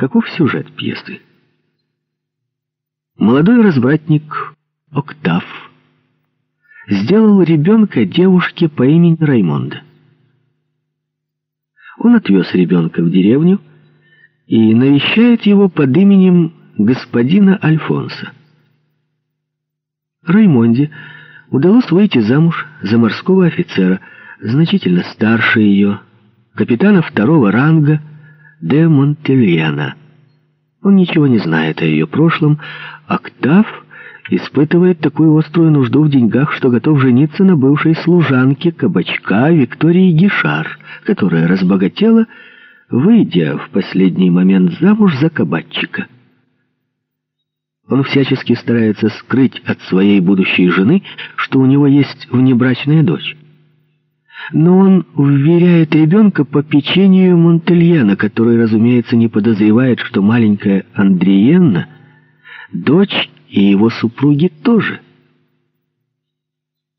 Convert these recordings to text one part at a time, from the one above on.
Каков сюжет пьесы? Молодой развратник Октав сделал ребенка девушке по имени Раймонда. Он отвез ребенка в деревню и навещает его под именем господина Альфонса. Раймонде удалось выйти замуж за морского офицера, значительно старше ее, капитана второго ранга де Монтельяна. Он ничего не знает о ее прошлом. Октав испытывает такую острую нужду в деньгах, что готов жениться на бывшей служанке кабачка Виктории Гишар, которая разбогатела, выйдя в последний момент замуж за кабачика. Он всячески старается скрыть от своей будущей жены, что у него есть внебрачная дочь. Но он уверяет ребенка по печенью Монтельяна, который, разумеется, не подозревает, что маленькая Андриенна — дочь и его супруги тоже.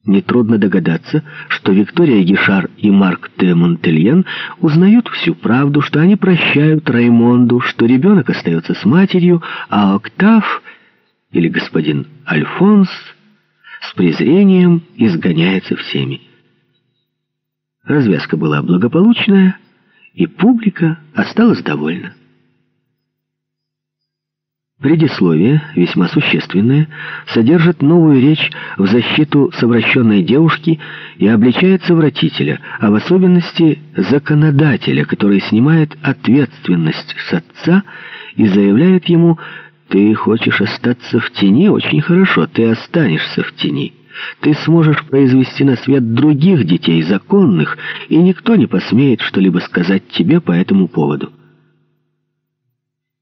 Нетрудно догадаться, что Виктория Гишар и Марк де Монтельен узнают всю правду, что они прощают Раймонду, что ребенок остается с матерью, а Октав или господин Альфонс с презрением изгоняется всеми. Развязка была благополучная, и публика осталась довольна. Предисловие, весьма существенное, содержит новую речь в защиту совращенной девушки и обличает совратителя, а в особенности законодателя, который снимает ответственность с отца и заявляет ему ты хочешь остаться в тени? Очень хорошо, ты останешься в тени. Ты сможешь произвести на свет других детей законных, и никто не посмеет что-либо сказать тебе по этому поводу.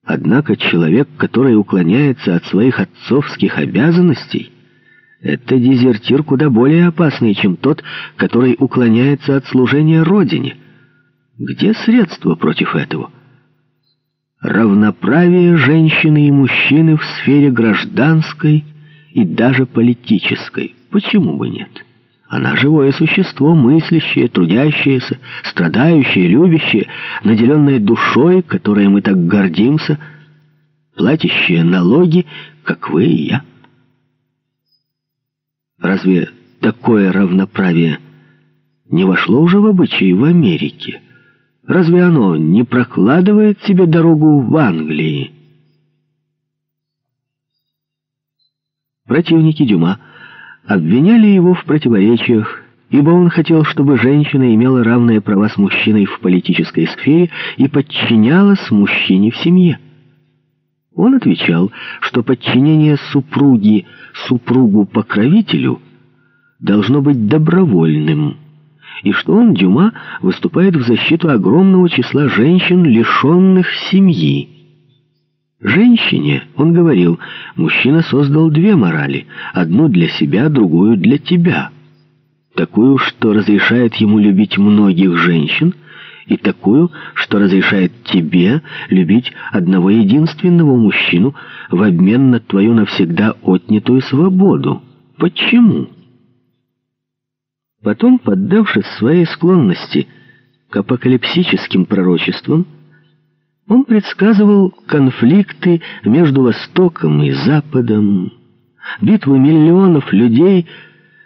Однако человек, который уклоняется от своих отцовских обязанностей, это дезертир куда более опасный, чем тот, который уклоняется от служения Родине. Где средства против этого? равноправие женщины и мужчины в сфере гражданской и даже политической. Почему бы нет? Она живое существо, мыслящее, трудящееся, страдающее, любящее, наделенное душой, которой мы так гордимся, платящее налоги, как вы и я. Разве такое равноправие не вошло уже в обычаи в Америке? Разве оно не прокладывает себе дорогу в Англии? Противники Дюма обвиняли его в противоречиях, ибо он хотел, чтобы женщина имела равные права с мужчиной в политической сфере и подчинялась мужчине в семье. Он отвечал, что подчинение супруги супругу-покровителю должно быть добровольным – и что он, Дюма, выступает в защиту огромного числа женщин, лишенных семьи. Женщине, он говорил, мужчина создал две морали, одну для себя, другую для тебя. Такую, что разрешает ему любить многих женщин, и такую, что разрешает тебе любить одного единственного мужчину в обмен на твою навсегда отнятую свободу. Почему? Потом, поддавшись своей склонности к апокалипсическим пророчествам, он предсказывал конфликты между Востоком и Западом, битвы миллионов людей,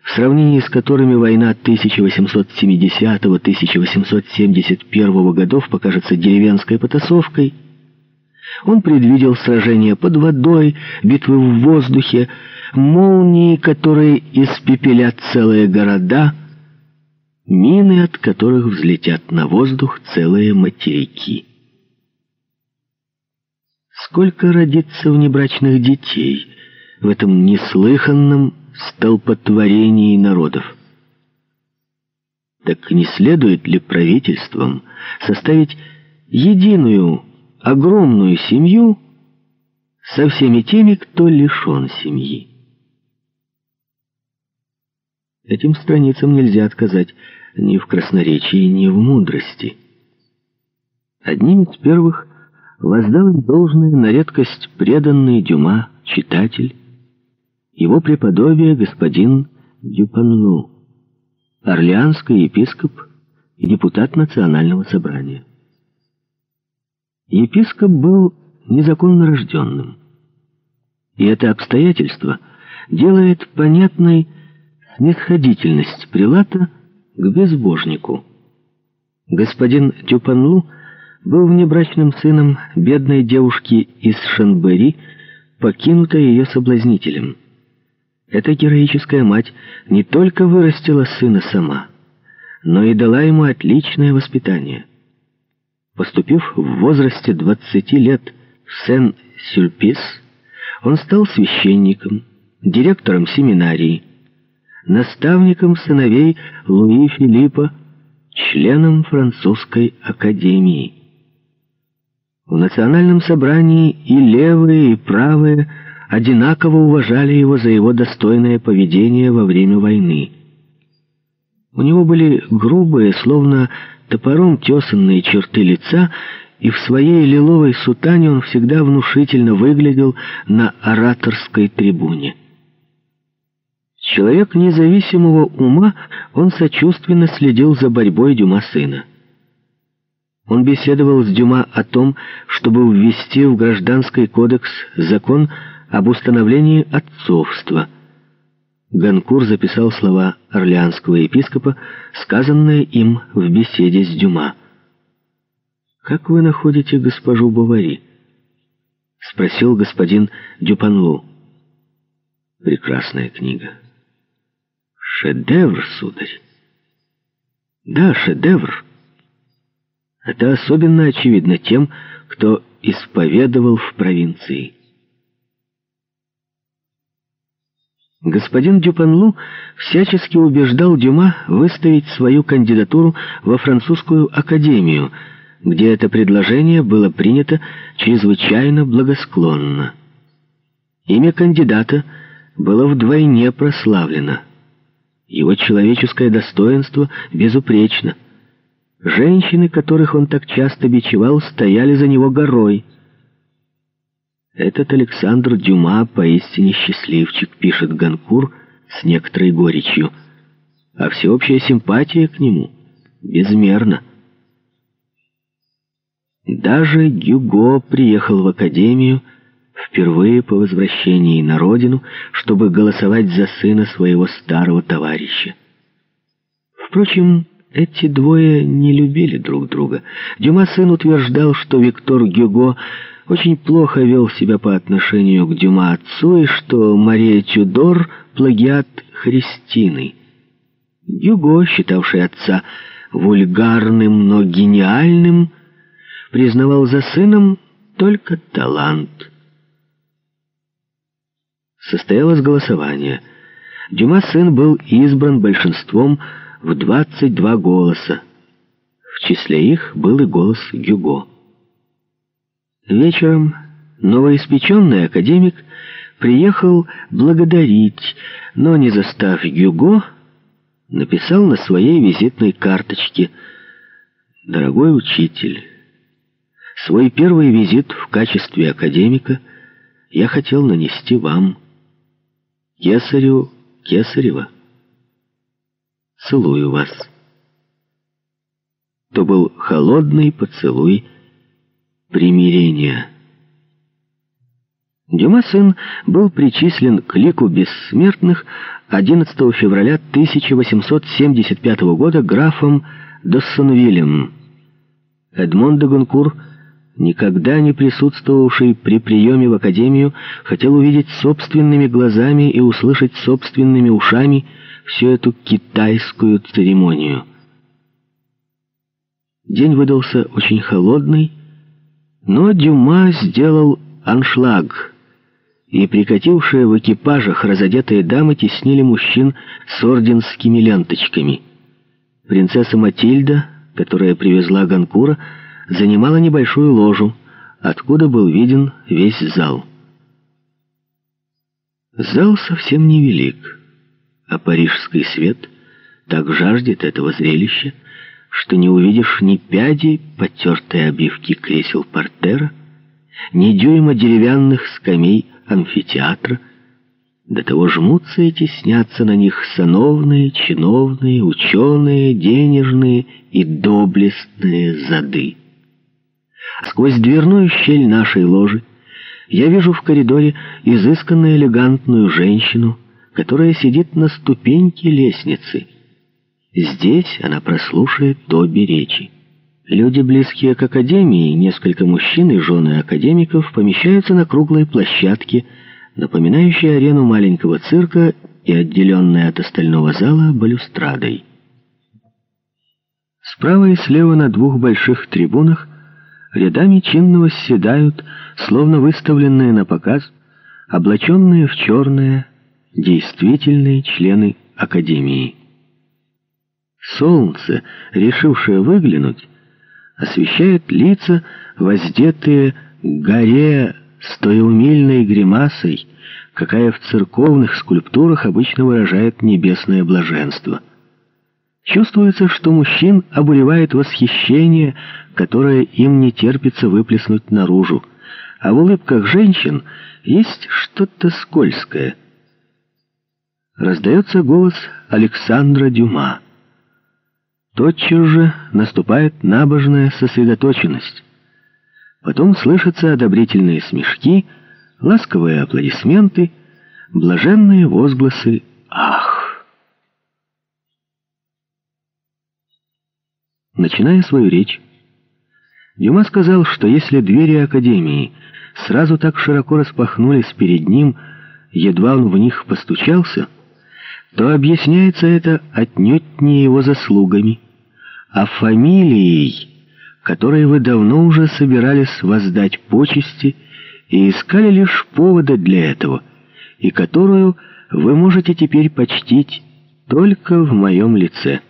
в сравнении с которыми война 1870-1871 годов покажется деревенской потасовкой. Он предвидел сражения под водой, битвы в воздухе, молнии, которые испепелят целые города — мины от которых взлетят на воздух целые материки. Сколько родится внебрачных детей в этом неслыханном столпотворении народов? Так не следует ли правительствам составить единую огромную семью со всеми теми, кто лишен семьи? Этим страницам нельзя отказать ни в красноречии, ни в мудрости. Одним из первых воздал им должное на редкость преданный Дюма читатель, его преподобие господин Дюпанлу, орлеанский епископ и депутат национального собрания. Епископ был незаконно рожденным. И это обстоятельство делает понятной снисходительность прилата к безбожнику. Господин Дюпанлу был внебрачным сыном бедной девушки из Шанбери, покинутой ее соблазнителем. Эта героическая мать не только вырастила сына сама, но и дала ему отличное воспитание. Поступив в возрасте 20 лет в Сен-Сюльпис, он стал священником, директором семинарии, наставником сыновей Луи Филиппа, членом французской академии. В национальном собрании и левые, и правые одинаково уважали его за его достойное поведение во время войны. У него были грубые, словно топором тесанные черты лица, и в своей лиловой сутане он всегда внушительно выглядел на ораторской трибуне. Человек независимого ума, он сочувственно следил за борьбой Дюма сына. Он беседовал с Дюма о том, чтобы ввести в Гражданский кодекс закон об установлении отцовства. Ганкур записал слова орлеанского епископа, сказанные им в беседе с Дюма. «Как вы находите госпожу Бавари?» — спросил господин Дюпанлу. «Прекрасная книга». «Шедевр, сударь». «Да, шедевр». Это особенно очевидно тем, кто исповедовал в провинции. Господин Дюпанлу всячески убеждал Дюма выставить свою кандидатуру во французскую академию, где это предложение было принято чрезвычайно благосклонно. Имя кандидата было вдвойне прославлено. Его человеческое достоинство безупречно. Женщины, которых он так часто бичевал, стояли за него горой. «Этот Александр Дюма поистине счастливчик», — пишет Ганкур с некоторой горечью. «А всеобщая симпатия к нему безмерна». Даже Гюго приехал в академию впервые по возвращении на родину, чтобы голосовать за сына своего старого товарища. Впрочем, эти двое не любили друг друга. Дюма сын утверждал, что Виктор Гюго очень плохо вел себя по отношению к Дюма отцу и что Мария Тюдор — плагиат Христины. Гюго, считавший отца вульгарным, но гениальным, признавал за сыном только талант. Состоялось голосование. Дюма сын был избран большинством в 22 голоса. В числе их был и голос Гюго. Вечером новоиспеченный академик приехал благодарить, но, не застав Гюго, написал на своей визитной карточке «Дорогой учитель, свой первый визит в качестве академика я хотел нанести вам, Кесарю Кесарева» целую вас. То был холодный поцелуй примирения. Дюма сын был причислен к лику бессмертных 11 февраля 1875 года графом Доссонвиллем. Эдмон де Гонкур, никогда не присутствовавший при приеме в Академию, хотел увидеть собственными глазами и услышать собственными ушами всю эту китайскую церемонию. День выдался очень холодный, но Дюма сделал аншлаг, и прикатившие в экипажах разодетые дамы теснили мужчин с орденскими ленточками. Принцесса Матильда, которая привезла Ганкура, занимала небольшую ложу, откуда был виден весь зал. Зал совсем невелик а парижский свет так жаждет этого зрелища, что не увидишь ни пяди потертой обивки кресел портера, ни дюйма деревянных скамей амфитеатра. До того жмутся и теснятся на них сановные, чиновные, ученые, денежные и доблестные зады. Сквозь дверную щель нашей ложи я вижу в коридоре изысканно элегантную женщину, которая сидит на ступеньке лестницы. Здесь она прослушает обе речи. Люди, близкие к академии, несколько мужчин и жены академиков, помещаются на круглой площадке, напоминающей арену маленького цирка и отделенной от остального зала балюстрадой. Справа и слева на двух больших трибунах рядами чинно восседают, словно выставленные на показ, облаченные в черное, действительные члены Академии. Солнце, решившее выглянуть, освещает лица, воздетые горе с той умильной гримасой, какая в церковных скульптурах обычно выражает небесное блаженство. Чувствуется, что мужчин обуревает восхищение, которое им не терпится выплеснуть наружу, а в улыбках женщин есть что-то скользкое. Раздается голос Александра Дюма. Тотчас же наступает набожная сосредоточенность. Потом слышатся одобрительные смешки, ласковые аплодисменты, блаженные возгласы «Ах!». Начиная свою речь, Дюма сказал, что если двери Академии сразу так широко распахнулись перед ним, едва он в них постучался, то объясняется это отнюдь не его заслугами, а фамилией, которой вы давно уже собирались воздать почести и искали лишь повода для этого, и которую вы можете теперь почтить только в моем лице.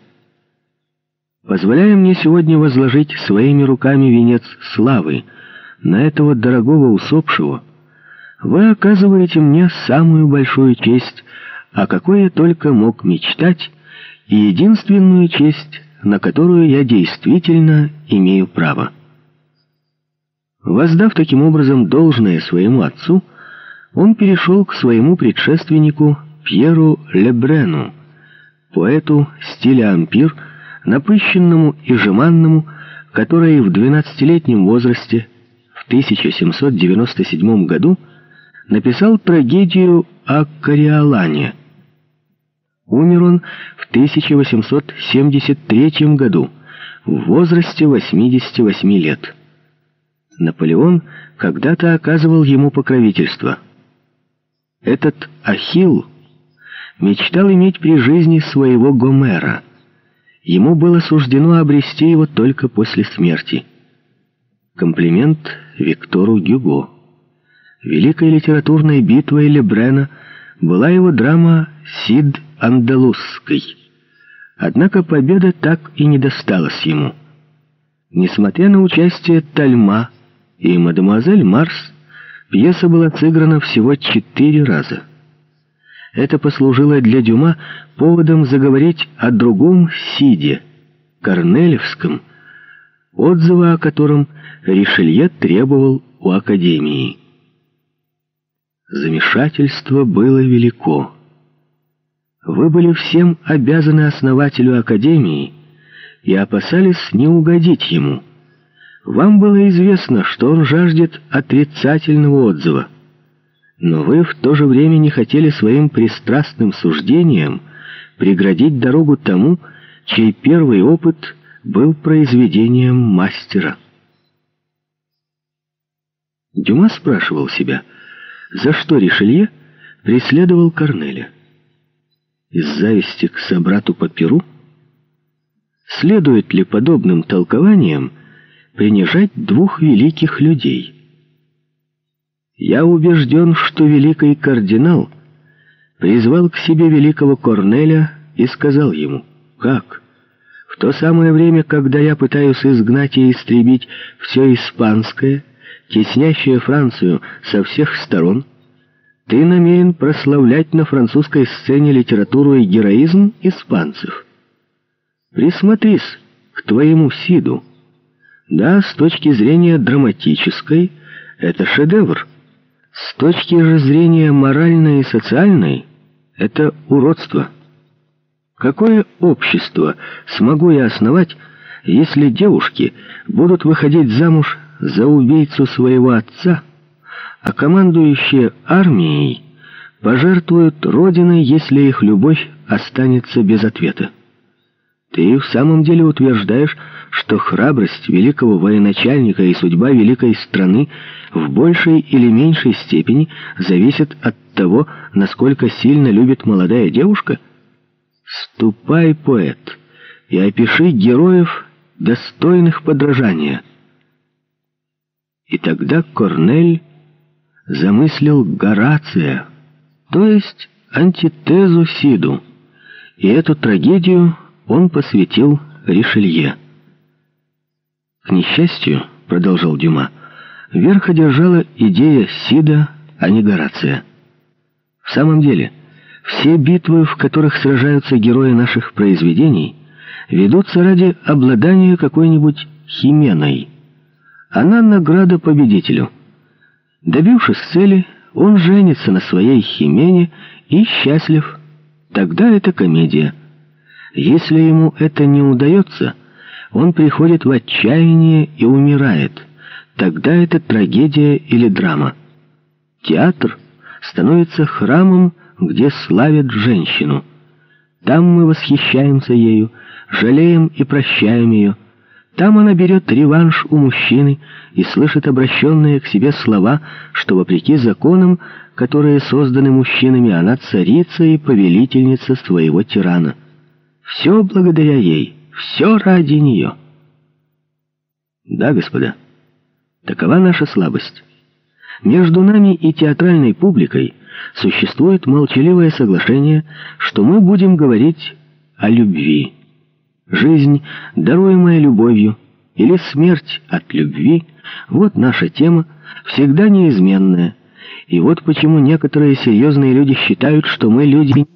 Позволяя мне сегодня возложить своими руками венец славы на этого дорогого усопшего, вы оказываете мне самую большую честь, о какой я только мог мечтать, и единственную честь, на которую я действительно имею право. Воздав таким образом должное своему отцу, он перешел к своему предшественнику Пьеру Лебрену, поэту стиля ампир, напыщенному и жеманному, который в 12-летнем возрасте в 1797 году написал трагедию о Кориолане – Умер он в 1873 году, в возрасте 88 лет. Наполеон когда-то оказывал ему покровительство. Этот Ахилл мечтал иметь при жизни своего Гомера. Ему было суждено обрести его только после смерти. Комплимент Виктору Гюго. Великой литературной битвой Лебрена была его драма «Сид андалузской. Однако победа так и не досталась ему. Несмотря на участие Тальма и мадемуазель Марс, пьеса была сыграна всего четыре раза. Это послужило для Дюма поводом заговорить о другом Сиде, Корнелевском, отзыва о котором Ришелье требовал у Академии. Замешательство было велико. Вы были всем обязаны основателю Академии и опасались не угодить ему. Вам было известно, что он жаждет отрицательного отзыва. Но вы в то же время не хотели своим пристрастным суждением преградить дорогу тому, чей первый опыт был произведением мастера. Дюма спрашивал себя, за что Ришелье преследовал Корнеля из зависти к собрату по перу? Следует ли подобным толкованиям принижать двух великих людей? Я убежден, что великий кардинал призвал к себе великого Корнеля и сказал ему, «Как? В то самое время, когда я пытаюсь изгнать и истребить все испанское, теснящее Францию со всех сторон, ты намерен прославлять на французской сцене литературу и героизм испанцев. Присмотрись к твоему Сиду. Да, с точки зрения драматической, это шедевр. С точки же зрения моральной и социальной, это уродство. Какое общество смогу я основать, если девушки будут выходить замуж за убийцу своего отца, а командующие армией пожертвуют Родиной, если их любовь останется без ответа. Ты в самом деле утверждаешь, что храбрость великого военачальника и судьба великой страны в большей или меньшей степени зависят от того, насколько сильно любит молодая девушка? Ступай, поэт, и опиши героев, достойных подражания. И тогда Корнель замыслил Горация, то есть антитезу Сиду, и эту трагедию он посвятил Ришелье. К несчастью, продолжал Дюма, верх одержала идея Сида, а не Горация. В самом деле, все битвы, в которых сражаются герои наших произведений, ведутся ради обладания какой-нибудь хименой. Она награда победителю. Добившись цели, он женится на своей химене и счастлив. Тогда это комедия. Если ему это не удается, он приходит в отчаяние и умирает. Тогда это трагедия или драма. Театр становится храмом, где славят женщину. Там мы восхищаемся ею, жалеем и прощаем ее. Там она берет реванш у мужчины и слышит обращенные к себе слова, что вопреки законам, которые созданы мужчинами, она царица и повелительница своего тирана. Все благодаря ей, все ради нее. Да, господа, такова наша слабость. Между нами и театральной публикой существует молчаливое соглашение, что мы будем говорить о любви. Жизнь, даруемая любовью, или смерть от любви — вот наша тема, всегда неизменная. И вот почему некоторые серьезные люди считают, что мы люди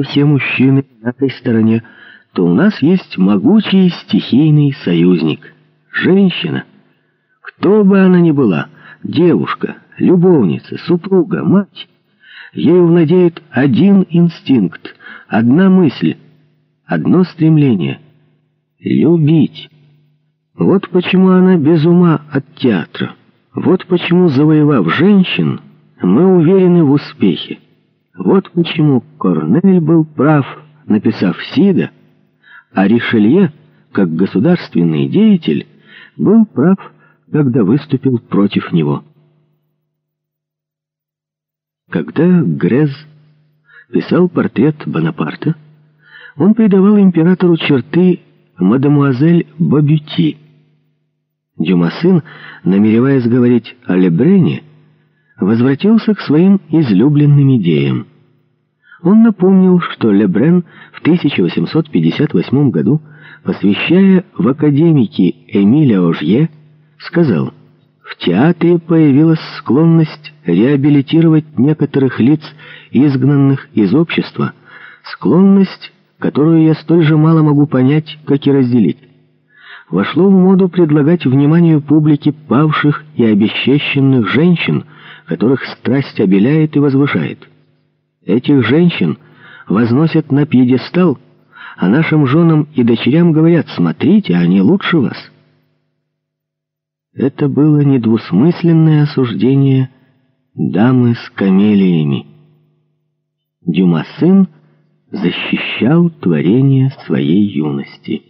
все мужчины на этой стороне, то у нас есть могучий стихийный союзник — женщина. Кто бы она ни была, девушка, любовница, супруга, мать, ею владеет один инстинкт, одна мысль, одно стремление — любить. Вот почему она без ума от театра. Вот почему, завоевав женщин, мы уверены в успехе. Вот почему Корнель был прав, написав Сида, а Ришелье, как государственный деятель, был прав, когда выступил против него. Когда Грез писал портрет Бонапарта, он придавал императору черты мадемуазель Бобюти. Дюмасын, намереваясь говорить о Лебрене, возвратился к своим излюбленным идеям. Он напомнил, что Лебрен в 1858 году, посвящая в академике Эмиля Ожье, сказал, «В театре появилась склонность реабилитировать некоторых лиц, изгнанных из общества, склонность, которую я столь же мало могу понять, как и разделить. Вошло в моду предлагать вниманию публики павших и обесчещенных женщин, которых страсть обеляет и возвышает. Этих женщин возносят на пьедестал, а нашим женам и дочерям говорят «смотрите, они лучше вас». Это было недвусмысленное осуждение дамы с камелиями. Дюма сын защищал творение своей юности.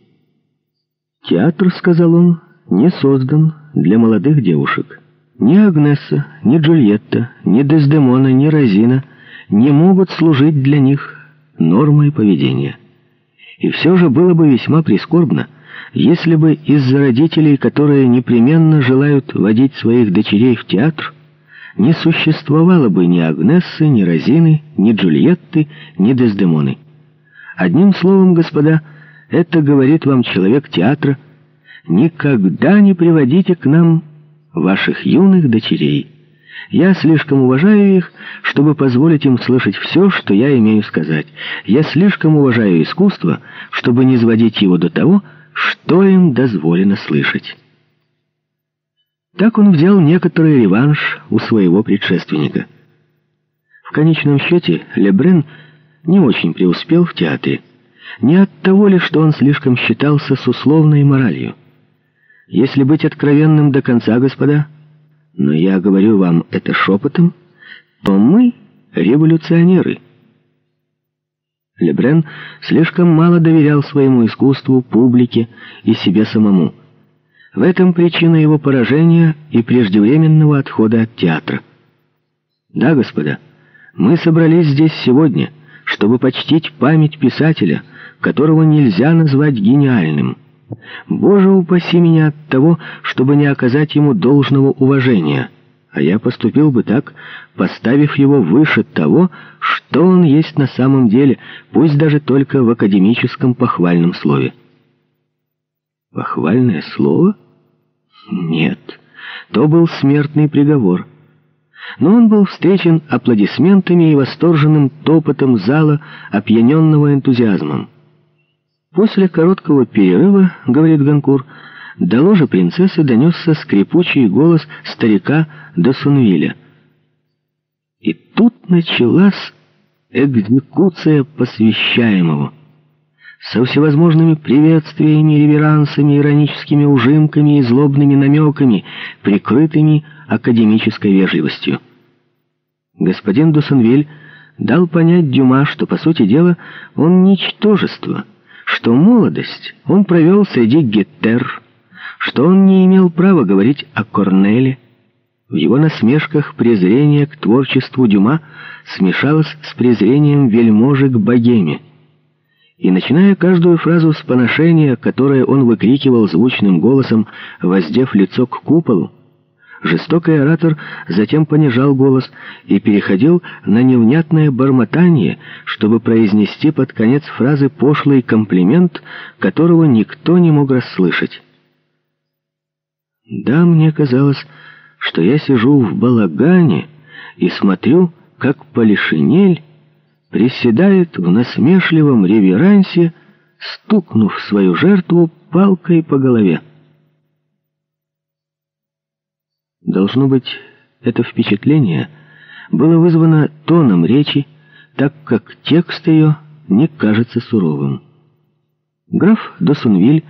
«Театр, — сказал он, — не создан для молодых девушек». Ни Агнеса, ни Джульетта, ни Дездемона, ни Розина не могут служить для них нормой поведения. И все же было бы весьма прискорбно, если бы из-за родителей, которые непременно желают водить своих дочерей в театр, не существовало бы ни Агнессы, ни Розины, ни Джульетты, ни Дездемоны. Одним словом, господа, это говорит вам человек театра, никогда не приводите к нам ваших юных дочерей. Я слишком уважаю их, чтобы позволить им слышать все, что я имею сказать. Я слишком уважаю искусство, чтобы не сводить его до того, что им дозволено слышать. Так он взял некоторый реванш у своего предшественника. В конечном счете Лебрен не очень преуспел в театре. Не от того ли, что он слишком считался с условной моралью. Если быть откровенным до конца, господа, но я говорю вам это шепотом, то мы революционеры. Лебрен слишком мало доверял своему искусству, публике и себе самому. В этом причина его поражения и преждевременного отхода от театра. Да, господа, мы собрались здесь сегодня, чтобы почтить память писателя, которого нельзя назвать гениальным. Боже упаси меня от того, чтобы не оказать ему должного уважения. А я поступил бы так, поставив его выше того, что он есть на самом деле, пусть даже только в академическом похвальном слове. Похвальное слово? Нет, то был смертный приговор. Но он был встречен аплодисментами и восторженным топотом зала, опьяненного энтузиазмом. После короткого перерыва, говорит Ганкур, до ложа принцессы донесся скрипучий голос старика Досунвиля. И тут началась экзекуция посвящаемого. Со всевозможными приветствиями, реверансами, ироническими ужимками и злобными намеками, прикрытыми академической вежливостью. Господин Досунвиль дал понять Дюма, что, по сути дела, он ничтожество — что молодость он провел среди геттер, что он не имел права говорить о Корнеле. В его насмешках презрение к творчеству Дюма смешалось с презрением вельможи к богеме. И начиная каждую фразу с поношения, которое он выкрикивал звучным голосом, воздев лицо к куполу, Жестокий оратор затем понижал голос и переходил на невнятное бормотание, чтобы произнести под конец фразы пошлый комплимент, которого никто не мог расслышать. Да, мне казалось, что я сижу в балагане и смотрю, как Полишинель приседает в насмешливом реверансе, стукнув свою жертву палкой по голове. Должно быть, это впечатление было вызвано тоном речи, так как текст ее не кажется суровым. Граф Досунвиль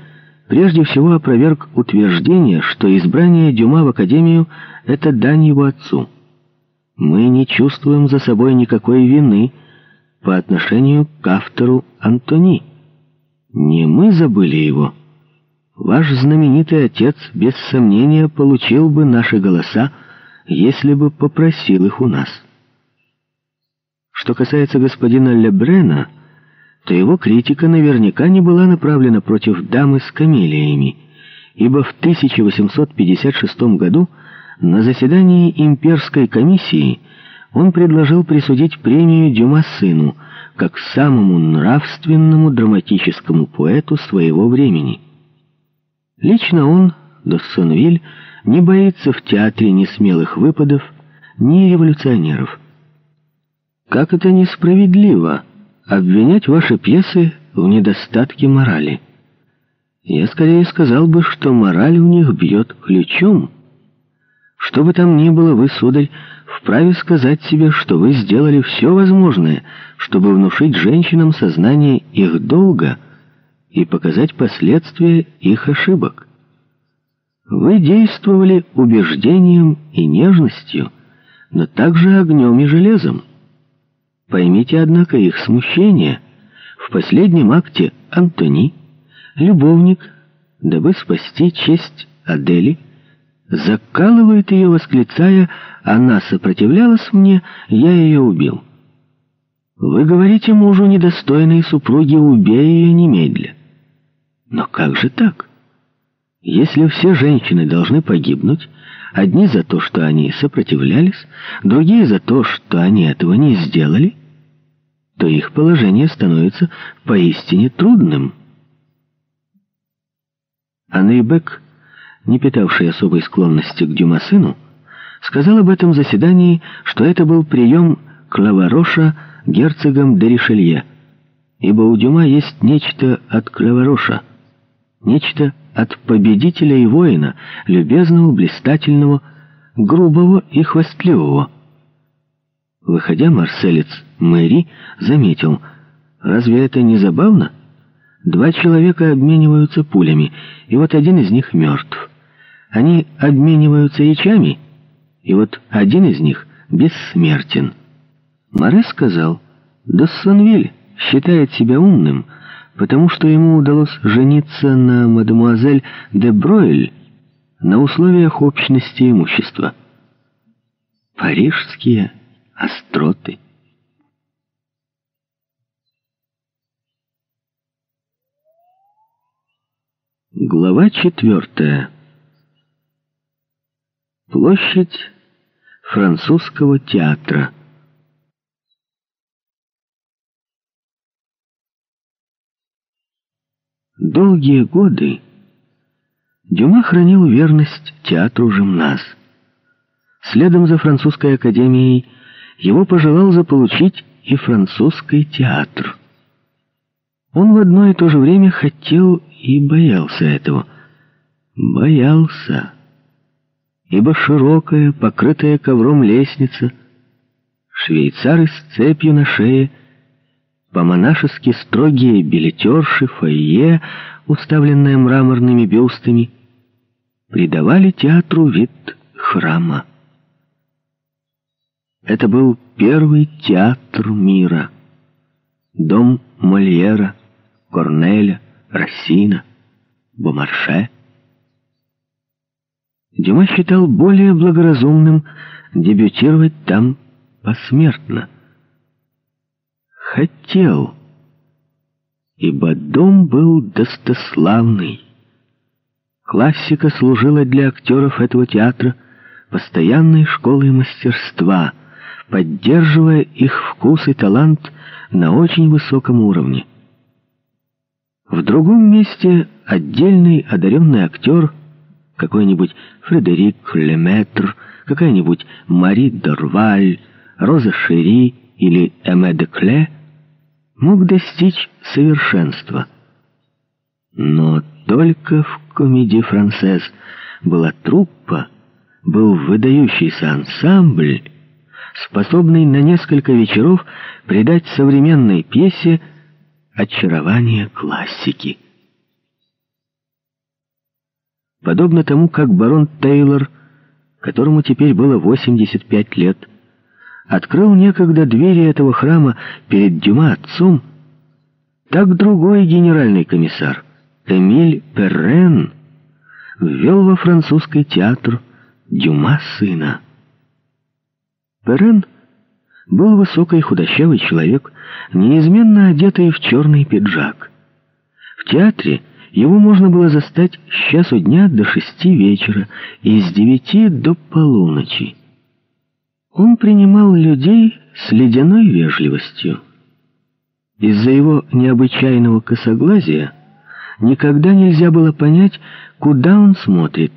прежде всего опроверг утверждение, что избрание Дюма в Академию — это дань его отцу. Мы не чувствуем за собой никакой вины по отношению к автору Антони. Не мы забыли его, Ваш знаменитый отец, без сомнения, получил бы наши голоса, если бы попросил их у нас. Что касается господина Лебрена, то его критика наверняка не была направлена против дамы с камелиями, ибо в 1856 году на заседании имперской комиссии он предложил присудить премию Дюма сыну, как самому нравственному драматическому поэту своего времени. Лично он, Доссонвиль, не боится в театре ни смелых выпадов, ни революционеров. Как это несправедливо обвинять ваши пьесы в недостатке морали. Я скорее сказал бы, что мораль у них бьет ключом. Что бы там ни было, вы, сударь, вправе сказать себе, что вы сделали все возможное, чтобы внушить женщинам сознание их долга — и показать последствия их ошибок. Вы действовали убеждением и нежностью, но также огнем и железом. Поймите, однако, их смущение. В последнем акте Антони, любовник, дабы спасти честь Адели, закалывает ее, восклицая «Она сопротивлялась мне, я ее убил». Вы говорите мужу недостойной супруги «Убей ее немедля». Но как же так? Если все женщины должны погибнуть, одни за то, что они сопротивлялись, другие за то, что они этого не сделали, то их положение становится поистине трудным. Анри Бек, не питавший особой склонности к Дюмасыну, сказал об этом заседании, что это был прием Клавароша герцогом де Ришелье, ибо у Дюма есть нечто от Клавароша — Нечто от победителя и воина, любезного, блистательного, грубого и хвастливого. Выходя, марселец Мэри заметил, разве это не забавно? Два человека обмениваются пулями, и вот один из них мертв. Они обмениваются речами, и вот один из них бессмертен. Море сказал, Доссонвиль считает себя умным, потому что ему удалось жениться на мадемуазель де Бройль на условиях общности имущества. Парижские остроты. Глава четвертая. Площадь французского театра. Долгие годы Дюма хранил верность театру «Жимназ». Следом за французской академией его пожелал заполучить и французский театр. Он в одно и то же время хотел и боялся этого. Боялся, ибо широкая, покрытая ковром лестница, швейцары с цепью на шее, по-монашески строгие билетерши, фойе, уставленное мраморными бюстами — придавали театру вид храма. Это был первый театр мира. Дом Мольера, Корнеля, Рассина, Бомарше. Дюма считал более благоразумным дебютировать там посмертно. Хотел, ибо дом был достославный. Классика служила для актеров этого театра постоянной школой мастерства, поддерживая их вкус и талант на очень высоком уровне. В другом месте отдельный одаренный актер, какой-нибудь Фредерик Леметр, какая-нибудь Мари Дорваль, Роза Шери или Эме де Кле, мог достичь совершенства. Но только в комедии «Францез» была труппа, был выдающийся ансамбль, способный на несколько вечеров придать современной пьесе очарование классики. Подобно тому, как барон Тейлор, которому теперь было 85 лет, открыл некогда двери этого храма перед Дюма отцом, так другой генеральный комиссар — Эмиль Перрен ввел во французский театр Дюма сына. Перрен был высокий худощавый человек, неизменно одетый в черный пиджак. В театре его можно было застать с часу дня до шести вечера и с девяти до полуночи. Он принимал людей с ледяной вежливостью. Из-за его необычайного косоглазия никогда нельзя было понять, куда он смотрит.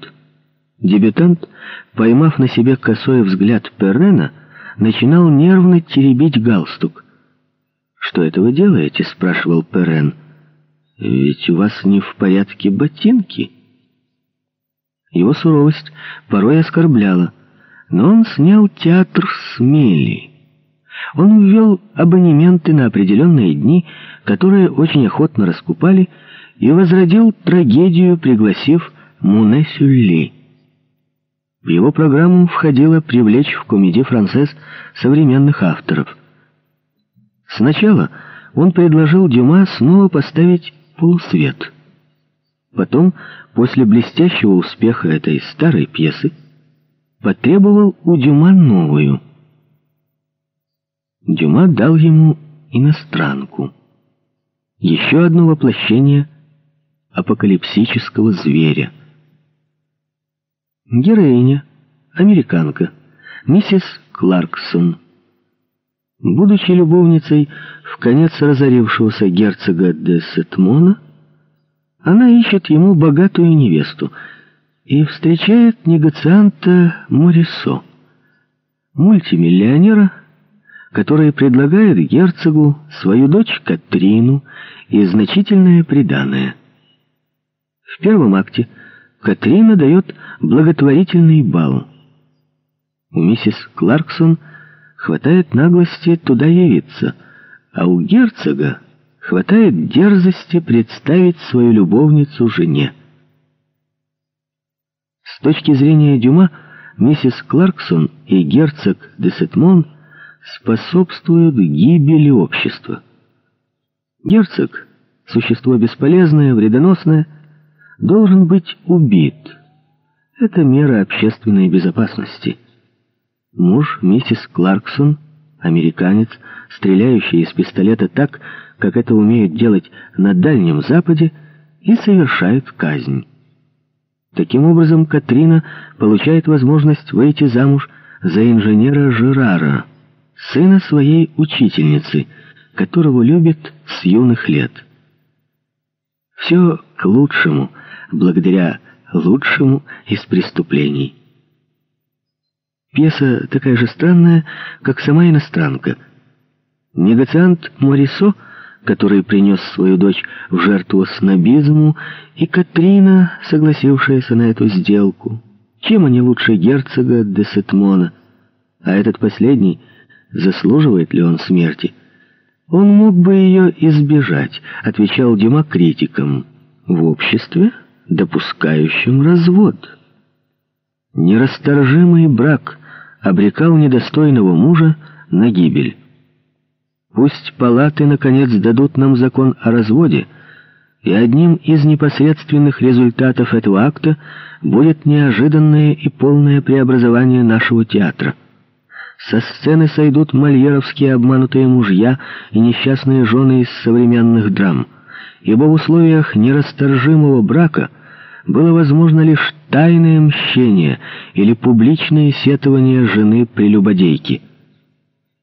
Дебютант, поймав на себе косой взгляд Перрена, начинал нервно теребить галстук. «Что это вы делаете?» — спрашивал Перрен. «Ведь у вас не в порядке ботинки». Его суровость порой оскорбляла, но он снял театр с мели. Он ввел абонементы на определенные дни, которые очень охотно раскупали, и возродил трагедию, пригласив Муне Сюлли. В его программу входило привлечь в комедии «Францесс» современных авторов. Сначала он предложил Дюма снова поставить «Полусвет». Потом, после блестящего успеха этой старой пьесы, потребовал у Дюма новую. Дюма дал ему иностранку. Еще одно воплощение апокалипсического зверя. Героиня, американка, миссис Кларксон. Будучи любовницей в конец разорившегося герцога де Сетмона, она ищет ему богатую невесту и встречает негацианта Морисо, мультимиллионера, который предлагает герцогу свою дочь Катрину и значительное приданое – в первом акте Катрина дает благотворительный бал. У миссис Кларксон хватает наглости туда явиться, а у герцога хватает дерзости представить свою любовницу жене. С точки зрения Дюма, миссис Кларксон и герцог де Сетмон способствуют гибели общества. Герцог, существо бесполезное, вредоносное, должен быть убит. Это мера общественной безопасности. Муж миссис Кларксон, американец, стреляющий из пистолета так, как это умеют делать на Дальнем Западе, и совершает казнь. Таким образом, Катрина получает возможность выйти замуж за инженера Жерара, сына своей учительницы, которого любит с юных лет. Все к лучшему, благодаря лучшему из преступлений. Пьеса такая же странная, как сама иностранка. Негациант Морисо — который принес свою дочь в жертву снобизму, и Катрина, согласившаяся на эту сделку. Чем они лучше герцога де Сетмона? А этот последний, заслуживает ли он смерти? Он мог бы ее избежать, отвечал Дима в обществе, допускающем развод. Нерасторжимый брак обрекал недостойного мужа на гибель. Пусть палаты, наконец, дадут нам закон о разводе, и одним из непосредственных результатов этого акта будет неожиданное и полное преобразование нашего театра. Со сцены сойдут мольеровские обманутые мужья и несчастные жены из современных драм, ибо в условиях нерасторжимого брака было возможно лишь тайное мщение или публичное сетование жены прелюбодейки.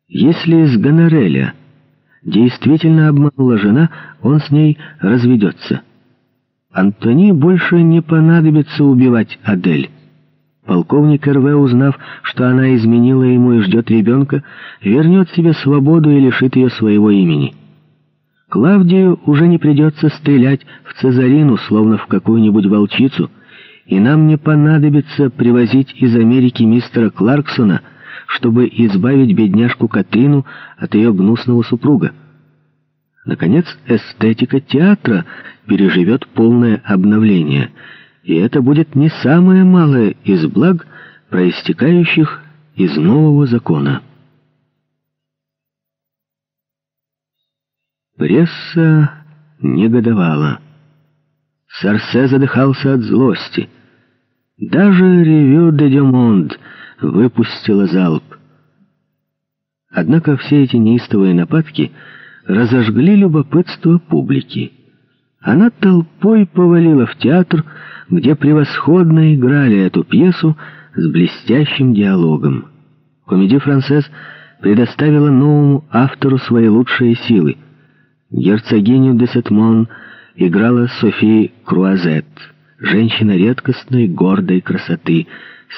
Если с Гонореля действительно обманула жена, он с ней разведется. Антони больше не понадобится убивать Адель. Полковник РВ, узнав, что она изменила ему и ждет ребенка, вернет себе свободу и лишит ее своего имени. Клавдию уже не придется стрелять в Цезарину, словно в какую-нибудь волчицу, и нам не понадобится привозить из Америки мистера Кларксона, чтобы избавить бедняжку Катрину от ее гнусного супруга. Наконец, эстетика театра переживет полное обновление, и это будет не самое малое из благ, проистекающих из нового закона. Пресса негодовала. Сарсе задыхался от злости. Даже «Ревю де Дюмонд» выпустила залп. Однако все эти неистовые нападки разожгли любопытство публики. Она толпой повалила в театр, где превосходно играли эту пьесу с блестящим диалогом. Комедия «Францесс» предоставила новому автору свои лучшие силы. Герцогиню де Сетмон играла Софи Круазет, женщина редкостной, гордой красоты,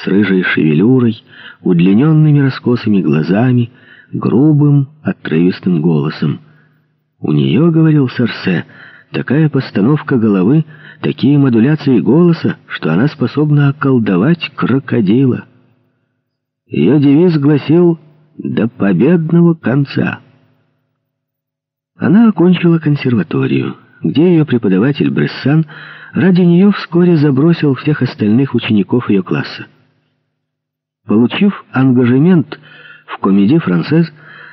с рыжей шевелюрой, удлиненными раскосыми глазами, грубым, отрывистым голосом. У нее, говорил Сарсе, такая постановка головы, такие модуляции голоса, что она способна околдовать крокодила. Ее девиз гласил «До победного конца». Она окончила консерваторию, где ее преподаватель Брессан ради нее вскоре забросил всех остальных учеников ее класса. Получив ангажемент в комедии «Францез»,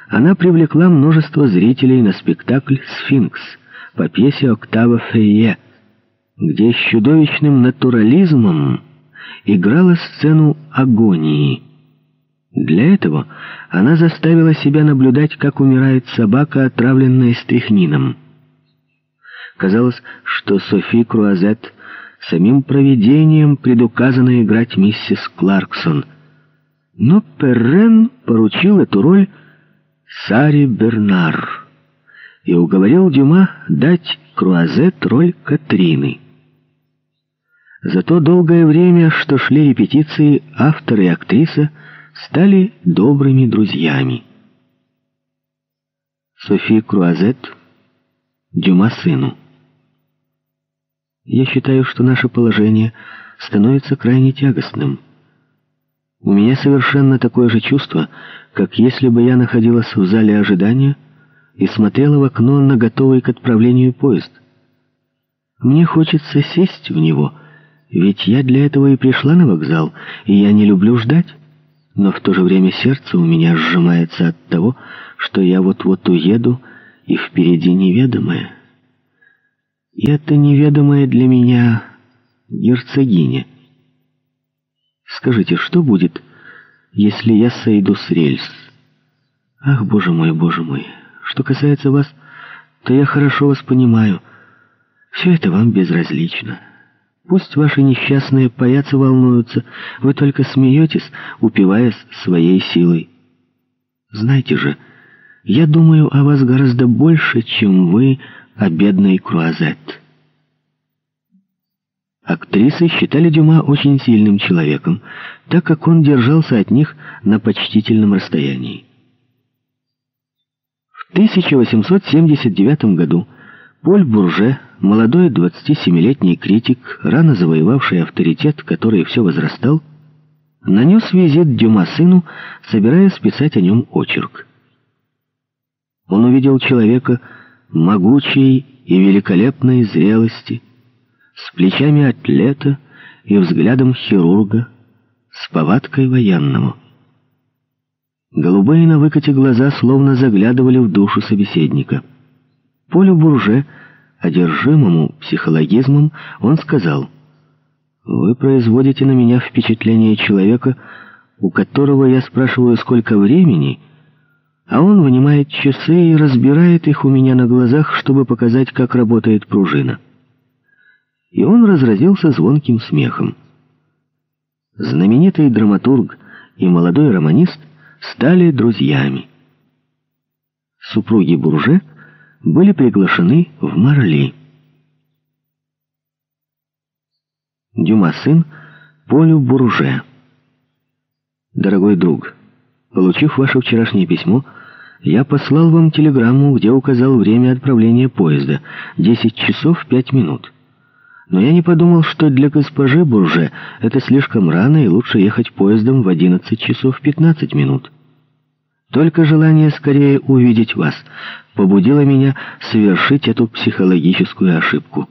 она привлекла множество зрителей на спектакль «Сфинкс» по пьесе Октава Фейе, где с чудовищным натурализмом играла сцену агонии. Для этого она заставила себя наблюдать, как умирает собака, отравленная стрихнином. Казалось, что Софи Круазет самим провидением предуказано играть миссис Кларксон — но Перрен поручил эту роль Саре Бернар и уговорил Дюма дать Круазет роль Катрины. За то долгое время, что шли репетиции, автор и актриса стали добрыми друзьями. Софи Круазет, Дюма сыну. Я считаю, что наше положение становится крайне тягостным. У меня совершенно такое же чувство, как если бы я находилась в зале ожидания и смотрела в окно на готовый к отправлению поезд. Мне хочется сесть в него Ведь я для этого и пришла на вокзал, и я не люблю ждать. Но в то же время сердце у меня сжимается от того, что я вот-вот уеду, и впереди неведомое. И это неведомое для меня герцогиня. Скажите, что будет, если я сойду с рельс? Ах, боже мой, боже мой, что касается вас, то я хорошо вас понимаю. Все это вам безразлично. Пусть ваши несчастные паяцы волнуются, вы только смеетесь, упиваясь своей силой. Знаете же, я думаю о вас гораздо больше, чем вы о бедной Круазет. Актрисы считали Дюма очень сильным человеком, так как он держался от них на почтительном расстоянии. В 1879 году Поль Бурже, молодой 27-летний критик, рано завоевавший авторитет, который все возрастал, нанес визит Дюма сыну, собираясь писать о нем очерк. Он увидел человека могучей и великолепной зрелости, с плечами атлета и взглядом хирурга, с повадкой военного. Голубые на выкате глаза словно заглядывали в душу собеседника. Полю Бурже, одержимому психологизмом, он сказал, «Вы производите на меня впечатление человека, у которого я спрашиваю, сколько времени, а он вынимает часы и разбирает их у меня на глазах, чтобы показать, как работает пружина». И он разразился звонким смехом. Знаменитый драматург и молодой романист стали друзьями. Супруги Бурже были приглашены в Марли. Дюма сын Полю Бурже. Дорогой друг, получив ваше вчерашнее письмо, я послал вам телеграмму, где указал время отправления поезда — 10 часов 5 минут. Но я не подумал, что для госпожи Бурже это слишком рано, и лучше ехать поездом в 11 часов 15 минут. Только желание скорее увидеть вас побудило меня совершить эту психологическую ошибку.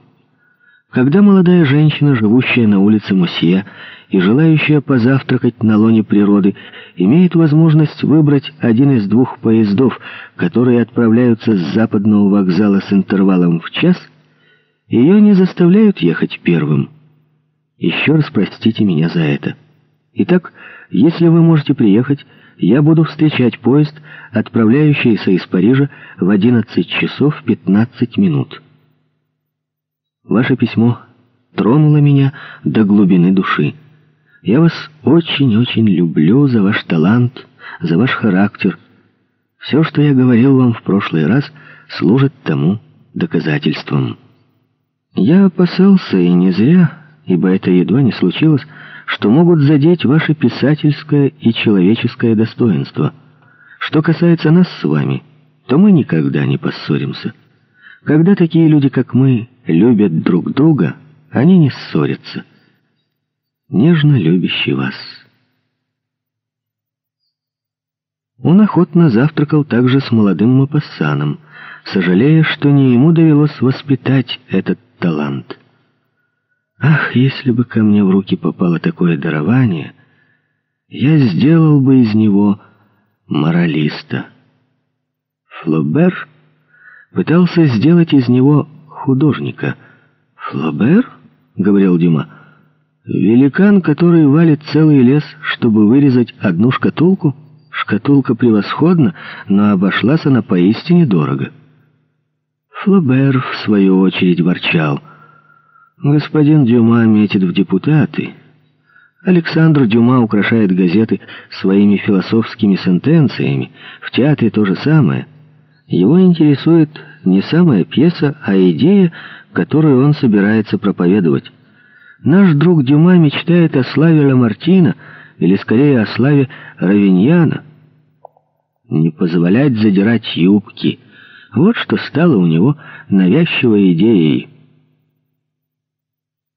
Когда молодая женщина, живущая на улице Мусье и желающая позавтракать на лоне природы, имеет возможность выбрать один из двух поездов, которые отправляются с западного вокзала с интервалом в час – ее не заставляют ехать первым. Еще раз простите меня за это. Итак, если вы можете приехать, я буду встречать поезд, отправляющийся из Парижа в 11 часов 15 минут. Ваше письмо тронуло меня до глубины души. Я вас очень-очень люблю за ваш талант, за ваш характер. Все, что я говорил вам в прошлый раз, служит тому доказательством». Я опасался, и не зря, ибо это едва не случилось, что могут задеть ваше писательское и человеческое достоинство. Что касается нас с вами, то мы никогда не поссоримся. Когда такие люди, как мы, любят друг друга, они не ссорятся. Нежно любящий вас. Он охотно завтракал также с молодым Мапассаном, сожалея, что не ему довелось воспитать этот талант. Ах, если бы ко мне в руки попало такое дарование, я сделал бы из него моралиста. Флобер пытался сделать из него художника. «Флобер?» — говорил Дима. «Великан, который валит целый лес, чтобы вырезать одну шкатулку? Шкатулка превосходна, но обошлась она поистине дорого». Флобер, в свою очередь, ворчал. «Господин Дюма метит в депутаты. Александр Дюма украшает газеты своими философскими сентенциями. В театре то же самое. Его интересует не самая пьеса, а идея, которую он собирается проповедовать. Наш друг Дюма мечтает о славе Ламартина, или скорее о славе Равиньяна. Не позволять задирать юбки — вот что стало у него навязчивой идеей.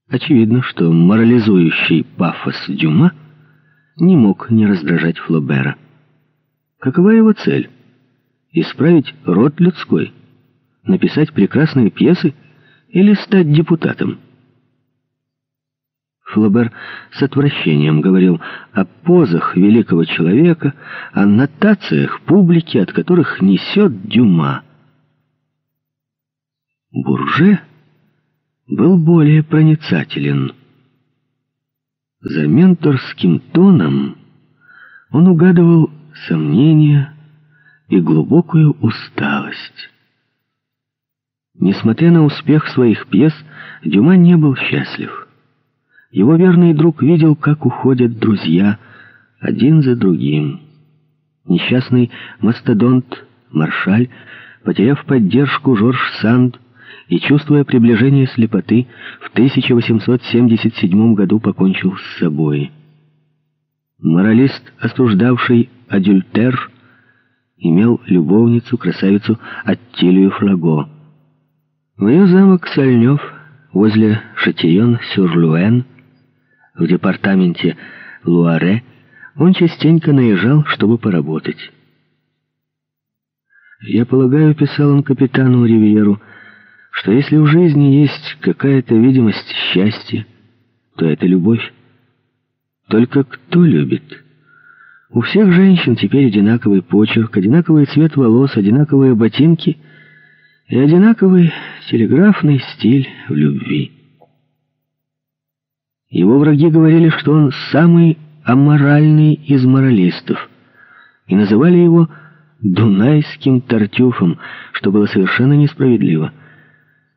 Очевидно, что морализующий пафос Дюма не мог не раздражать Флобера. Какова его цель? Исправить род людской? Написать прекрасные пьесы? Или стать депутатом? Флобер с отвращением говорил о позах великого человека, о нотациях публики, от которых несет Дюма. Бурже был более проницателен. За менторским тоном он угадывал сомнения и глубокую усталость. Несмотря на успех своих пьес, Дюма не был счастлив. Его верный друг видел, как уходят друзья один за другим. Несчастный мастодонт Маршаль, потеряв поддержку Жорж Санд и чувствуя приближение слепоты, в 1877 году покончил с собой. Моралист, осуждавший Адюльтер, имел любовницу, красавицу Аттилию Фраго. В ее замок Сальнев возле Шатион-сюр-Луэн в департаменте Луаре он частенько наезжал, чтобы поработать. «Я полагаю, — писал он капитану Ривьеру, — что если в жизни есть какая-то видимость счастья, то это любовь. Только кто любит?» У всех женщин теперь одинаковый почерк, одинаковый цвет волос, одинаковые ботинки и одинаковый телеграфный стиль в любви. Его враги говорили, что он самый аморальный из моралистов, и называли его «дунайским тартюфом», что было совершенно несправедливо.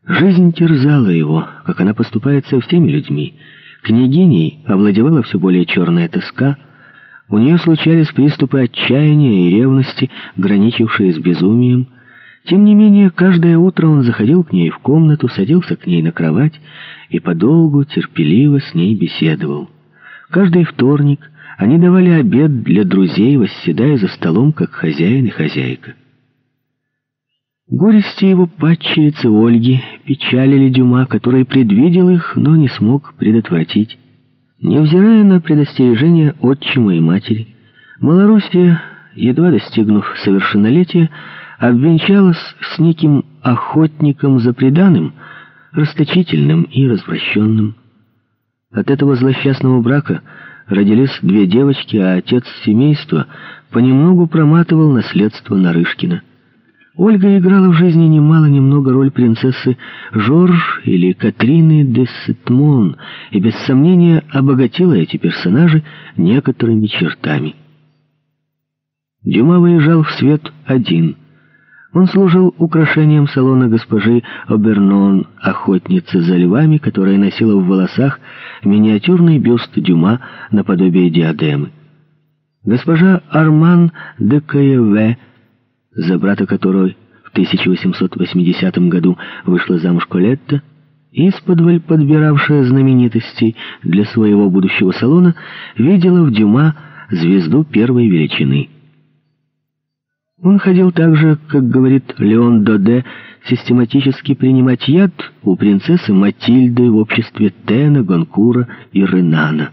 Жизнь терзала его, как она поступает со всеми людьми. Княгиней овладевала все более черная тоска — у нее случались приступы отчаяния и ревности, граничившие с безумием. Тем не менее, каждое утро он заходил к ней в комнату, садился к ней на кровать и подолгу, терпеливо с ней беседовал. Каждый вторник они давали обед для друзей, восседая за столом, как хозяин и хозяйка. Горести его падчерицы Ольги печалили Дюма, который предвидел их, но не смог предотвратить. Невзирая на предостережения отчима и матери, Малоруссия, едва достигнув совершеннолетия, обвенчалась с неким охотником за преданным, расточительным и развращенным. От этого злосчастного брака родились две девочки, а отец семейства понемногу проматывал наследство Нарышкина. Ольга играла в жизни немало-немного роль принцессы Жорж или Катрины де Сетмон и без сомнения обогатила эти персонажи некоторыми чертами. Дюма выезжал в свет один. Он служил украшением салона госпожи Обернон, охотницы за львами, которая носила в волосах миниатюрный бюст Дюма наподобие диадемы. Госпожа Арман де Каеве за брата которой в 1880 году вышла замуж Колетта, исподволь подбиравшая знаменитостей для своего будущего салона, видела в Дюма звезду первой величины. Он ходил также, как говорит Леон Доде, систематически принимать яд у принцессы Матильды в обществе Тена, Гонкура и Ренана.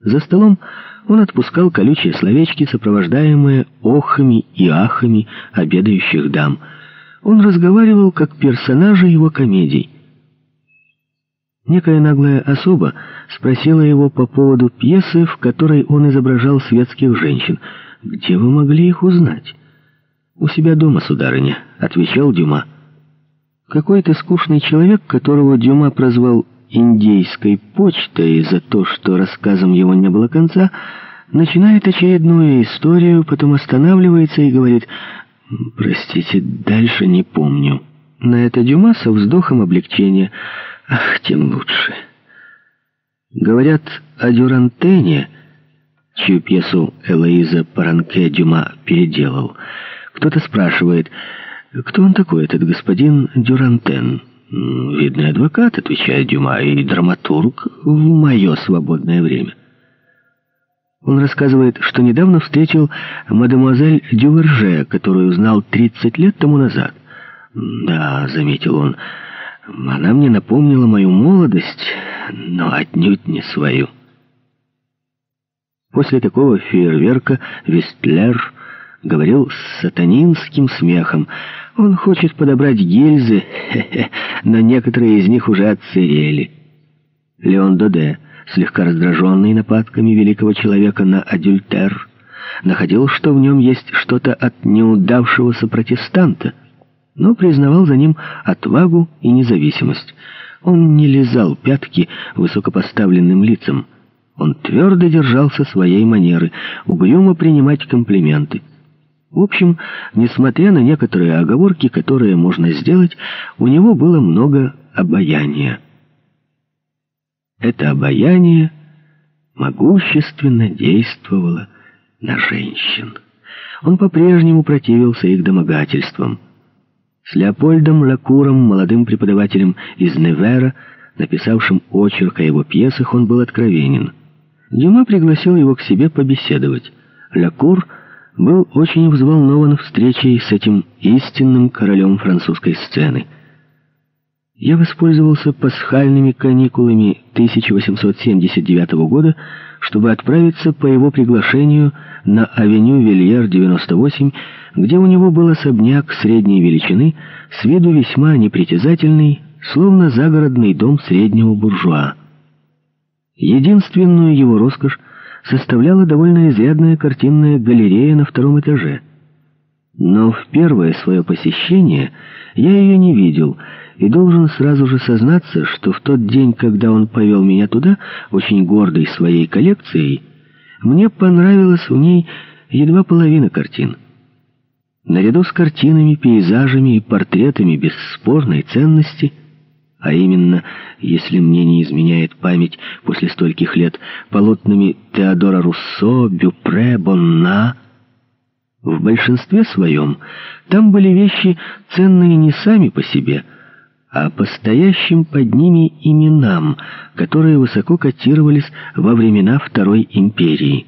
За столом он отпускал колючие словечки, сопровождаемые охами и ахами обедающих дам. Он разговаривал как персонажи его комедий. Некая наглая особа спросила его по поводу пьесы, в которой он изображал светских женщин. «Где вы могли их узнать?» «У себя дома, сударыня», — отвечал Дюма. Какой-то скучный человек, которого Дюма прозвал индейской почтой за то, что рассказом его не было конца, начинает очередную историю, потом останавливается и говорит «Простите, дальше не помню». На это Дюма со вздохом облегчения «Ах, тем лучше». Говорят о Дюрантене, чью пьесу Элоиза Паранке Дюма переделал. Кто-то спрашивает, кто он такой, этот господин Дюрантен? «Видный адвокат», — отвечает Дюма, — «и драматург в мое свободное время». Он рассказывает, что недавно встретил мадемуазель Дюверже, которую узнал 30 лет тому назад. «Да», — заметил он, — «она мне напомнила мою молодость, но отнюдь не свою». После такого фейерверка Вестлер говорил с сатанинским смехом. Он хочет подобрать гильзы, но некоторые из них уже отсырели. Леон Доде слегка раздраженный нападками великого человека на адюльтер, находил, что в нем есть что-то от неудавшегося протестанта, но признавал за ним отвагу и независимость. Он не лизал пятки высокопоставленным лицам. Он твердо держался своей манеры, угрюмо принимать комплименты. В общем, несмотря на некоторые оговорки, которые можно сделать, у него было много обаяния. Это обаяние могущественно действовало на женщин. Он по-прежнему противился их домогательствам. С Леопольдом Лакуром, молодым преподавателем из Невера, написавшим очерк о его пьесах, он был откровенен. Дюма пригласил его к себе побеседовать. Лакур был очень взволнован встречей с этим истинным королем французской сцены. Я воспользовался пасхальными каникулами 1879 года, чтобы отправиться по его приглашению на авеню Вильер 98, где у него был особняк средней величины, с виду весьма непритязательный, словно загородный дом среднего буржуа. Единственную его роскошь составляла довольно изрядная картинная галерея на втором этаже. Но в первое свое посещение я ее не видел, и должен сразу же сознаться, что в тот день, когда он повел меня туда, очень гордый своей коллекцией, мне понравилась в ней едва половина картин. Наряду с картинами, пейзажами и портретами бесспорной ценности – а именно, если мне не изменяет память после стольких лет, полотнами Теодора Руссо, Бюпре, Бонна. В большинстве своем там были вещи, ценные не сами по себе, а по стоящим под ними именам, которые высоко котировались во времена Второй империи.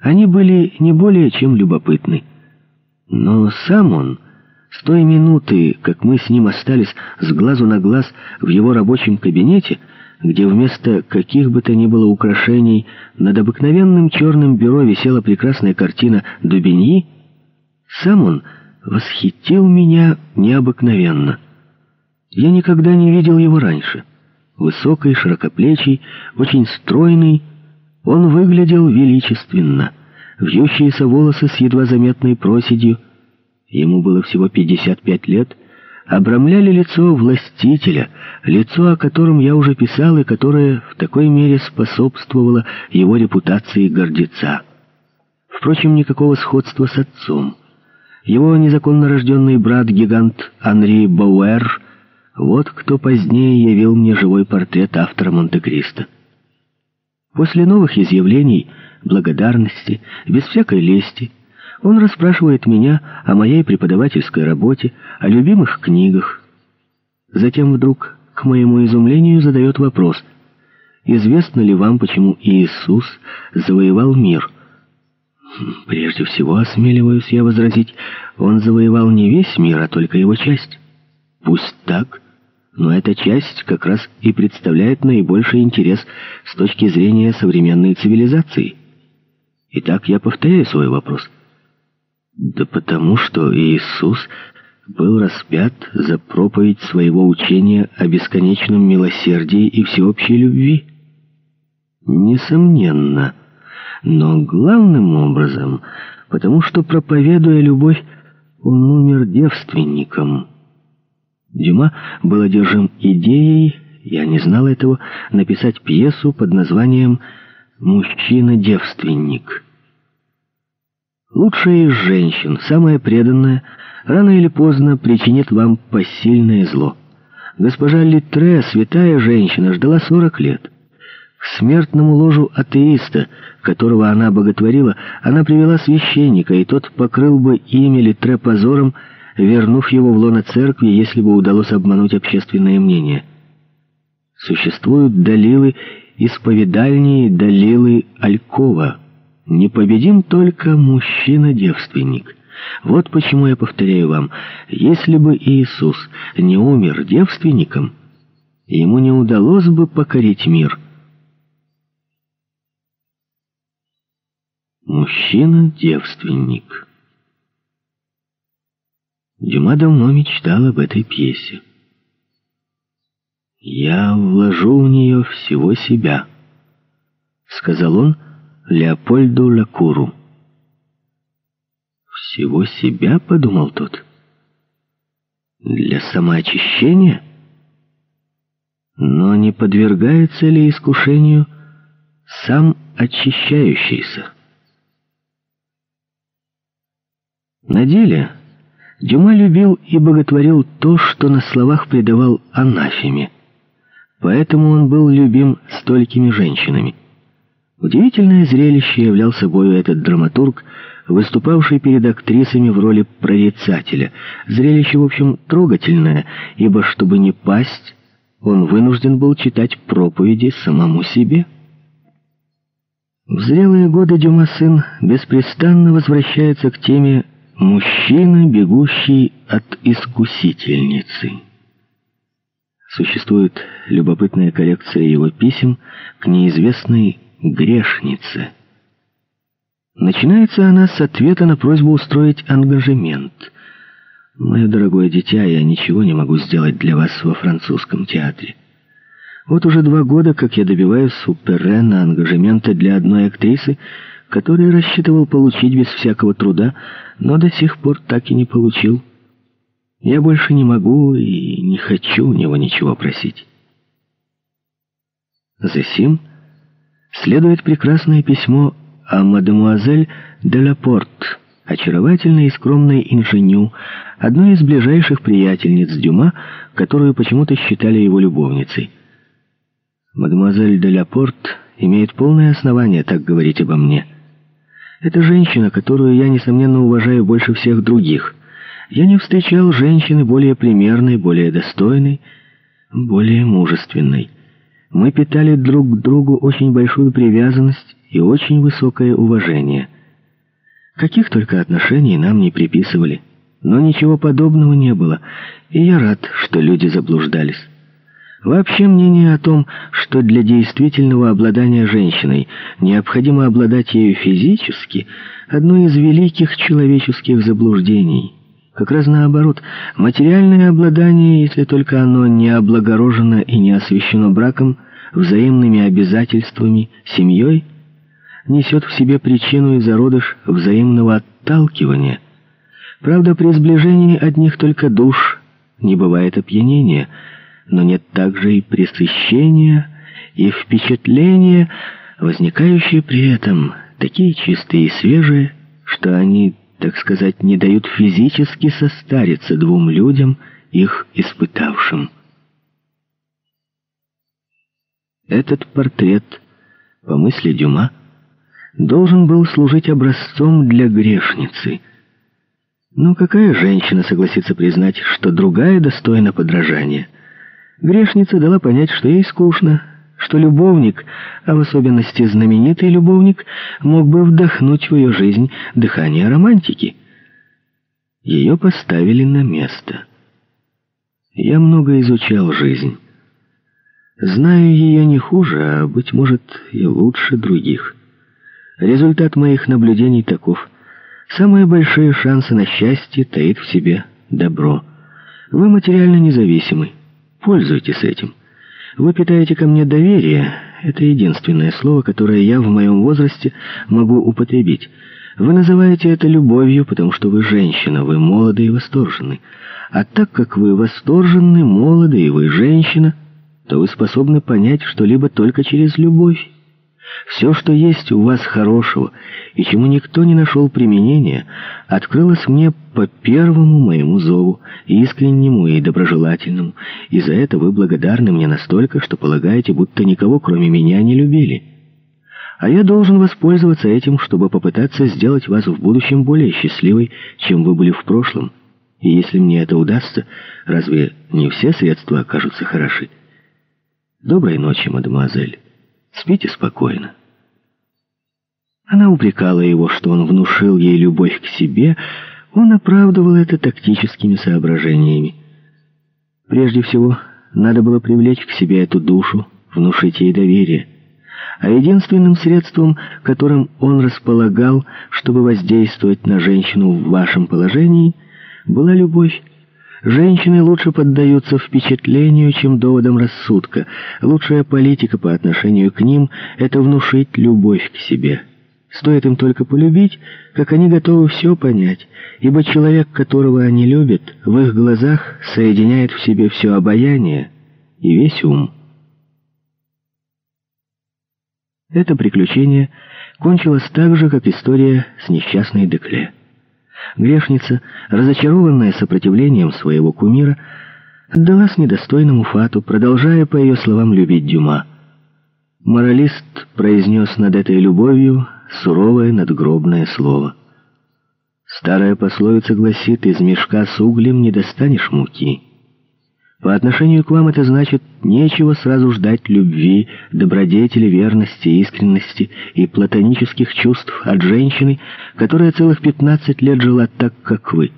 Они были не более чем любопытны. Но сам он с той минуты, как мы с ним остались с глазу на глаз в его рабочем кабинете, где вместо каких бы то ни было украшений над обыкновенным черным бюро висела прекрасная картина Дубиньи, сам он восхитил меня необыкновенно. Я никогда не видел его раньше. Высокий, широкоплечий, очень стройный, он выглядел величественно. Вьющиеся волосы с едва заметной проседью, ему было всего 55 лет, обрамляли лицо властителя, лицо, о котором я уже писал и которое в такой мере способствовало его репутации гордеца. Впрочем, никакого сходства с отцом. Его незаконно рожденный брат-гигант Анри Бауэр — вот кто позднее явил мне живой портрет автора Монте-Кристо. После новых изъявлений, благодарности, без всякой лести — он расспрашивает меня о моей преподавательской работе, о любимых книгах. Затем вдруг, к моему изумлению, задает вопрос. «Известно ли вам, почему Иисус завоевал мир?» Прежде всего, осмеливаюсь я возразить, он завоевал не весь мир, а только его часть. Пусть так, но эта часть как раз и представляет наибольший интерес с точки зрения современной цивилизации. Итак, я повторяю свой вопрос. Да потому что Иисус был распят за проповедь своего учения о бесконечном милосердии и всеобщей любви. Несомненно. Но главным образом, потому что, проповедуя любовь, он умер девственником. Дюма был одержим идеей, я не знал этого, написать пьесу под названием «Мужчина-девственник». Лучшая из женщин, самая преданная, рано или поздно причинит вам посильное зло. Госпожа Литре, святая женщина, ждала сорок лет. К смертному ложу атеиста, которого она боготворила, она привела священника, и тот покрыл бы имя Литре позором, вернув его в лоно церкви, если бы удалось обмануть общественное мнение. Существуют далилы исповедальни, далилы Алькова — Непобедим только мужчина-девственник. Вот почему я повторяю вам, если бы Иисус не умер девственником, ему не удалось бы покорить мир. Мужчина-девственник. Дюма давно мечтал об этой пьесе. «Я вложу в нее всего себя», — сказал он Леопольду Лакуру. «Всего себя?» — подумал тот. «Для самоочищения?» Но не подвергается ли искушению сам очищающийся? На деле Дюма любил и боготворил то, что на словах предавал анафеме. Поэтому он был любим столькими женщинами. Удивительное зрелище являл собою этот драматург, выступавший перед актрисами в роли прорицателя. Зрелище, в общем, трогательное, ибо, чтобы не пасть, он вынужден был читать проповеди самому себе. В зрелые годы Дюма сын беспрестанно возвращается к теме «мужчина, бегущий от искусительницы». Существует любопытная коллекция его писем к неизвестной грешнице. Начинается она с ответа на просьбу устроить ангажемент. «Мое дорогое дитя, я ничего не могу сделать для вас во французском театре. Вот уже два года, как я добиваюсь у Перре на ангажемента для одной актрисы, который рассчитывал получить без всякого труда, но до сих пор так и не получил. Я больше не могу и не хочу у него ничего просить». Засим следует прекрасное письмо о мадемуазель де Лапорт, очаровательной и скромной инженю, одной из ближайших приятельниц Дюма, которую почему-то считали его любовницей. Мадемуазель де Лапорт имеет полное основание так говорить обо мне. Это женщина, которую я, несомненно, уважаю больше всех других. Я не встречал женщины более примерной, более достойной, более мужественной. Мы питали друг к другу очень большую привязанность и очень высокое уважение. Каких только отношений нам не приписывали. Но ничего подобного не было, и я рад, что люди заблуждались. Вообще мнение о том, что для действительного обладания женщиной необходимо обладать ею физически, одно из великих человеческих заблуждений. Как раз наоборот, материальное обладание, если только оно не облагорожено и не освящено браком, взаимными обязательствами, семьей, несет в себе причину и зародыш взаимного отталкивания. Правда, при сближении одних только душ не бывает опьянения, но нет также и пресыщения, и впечатления, возникающие при этом, такие чистые и свежие, что они, так сказать, не дают физически состариться двум людям, их испытавшим. Этот портрет, по мысли Дюма, должен был служить образцом для грешницы. Но какая женщина согласится признать, что другая достойна подражания? Грешница дала понять, что ей скучно, что любовник, а в особенности знаменитый любовник, мог бы вдохнуть в ее жизнь дыхание романтики. Ее поставили на место. Я много изучал жизнь. Знаю ее не хуже, а, быть может, и лучше других. Результат моих наблюдений таков. Самые большие шансы на счастье таит в себе добро. Вы материально независимы. Пользуйтесь этим. Вы питаете ко мне доверие. Это единственное слово, которое я в моем возрасте могу употребить. Вы называете это любовью, потому что вы женщина, вы молоды и восторженны. А так как вы восторженны, молоды и вы женщина — то вы способны понять что-либо только через любовь. Все, что есть у вас хорошего, и чему никто не нашел применения, открылось мне по первому моему зову, искреннему и доброжелательному, и за это вы благодарны мне настолько, что полагаете, будто никого, кроме меня, не любили. А я должен воспользоваться этим, чтобы попытаться сделать вас в будущем более счастливой, чем вы были в прошлом. И если мне это удастся, разве не все средства окажутся хороши? «Доброй ночи, мадемуазель. Спите спокойно». Она упрекала его, что он внушил ей любовь к себе, он оправдывал это тактическими соображениями. Прежде всего, надо было привлечь к себе эту душу, внушить ей доверие. А единственным средством, которым он располагал, чтобы воздействовать на женщину в вашем положении, была любовь. Женщины лучше поддаются впечатлению, чем доводам рассудка. Лучшая политика по отношению к ним — это внушить любовь к себе. Стоит им только полюбить, как они готовы все понять, ибо человек, которого они любят, в их глазах соединяет в себе все обаяние и весь ум. Это приключение кончилось так же, как история с несчастной Декле. Грешница, разочарованная сопротивлением своего кумира, отдалась недостойному фату, продолжая, по ее словам, любить Дюма. Моралист произнес над этой любовью суровое надгробное слово. Старая пословица гласит, из мешка с углем не достанешь муки. По отношению к вам это значит нечего сразу ждать любви, добродетели, верности, искренности и платонических чувств от женщины, которая целых 15 лет жила так, как вы.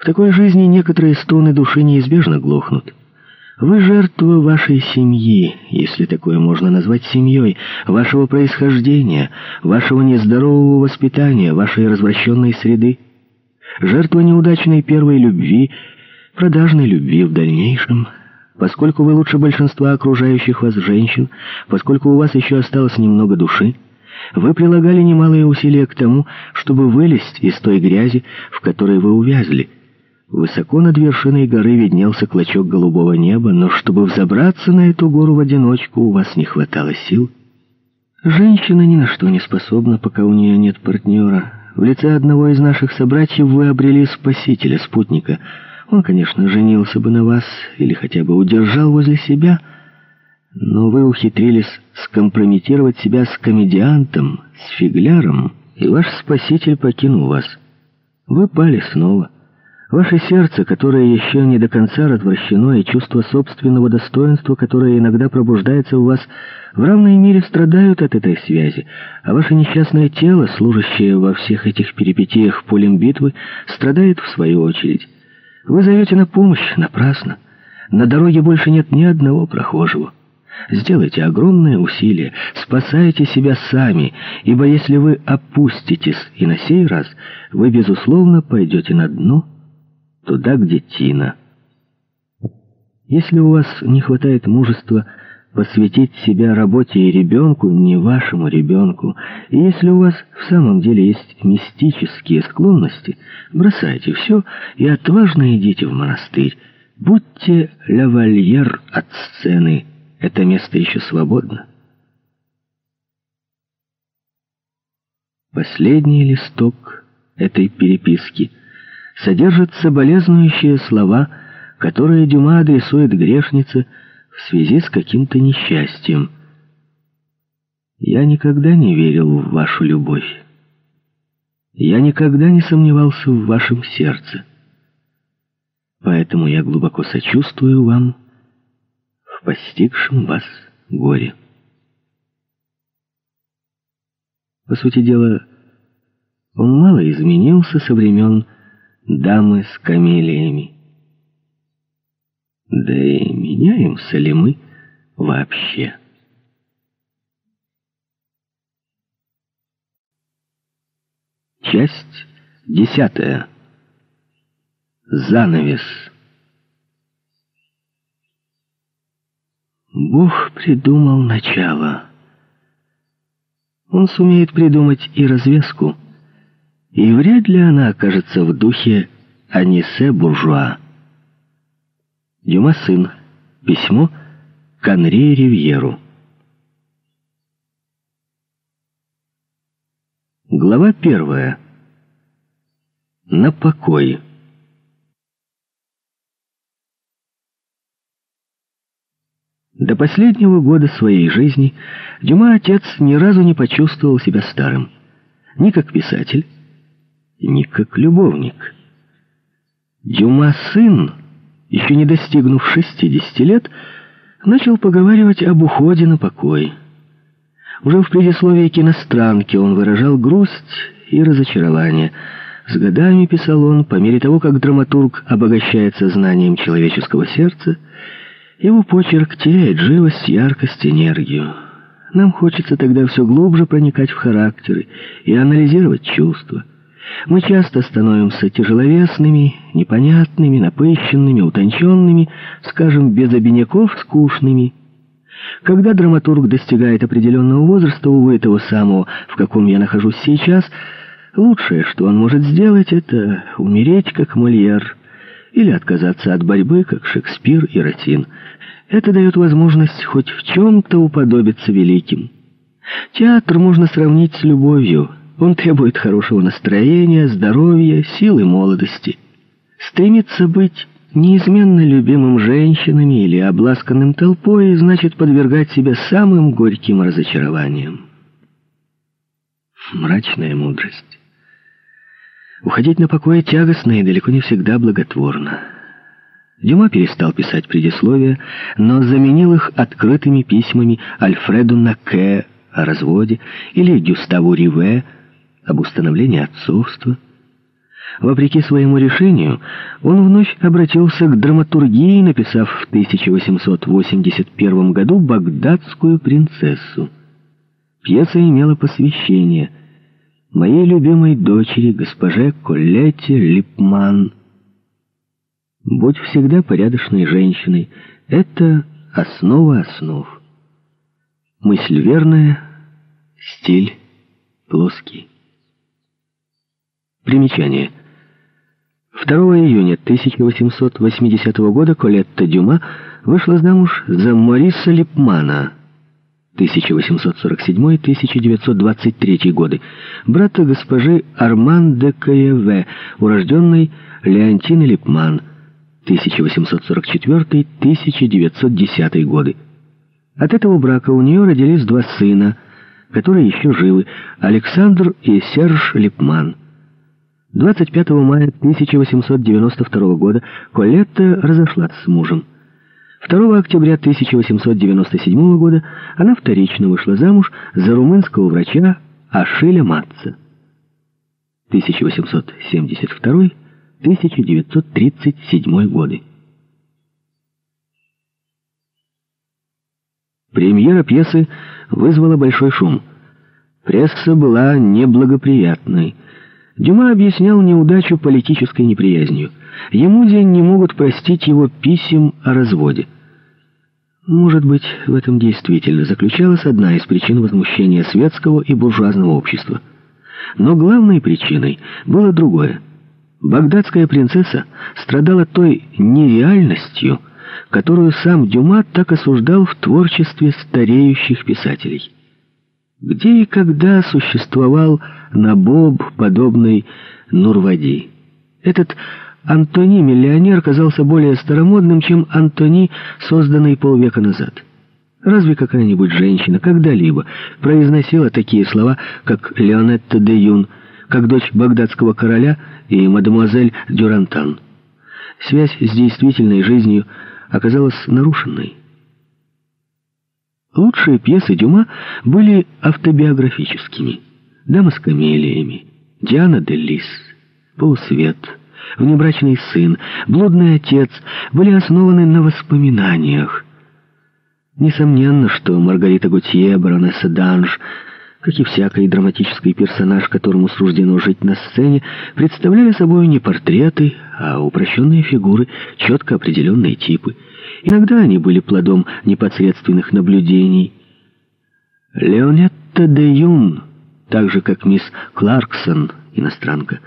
В такой жизни некоторые стоны души неизбежно глохнут. Вы жертва вашей семьи, если такое можно назвать семьей, вашего происхождения, вашего нездорового воспитания, вашей развращенной среды. Жертва неудачной первой любви — продажной любви в дальнейшем, поскольку вы лучше большинства окружающих вас женщин, поскольку у вас еще осталось немного души, вы прилагали немалые усилия к тому, чтобы вылезть из той грязи, в которой вы увязли. Высоко над вершиной горы виднелся клочок голубого неба, но чтобы взобраться на эту гору в одиночку, у вас не хватало сил. Женщина ни на что не способна, пока у нее нет партнера. В лице одного из наших собратьев вы обрели спасителя, спутника — он, конечно, женился бы на вас или хотя бы удержал возле себя, но вы ухитрились скомпрометировать себя с комедиантом, с фигляром, и ваш спаситель покинул вас. Вы пали снова. Ваше сердце, которое еще не до конца развращено, и чувство собственного достоинства, которое иногда пробуждается у вас, в равной мере страдают от этой связи, а ваше несчастное тело, служащее во всех этих перипетиях полем битвы, страдает в свою очередь. Вы зовете на помощь напрасно. На дороге больше нет ни одного прохожего. Сделайте огромное усилие, спасайте себя сами, ибо если вы опуститесь и на сей раз, вы, безусловно, пойдете на дно, туда, где Тина. Если у вас не хватает мужества посвятить себя работе и ребенку, не вашему ребенку. И если у вас в самом деле есть мистические склонности, бросайте все и отважно идите в монастырь. Будьте лавальер от сцены. Это место еще свободно. Последний листок этой переписки содержит соболезнующие слова, которые Дюма адресует грешнице, в связи с каким-то несчастьем. Я никогда не верил в вашу любовь. Я никогда не сомневался в вашем сердце. Поэтому я глубоко сочувствую вам в постигшем вас горе. По сути дела, он мало изменился со времен дамы с камелиями. Да меняемся ли мы вообще? Часть десятая. Занавес. Бог придумал начало. Он сумеет придумать и развеску, и вряд ли она окажется в духе Анисе Буржуа. Дюма сын. Письмо к Анри Ривьеру. Глава первая. На покой. До последнего года своей жизни Дюма отец ни разу не почувствовал себя старым. Ни как писатель, ни как любовник. Дюма сын еще не достигнув 60 лет, начал поговаривать об уходе на покой. Уже в предисловии киностранки он выражал грусть и разочарование. С годами, писал он, по мере того, как драматург обогащается знанием человеческого сердца, его почерк теряет живость, яркость, энергию. Нам хочется тогда все глубже проникать в характеры и анализировать чувства. Мы часто становимся тяжеловесными, непонятными, напыщенными, утонченными, скажем, без обиняков скучными. Когда драматург достигает определенного возраста, увы, того самого, в каком я нахожусь сейчас, лучшее, что он может сделать, это умереть, как Мольер, или отказаться от борьбы, как Шекспир и Ротин. Это дает возможность хоть в чем-то уподобиться великим. Театр можно сравнить с любовью. Он требует хорошего настроения, здоровья, силы молодости. Стремится быть неизменно любимым женщинами или обласканным толпой значит подвергать себя самым горьким разочарованиям. Мрачная мудрость. Уходить на покой тягостно и далеко не всегда благотворно. Дюма перестал писать предисловия, но заменил их открытыми письмами Альфреду Наке о разводе или Гюставу Риве об установлении отцовства. Вопреки своему решению, он вновь обратился к драматургии, написав в 1881 году «Багдадскую принцессу». Пьеса имела посвящение моей любимой дочери, госпоже Коллете Липман. Будь всегда порядочной женщиной. Это основа основ. Мысль верная, стиль плоский. Примечание. 2 июня 1880 года Колетта Дюма вышла замуж за Мориса Липмана 1847-1923 годы, брата госпожи Арман де Каеве, урожденной Леонтины Липман 1844-1910 годы. От этого брака у нее родились два сына, которые еще живы, Александр и Серж Липман. 25 мая 1892 года Колетта разошлась с мужем. 2 октября 1897 года она вторично вышла замуж за румынского врача Ашиля Матца. 1872-1937 годы. Премьера пьесы вызвала большой шум. Пресса была неблагоприятной. Дюма объяснял неудачу политической неприязнью. Ему день не могут простить его писем о разводе. Может быть, в этом действительно заключалась одна из причин возмущения светского и буржуазного общества. Но главной причиной было другое. Багдадская принцесса страдала той нереальностью, которую сам Дюма так осуждал в творчестве стареющих писателей. Где и когда существовал Набоб, подобный Нурвади? Этот Антони-миллионер казался более старомодным, чем Антони, созданный полвека назад. Разве какая-нибудь женщина когда-либо произносила такие слова, как Леонетта де Юн, как дочь багдадского короля и мадемуазель Дюрантан? Связь с действительной жизнью оказалась нарушенной. Лучшие пьесы Дюма были автобиографическими. «Дама с камелиями», «Диана де Лис», «Полусвет», «Внебрачный сын», «Блудный отец» были основаны на воспоминаниях. Несомненно, что Маргарита Готье, баронесса Данж, как и всякий драматический персонаж, которому суждено жить на сцене, представляли собой не портреты, а упрощенные фигуры, четко определенные типы. Иногда они были плодом непосредственных наблюдений. Леонетта де Юн, так же как мисс Кларксон, иностранка,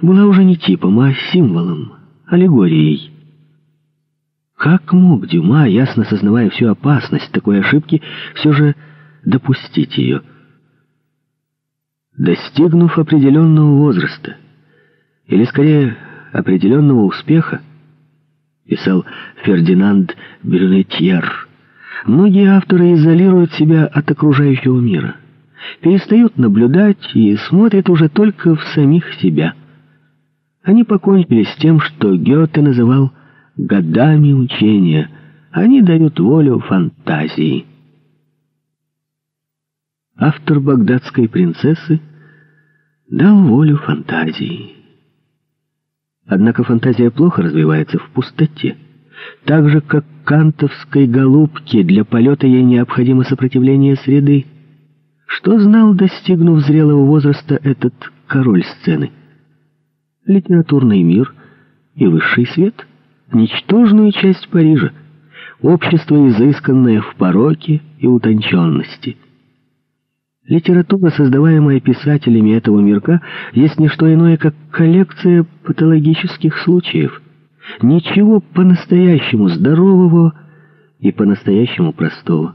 была уже не типом, а символом, аллегорией. Как мог Дюма, ясно сознавая всю опасность такой ошибки, все же допустить ее? Достигнув определенного возраста, или скорее определенного успеха, писал Фердинанд Брюнетьер, многие авторы изолируют себя от окружающего мира, перестают наблюдать и смотрят уже только в самих себя – они покончили с тем, что Гёте называл «годами учения». Они дают волю фантазии. Автор «Багдадской принцессы» дал волю фантазии. Однако фантазия плохо развивается в пустоте. Так же, как кантовской голубке, для полета ей необходимо сопротивление среды. Что знал, достигнув зрелого возраста, этот король сцены? литературный мир и высший свет, ничтожную часть Парижа, общество, изысканное в пороке и утонченности. Литература, создаваемая писателями этого мирка, есть не что иное, как коллекция патологических случаев. Ничего по-настоящему здорового и по-настоящему простого.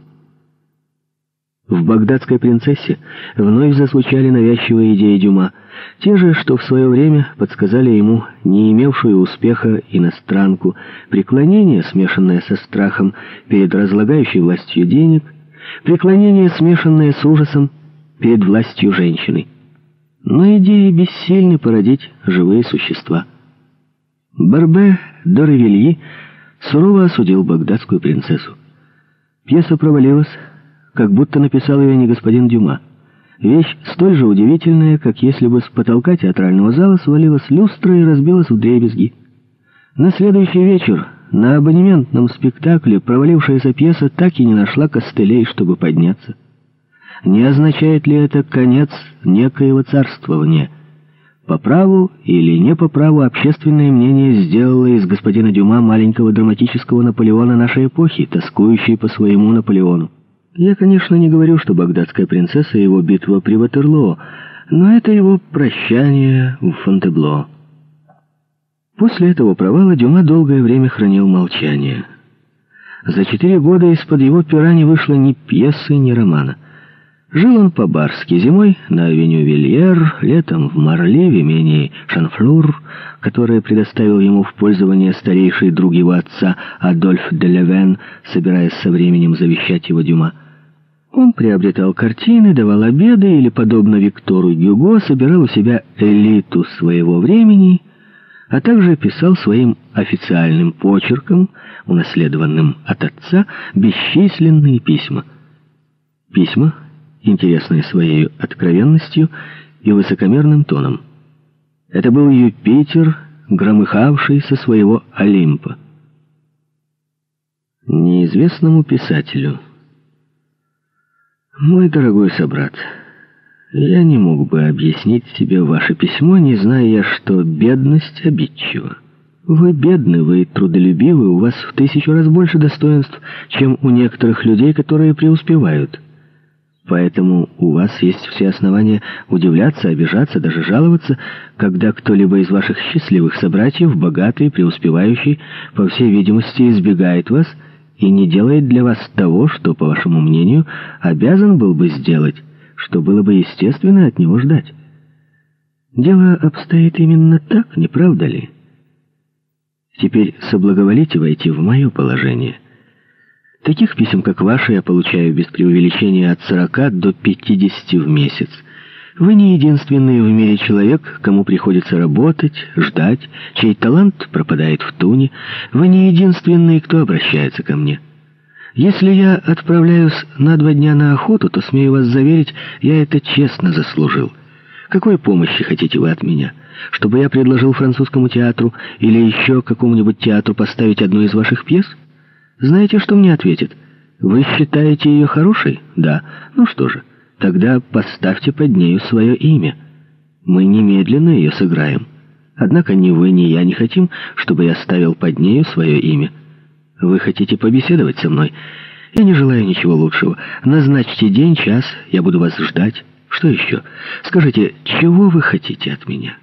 В «Багдадской принцессе» вновь зазвучали навязчивые идеи Дюма, те же, что в свое время подсказали ему не имевшую успеха иностранку, преклонение, смешанное со страхом перед разлагающей властью денег, преклонение, смешанное с ужасом перед властью женщины. Но идеи бессильны породить живые существа. Барбе Доревильи сурово осудил багдадскую принцессу. Пьеса провалилась, как будто написал ее не господин Дюма. Вещь столь же удивительная, как если бы с потолка театрального зала свалилась люстра и разбилась в дребезги. На следующий вечер на абонементном спектакле провалившаяся пьеса так и не нашла костылей, чтобы подняться. Не означает ли это конец некоего царствования? По праву или не по праву общественное мнение сделало из господина Дюма маленького драматического Наполеона нашей эпохи, тоскующий по своему Наполеону. Я, конечно, не говорю, что багдадская принцесса — его битва при Ватерлоо, но это его прощание в Фонтебло. После этого провала Дюма долгое время хранил молчание. За четыре года из-под его пера не вышло ни пьесы, ни романа. Жил он по-барски, зимой на авеню Вильер, летом в Марли, в имении Шанфлур, которое предоставил ему в пользование старейший друг его отца Адольф де Левен, собираясь со временем завещать его Дюма. Он приобретал картины, давал обеды или, подобно Виктору Гюго, собирал у себя элиту своего времени, а также писал своим официальным почерком, унаследованным от отца, бесчисленные письма. Письма, интересные своей откровенностью и высокомерным тоном. Это был Юпитер, громыхавший со своего Олимпа. Неизвестному писателю... «Мой дорогой собрат, я не мог бы объяснить тебе ваше письмо, не зная, что бедность обидчива. Вы бедны, вы трудолюбивы, у вас в тысячу раз больше достоинств, чем у некоторых людей, которые преуспевают. Поэтому у вас есть все основания удивляться, обижаться, даже жаловаться, когда кто-либо из ваших счастливых собратьев, богатый, преуспевающий, по всей видимости, избегает вас — и не делает для вас того, что, по вашему мнению, обязан был бы сделать, что было бы естественно от него ждать. Дело обстоит именно так, не правда ли? Теперь соблаговолите войти в мое положение. Таких писем, как ваши, я получаю без преувеличения от 40 до 50 в месяц – вы не единственный в мире человек, кому приходится работать, ждать, чей талант пропадает в туне. Вы не единственный, кто обращается ко мне. Если я отправляюсь на два дня на охоту, то, смею вас заверить, я это честно заслужил. Какой помощи хотите вы от меня? Чтобы я предложил французскому театру или еще какому-нибудь театру поставить одну из ваших пьес? Знаете, что мне ответит? Вы считаете ее хорошей? Да. Ну что же... Тогда поставьте под нею свое имя. Мы немедленно ее сыграем. Однако ни вы, ни я не хотим, чтобы я ставил под нею свое имя. Вы хотите побеседовать со мной? Я не желаю ничего лучшего. Назначьте день, час, я буду вас ждать. Что еще? Скажите, чего вы хотите от меня?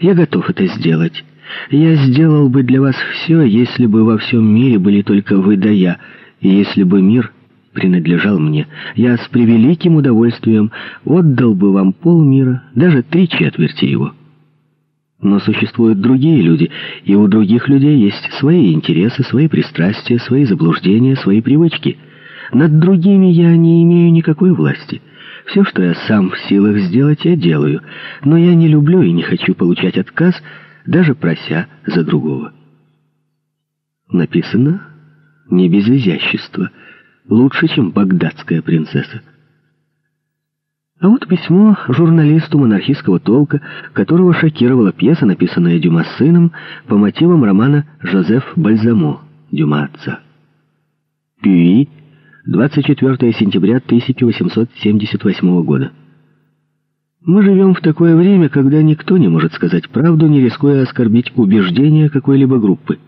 Я готов это сделать. Я сделал бы для вас все, если бы во всем мире были только вы да я, и если бы мир принадлежал мне. Я с превеликим удовольствием отдал бы вам полмира, даже три четверти его. Но существуют другие люди, и у других людей есть свои интересы, свои пристрастия, свои заблуждения, свои привычки. Над другими я не имею никакой власти. Все, что я сам в силах сделать, я делаю, но я не люблю и не хочу получать отказ, даже прося за другого. Написано не без изящества — лучше, чем багдадская принцесса. А вот письмо журналисту монархистского толка, которого шокировала пьеса, написанная Дюма сыном по мотивам романа «Жозеф Бальзамо» Дюма отца. Пюи, 24 сентября 1878 года. Мы живем в такое время, когда никто не может сказать правду, не рискуя оскорбить убеждения какой-либо группы.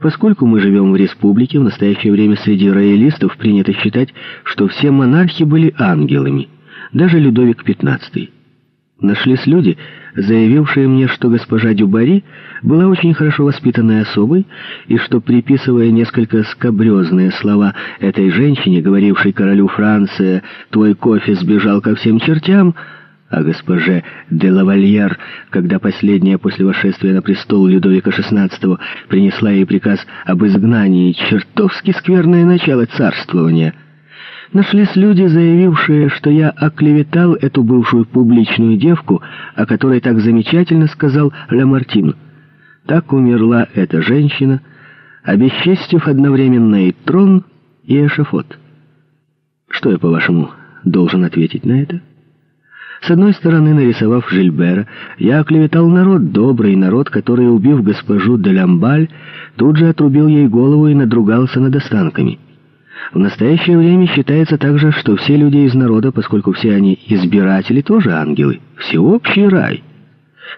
Поскольку мы живем в республике, в настоящее время среди роялистов принято считать, что все монархи были ангелами, даже Людовик XV. Нашлись люди, заявившие мне, что госпожа Дюбари была очень хорошо воспитанной особой, и что, приписывая несколько скобрезные слова этой женщине, говорившей королю Франции «Твой кофе сбежал ко всем чертям», а госпоже де лавальер, когда последняя после восшествия на престол Людовика XVI принесла ей приказ об изгнании, чертовски скверное начало царствования. Нашлись люди, заявившие, что я оклеветал эту бывшую публичную девку, о которой так замечательно сказал Ламартин. Так умерла эта женщина, обесчестив одновременно и трон, и эшафот. Что я, по-вашему, должен ответить на это? С одной стороны, нарисовав Жильбера, я оклеветал народ, добрый народ, который, убив госпожу де Ламбаль, тут же отрубил ей голову и надругался над останками. В настоящее время считается также, что все люди из народа, поскольку все они избиратели, тоже ангелы. Всеобщий рай.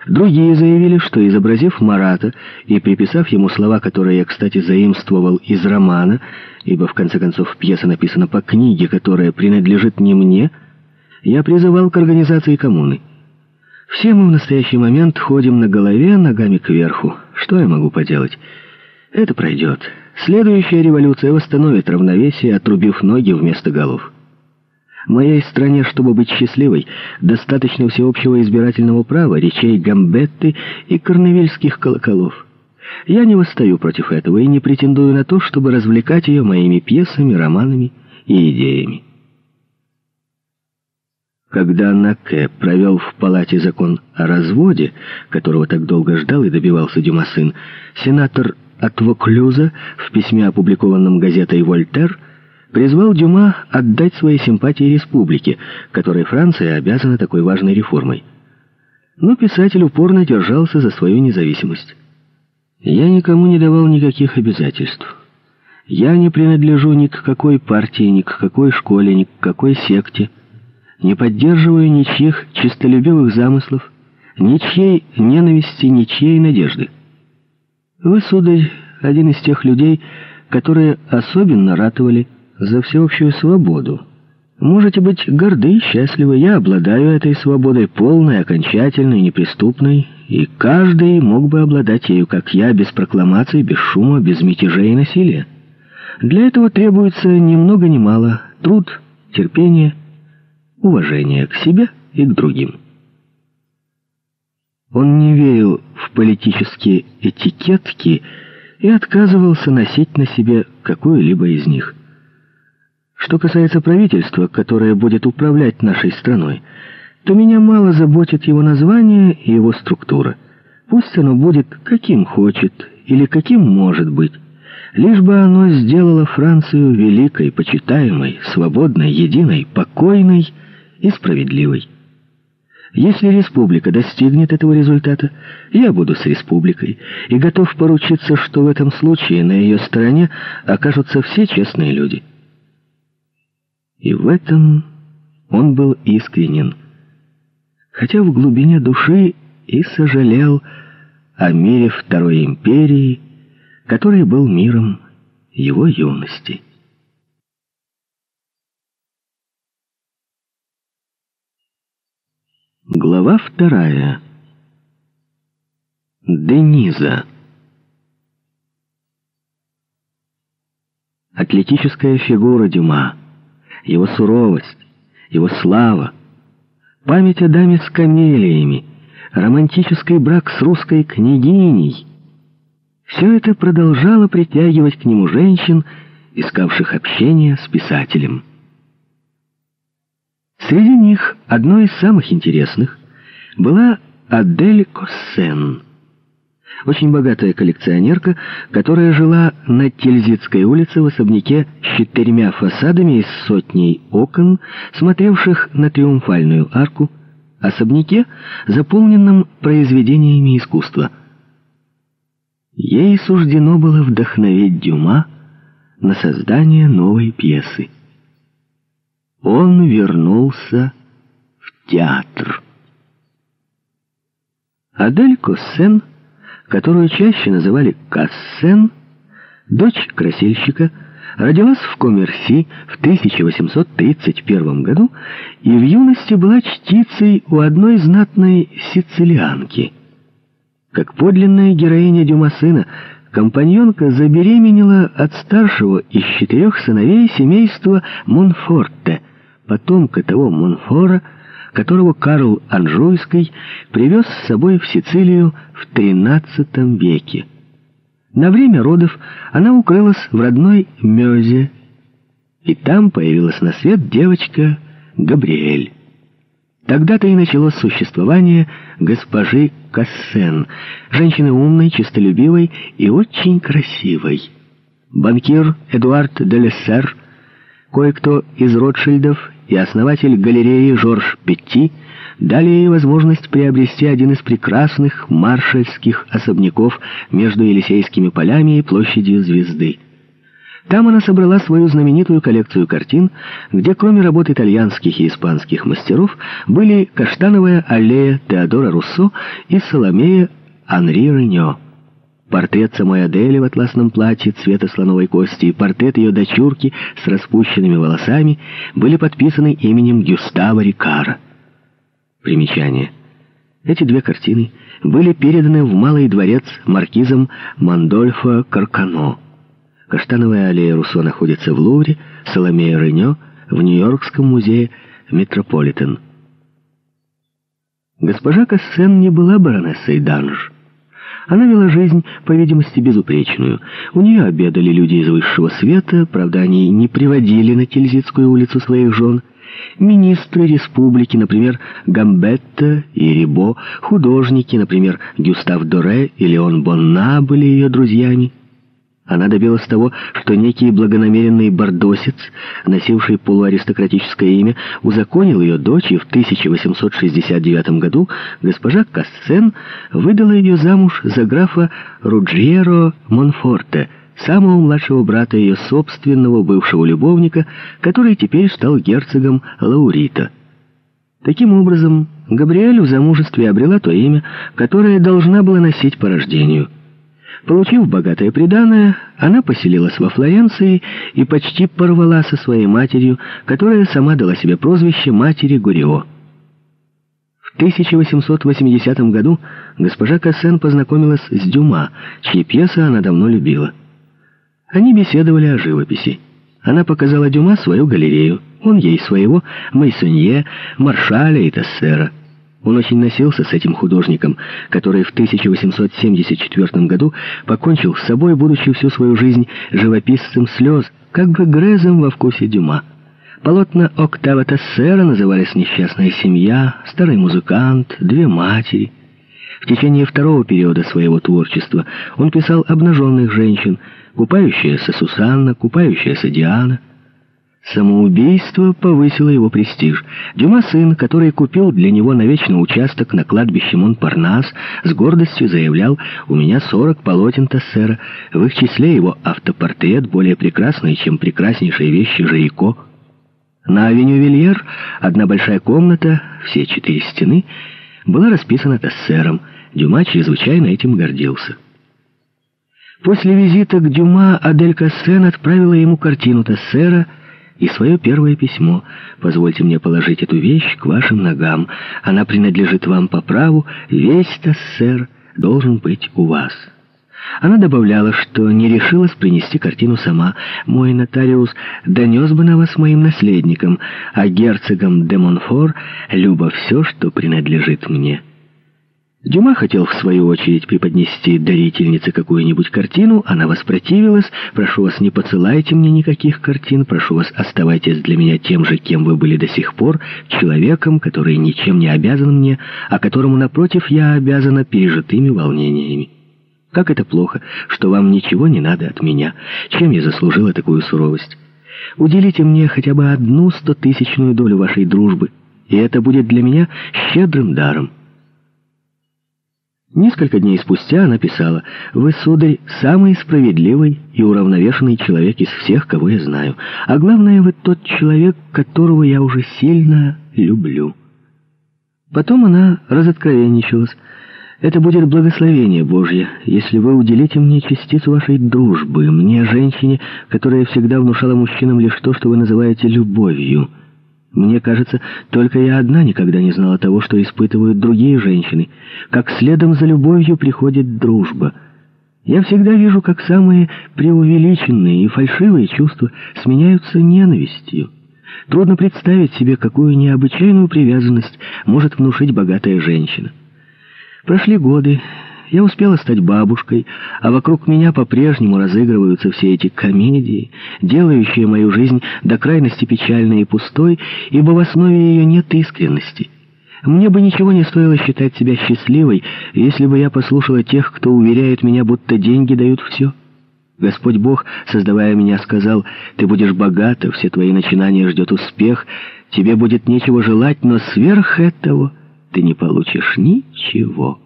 Другие заявили, что, изобразив Марата и приписав ему слова, которые я, кстати, заимствовал из романа, ибо, в конце концов, пьеса написана по книге, которая принадлежит не мне, я призывал к организации коммуны. Все мы в настоящий момент ходим на голове, ногами кверху. Что я могу поделать? Это пройдет. Следующая революция восстановит равновесие, отрубив ноги вместо голов. Моей стране, чтобы быть счастливой, достаточно всеобщего избирательного права, речей Гамбетты и корневильских колоколов. Я не восстаю против этого и не претендую на то, чтобы развлекать ее моими пьесами, романами и идеями. Когда Наке провел в палате закон о разводе, которого так долго ждал и добивался Дюма сын, сенатор от Воклюза в письме, опубликованном газетой «Вольтер», призвал Дюма отдать свои симпатии республике, которой Франция обязана такой важной реформой. Но писатель упорно держался за свою независимость. «Я никому не давал никаких обязательств. Я не принадлежу ни к какой партии, ни к какой школе, ни к какой секте» не поддерживаю ничьих чистолюбивых замыслов, ничьей ненависти, ничьей надежды. Вы, сударь, один из тех людей, которые особенно ратовали за всеобщую свободу. Можете быть горды и счастливы. Я обладаю этой свободой полной, окончательной, неприступной, и каждый мог бы обладать ею, как я, без прокламаций, без шума, без мятежей и насилия. Для этого требуется ни много ни мало труд, терпение, уважение к себе и к другим. Он не верил в политические этикетки и отказывался носить на себе какую-либо из них. Что касается правительства, которое будет управлять нашей страной, то меня мало заботит его название и его структура. Пусть оно будет каким хочет или каким может быть, лишь бы оно сделало Францию великой, почитаемой, свободной, единой, покойной и справедливой. Если республика достигнет этого результата, я буду с республикой и готов поручиться, что в этом случае на ее стороне окажутся все честные люди. И в этом он был искренен, хотя в глубине души и сожалел о мире Второй империи, который был миром его юности. Глава вторая. Дениза. Атлетическая фигура Дюма, его суровость, его слава, память о даме с камелиями, романтический брак с русской княгиней — все это продолжало притягивать к нему женщин, искавших общения с писателем. Среди них одной из самых интересных была Адель Коссен, очень богатая коллекционерка, которая жила на Тильзитской улице в особняке с четырьмя фасадами и сотней окон, смотревших на Триумфальную арку, особняке, заполненном произведениями искусства. Ей суждено было вдохновить Дюма на создание новой пьесы он вернулся в театр. Адель Коссен, которую чаще называли Кассен, дочь красильщика, родилась в Коммерси в 1831 году и в юности была чтицей у одной знатной сицилианки. Как подлинная героиня Дюма сына, компаньонка забеременела от старшего из четырех сыновей семейства Монфорте, потомка того Монфора, которого Карл Анжуйский привез с собой в Сицилию в XIII веке. На время родов она укрылась в родной Мёзе, и там появилась на свет девочка Габриэль. Тогда-то и началось существование госпожи Кассен, женщины умной, честолюбивой и очень красивой. Банкир Эдуард де Лессер, кое-кто из Ротшильдов и основатель галереи Жорж Петти дали ей возможность приобрести один из прекрасных маршальских особняков между Елисейскими полями и площадью Звезды. Там она собрала свою знаменитую коллекцию картин, где кроме работ итальянских и испанских мастеров были «Каштановая аллея» Теодора Руссо и «Соломея» Анри Реньо. Портрет самой Адели в атласном платье цвета слоновой кости и портрет ее дочурки с распущенными волосами были подписаны именем Гюстава Рикара. Примечание. Эти две картины были переданы в Малый дворец маркизом Мандольфо Каркано. Каштановая аллея Руссо находится в Лувре, Соломея Ренё в Нью-Йоркском музее Метрополитен. Госпожа Кассен не была баронессой Данж. Она вела жизнь, по видимости, безупречную. У нее обедали люди из высшего света, правда, они не приводили на Тильзитскую улицу своих жен. Министры республики, например, Гамбетта и Рибо, художники, например, Гюстав Доре и Леон Бонна были ее друзьями. Она добилась того, что некий благонамеренный бордосец, носивший полуаристократическое имя, узаконил ее дочь, и в 1869 году госпожа Кассен выдала ее замуж за графа Руджьеро Монфорте, самого младшего брата ее собственного бывшего любовника, который теперь стал герцогом Лаурита. Таким образом, Габриэль в замужестве обрела то имя, которое должна была носить по рождению – Получив богатое приданое, она поселилась во Флоренции и почти порвала со своей матерью, которая сама дала себе прозвище матери Гурио. В 1880 году госпожа Кассен познакомилась с Дюма, чьи пьесы она давно любила. Они беседовали о живописи. Она показала Дюма свою галерею, он ей своего Мейсонье, Маршаля и Тессера. Он очень носился с этим художником, который в 1874 году покончил с собой, будучи всю свою жизнь живописцем слез, как бы Грезом во вкусе Дюма. Полотна Октава Тессера назывались «Несчастная семья», «Старый музыкант», «Две матери». В течение второго периода своего творчества он писал обнаженных женщин, купающаяся Сусанна, купающаяся Диана – Самоубийство повысило его престиж. Дюма сын, который купил для него навечно участок на кладбище Монпарнас, с гордостью заявлял «У меня сорок полотен Тассера, в их числе его автопортрет, более прекрасный, чем прекраснейшие вещи Жирико». На авеню Вильер одна большая комната, все четыре стены, была расписана Тассером. Дюма чрезвычайно этим гордился. После визита к Дюма Адель Кассен отправила ему картину Тассера и свое первое письмо. Позвольте мне положить эту вещь к вашим ногам. Она принадлежит вам по праву. Весь Тассер должен быть у вас». Она добавляла, что не решилась принести картину сама. «Мой нотариус донес бы на вас моим наследникам, а герцогам де Монфор любо все, что принадлежит мне». Дюма хотел, в свою очередь, преподнести дарительнице какую-нибудь картину. Она воспротивилась. «Прошу вас, не посылайте мне никаких картин. Прошу вас, оставайтесь для меня тем же, кем вы были до сих пор, человеком, который ничем не обязан мне, а которому, напротив, я обязана пережитыми волнениями. Как это плохо, что вам ничего не надо от меня. Чем я заслужила такую суровость? Уделите мне хотя бы одну стотысячную долю вашей дружбы, и это будет для меня щедрым даром». Несколько дней спустя она писала, «Вы, сударь, самый справедливый и уравновешенный человек из всех, кого я знаю. А главное, вы тот человек, которого я уже сильно люблю». Потом она разоткровенничалась. Это будет благословение Божье, если вы уделите мне частицу вашей дружбы, мне, женщине, которая всегда внушала мужчинам лишь то, что вы называете любовью. Мне кажется, только я одна никогда не знала того, что испытывают другие женщины, как следом за любовью приходит дружба. Я всегда вижу, как самые преувеличенные и фальшивые чувства сменяются ненавистью. Трудно представить себе, какую необычайную привязанность может внушить богатая женщина. Прошли годы, я успела стать бабушкой, а вокруг меня по-прежнему разыгрываются все эти комедии, делающие мою жизнь до крайности печальной и пустой, ибо в основе ее нет искренности. Мне бы ничего не стоило считать себя счастливой, если бы я послушала тех, кто уверяет меня, будто деньги дают все. Господь Бог, создавая меня, сказал, «Ты будешь богата, все твои начинания ждет успех, тебе будет нечего желать, но сверх этого...» ты не получишь ничего.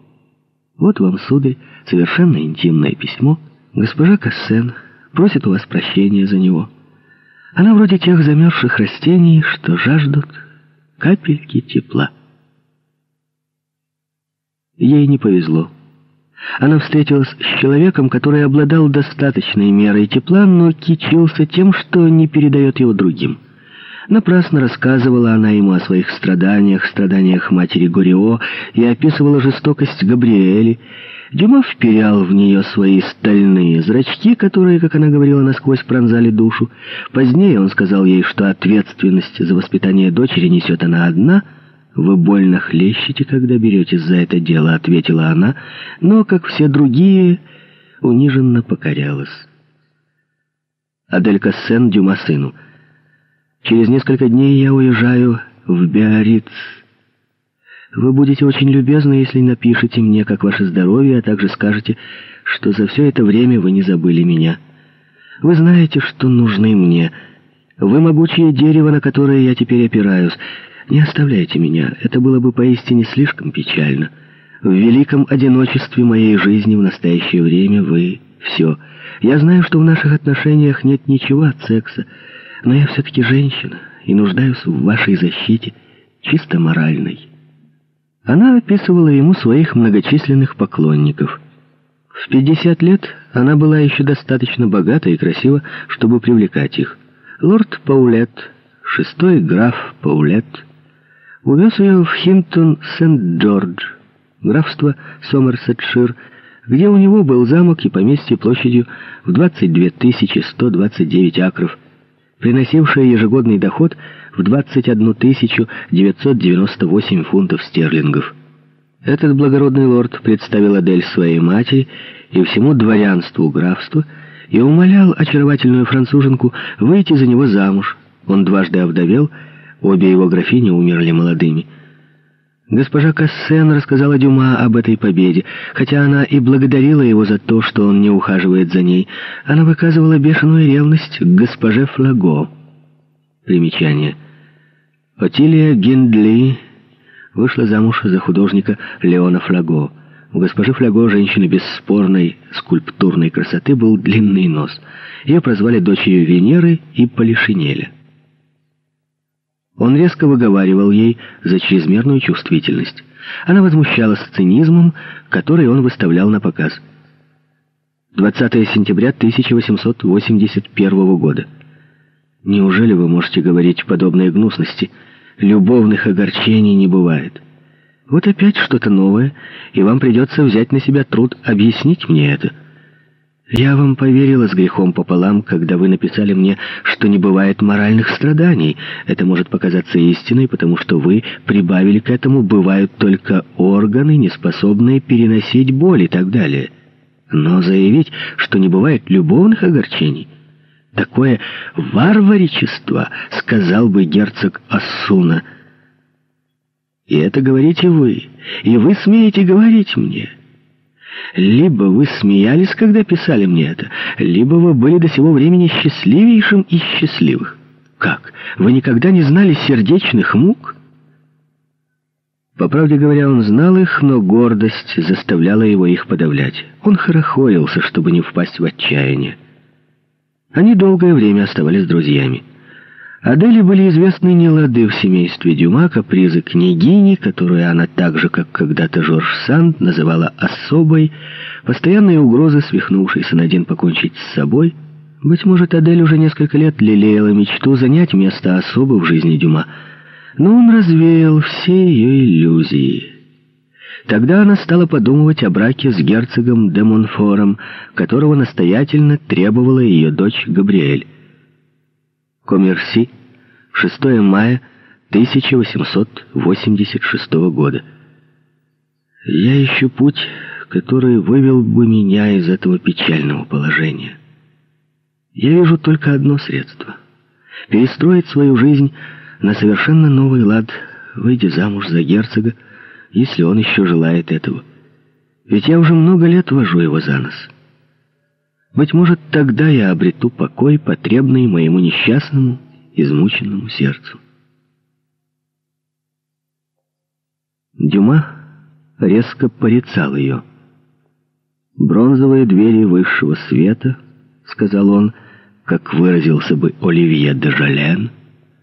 Вот вам, сударь, совершенно интимное письмо. Госпожа Кассен просит у вас прощения за него. Она вроде тех замерзших растений, что жаждут капельки тепла. Ей не повезло. Она встретилась с человеком, который обладал достаточной мерой тепла, но кичился тем, что не передает его другим. Напрасно рассказывала она ему о своих страданиях, страданиях матери Горио, и описывала жестокость Габриэли. Дюма вперял в нее свои стальные зрачки, которые, как она говорила, насквозь пронзали душу. Позднее он сказал ей, что ответственность за воспитание дочери несет она одна. «Вы больно хлещете, когда беретесь за это дело», — ответила она, но, как все другие, униженно покорялась. Адель Кассен Дюма сыну — Через несколько дней я уезжаю в Биарриц. Вы будете очень любезны, если напишите мне, как ваше здоровье, а также скажете, что за все это время вы не забыли меня. Вы знаете, что нужны мне. Вы могучее дерево, на которое я теперь опираюсь. Не оставляйте меня, это было бы поистине слишком печально. В великом одиночестве моей жизни в настоящее время вы — все. Я знаю, что в наших отношениях нет ничего от секса, но я все-таки женщина и нуждаюсь в вашей защите, чисто моральной». Она описывала ему своих многочисленных поклонников. В 50 лет она была еще достаточно богата и красива, чтобы привлекать их. Лорд Паулет, шестой граф Паулет, увез ее в Хинтон Сент-Джордж, графство Сомерсетшир, где у него был замок и поместье площадью в 22 129 акров, приносившая ежегодный доход в 21 998 фунтов стерлингов. Этот благородный лорд представил Адель своей матери и всему дворянству графства и умолял очаровательную француженку выйти за него замуж. Он дважды овдовел, обе его графини умерли молодыми. Госпожа Кассен рассказала Дюма об этой победе. Хотя она и благодарила его за то, что он не ухаживает за ней, она выказывала бешеную ревность к госпоже Флаго. Примечание. Отилия Гендли вышла замуж за художника Леона Флаго. У госпожи Флаго, женщины бесспорной скульптурной красоты, был длинный нос. Ее прозвали дочерью Венеры и Полишинеля. Он резко выговаривал ей за чрезмерную чувствительность. Она возмущалась цинизмом, который он выставлял на показ. 20 сентября 1881 года. Неужели вы можете говорить подобные гнусности? Любовных огорчений не бывает. Вот опять что-то новое, и вам придется взять на себя труд объяснить мне это. Я вам поверила с грехом пополам, когда вы написали мне, что не бывает моральных страданий. Это может показаться истиной, потому что вы прибавили к этому «бывают только органы, неспособные переносить боль» и так далее. Но заявить, что не бывает любовных огорчений, такое варваричество, сказал бы герцог Ассуна. И это говорите вы, и вы смеете говорить мне». Либо вы смеялись, когда писали мне это, либо вы были до сего времени счастливейшим из счастливых. Как? Вы никогда не знали сердечных мук? По правде говоря, он знал их, но гордость заставляла его их подавлять. Он хорохорился, чтобы не впасть в отчаяние. Они долгое время оставались друзьями. Аделе были известны нелады в семействе Дюма, капризы княгини, которую она так же, как когда-то Жорж Санд, называла «особой», постоянные угрозы, свихнувшейся на день покончить с собой. Быть может, Адель уже несколько лет лелеяла мечту занять место особы в жизни Дюма, но он развеял все ее иллюзии. Тогда она стала подумывать о браке с герцогом де Монфором, которого настоятельно требовала ее дочь Габриэль. Коммерси, 6 мая 1886 года. Я ищу путь, который вывел бы меня из этого печального положения. Я вижу только одно средство — перестроить свою жизнь на совершенно новый лад, выйдя замуж за герцога, если он еще желает этого. Ведь я уже много лет вожу его за нос. Быть может, тогда я обрету покой, потребный моему несчастному, измученному сердцу. Дюма резко порицал ее. «Бронзовые двери высшего света», — сказал он, как выразился бы Оливье де Жален,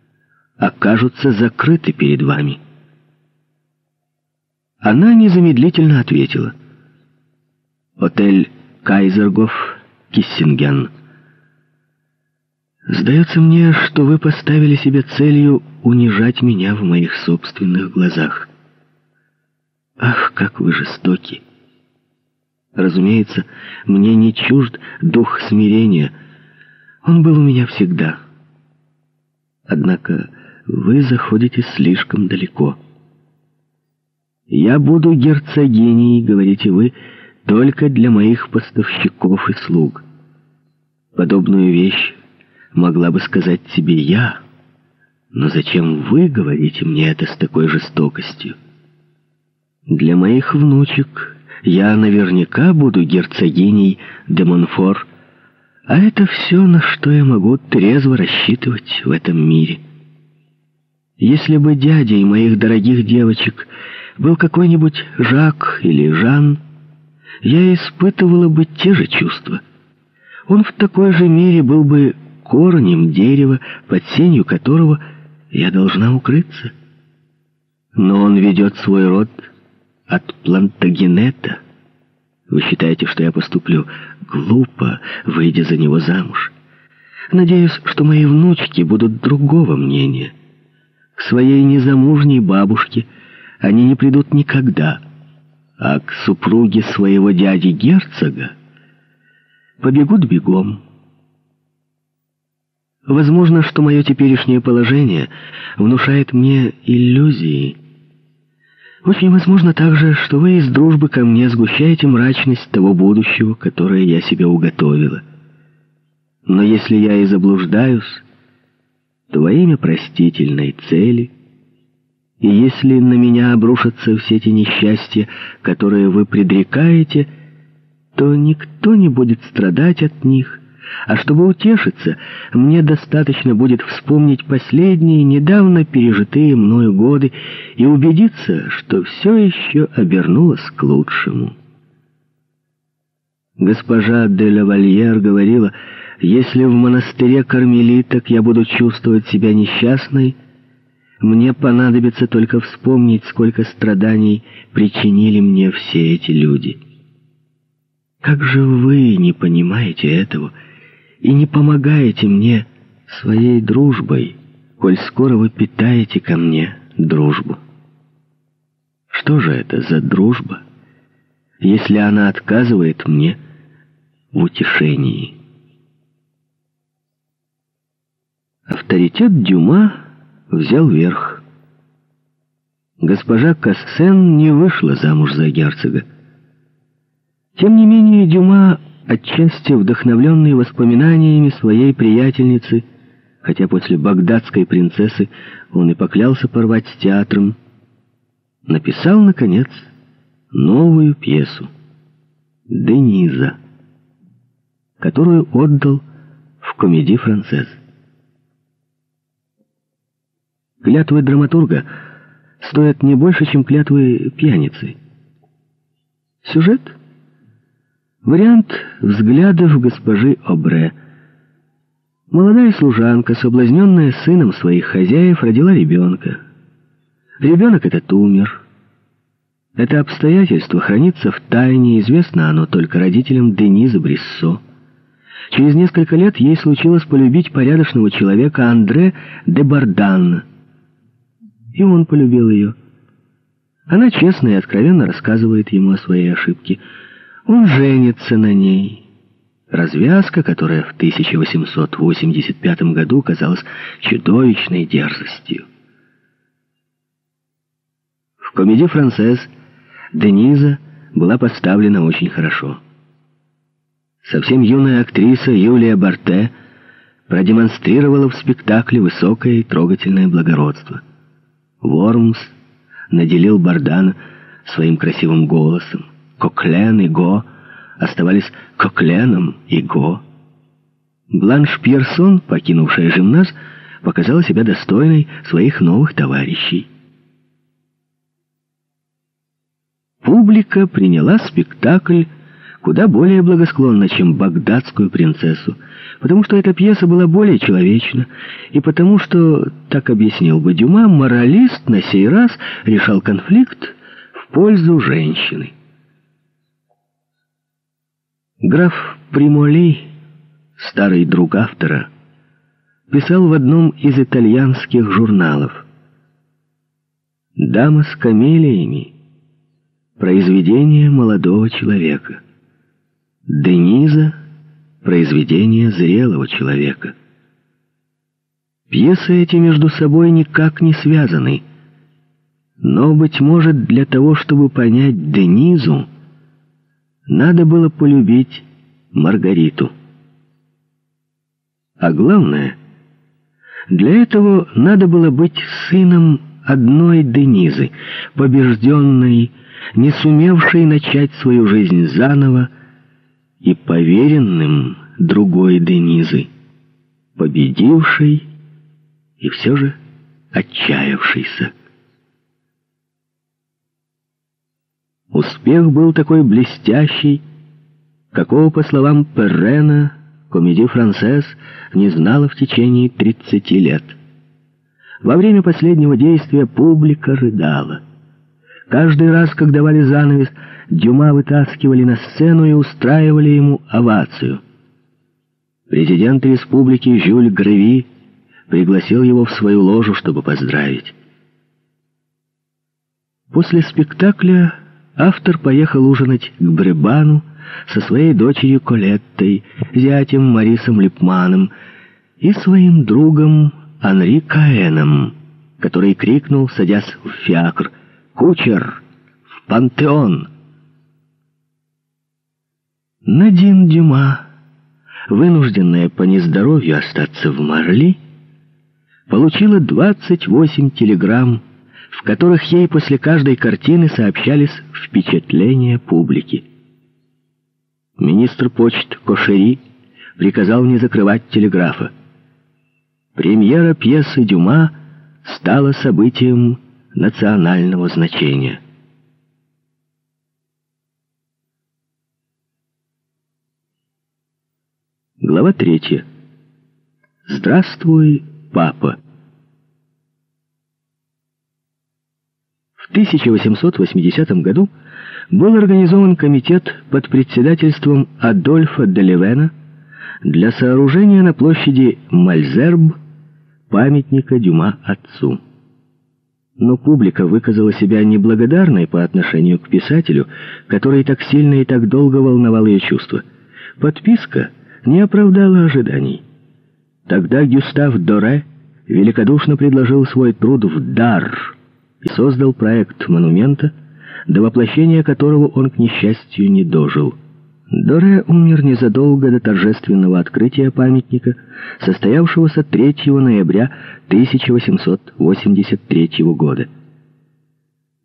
— «окажутся закрыты перед вами». Она незамедлительно ответила. «Отель Кайзергоф, Киссинген». «Сдается мне, что вы поставили себе целью унижать меня в моих собственных глазах. Ах, как вы жестоки!» Разумеется, мне не чужд дух смирения. Он был у меня всегда. Однако вы заходите слишком далеко. «Я буду герцогиней», — говорите вы, — «только для моих поставщиков и слуг». Подобную вещь могла бы сказать себе я, но зачем вы говорите мне это с такой жестокостью? Для моих внучек я наверняка буду герцогиней де Монфор, а это все, на что я могу трезво рассчитывать в этом мире. Если бы дядей моих дорогих девочек был какой-нибудь Жак или Жан, я испытывала бы те же чувства. Он в такой же мере был бы корнем дерева, под сенью которого я должна укрыться. Но он ведет свой род от плантагенета. Вы считаете, что я поступлю глупо, выйдя за него замуж? Надеюсь, что мои внучки будут другого мнения. К своей незамужней бабушке – они не придут никогда, а к супруге своего дяди-герцога побегут бегом. Возможно, что мое теперешнее положение внушает мне иллюзии. Очень возможно также, что вы из дружбы ко мне сгущаете мрачность того будущего, которое я себе уготовила. Но если я и заблуждаюсь, то во имя простительной цели — и если на меня обрушатся все эти несчастья, которые вы предрекаете, то никто не будет страдать от них, а чтобы утешиться, мне достаточно будет вспомнить последние, недавно пережитые мною годы и убедиться, что все еще обернулось к лучшему. Госпожа де лавальер говорила, если в монастыре кармелиток я буду чувствовать себя несчастной, мне понадобится только вспомнить, сколько страданий причинили мне все эти люди. Как же вы не понимаете этого и не помогаете мне своей дружбой, коль скоро вы питаете ко мне дружбу? Что же это за дружба, если она отказывает мне в утешении? Авторитет Дюма взял верх. Госпожа Кассен не вышла замуж за герцога. Тем не менее, Дюма, отчасти вдохновленный воспоминаниями своей приятельницы, хотя после багдадской принцессы он и поклялся порвать с театром, написал, наконец, новую пьесу «Дениза», которую отдал в комедии «Францесс». Клятвы драматурга стоят не больше, чем клятвы пьяницы. Сюжет? Вариант взглядов госпожи Обре. Молодая служанка, соблазненная сыном своих хозяев, родила ребенка. Ребенок этот умер. Это обстоятельство хранится в тайне, известно оно только родителям Дениза Бриссо. Через несколько лет ей случилось полюбить порядочного человека Андре де Бардан. И он полюбил ее. Она честно и откровенно рассказывает ему о своей ошибке. Он женится на ней. Развязка, которая в 1885 году казалась чудовищной дерзостью. В комедии «Францесс» Дениза была поставлена очень хорошо. Совсем юная актриса Юлия Барте продемонстрировала в спектакле высокое и трогательное благородство. Вормс наделил Бардана своим красивым голосом. Коклен и Го оставались Кокленом и Го. Бланш Пьерсон, покинувшая жимназ, показала себя достойной своих новых товарищей. Публика приняла спектакль куда более благосклонно, чем «Багдадскую принцессу», потому что эта пьеса была более человечна, и потому что, так объяснил бы Дюма, моралист на сей раз решал конфликт в пользу женщины. Граф Примоли, старый друг автора, писал в одном из итальянских журналов «Дама с камелиями» произведение молодого человека. Дениза — произведение зрелого человека. Пьесы эти между собой никак не связаны. Но, быть может, для того, чтобы понять Денизу, надо было полюбить Маргариту. А главное, для этого надо было быть сыном одной Денизы, побежденной, не сумевшей начать свою жизнь заново, и поверенным другой Денизы, победившей и все же отчаявшейся. Успех был такой блестящий, какого, по словам Перрена, комедия «Францесс» не знала в течение 30 лет. Во время последнего действия публика рыдала. Каждый раз, как давали занавес, Дюма вытаскивали на сцену и устраивали ему овацию. Президент республики Жюль Греви пригласил его в свою ложу, чтобы поздравить. После спектакля автор поехал ужинать к Бребану со своей дочерью Колеттой, зятем Марисом Липманом и своим другом Анри Каэном, который крикнул, садясь в фиакр, «Кучер! В пантеон!» Надин Дюма, вынужденная по нездоровью остаться в Марли, получила 28 телеграмм, в которых ей после каждой картины сообщались впечатления публики. Министр почт Кошери приказал не закрывать телеграфа. Премьера пьесы Дюма стала событием национального значения. Глава третья. Здравствуй, папа. В 1880 году был организован комитет под председательством Адольфа Делевена для сооружения на площади Мальзерб памятника Дюма отцу. Но публика выказала себя неблагодарной по отношению к писателю, который так сильно и так долго волновал ее чувства. Подписка — не оправдала ожиданий. Тогда Гюстав Доре великодушно предложил свой труд в дар и создал проект монумента, до воплощения которого он, к несчастью, не дожил. Доре умер незадолго до торжественного открытия памятника, состоявшегося 3 ноября 1883 года.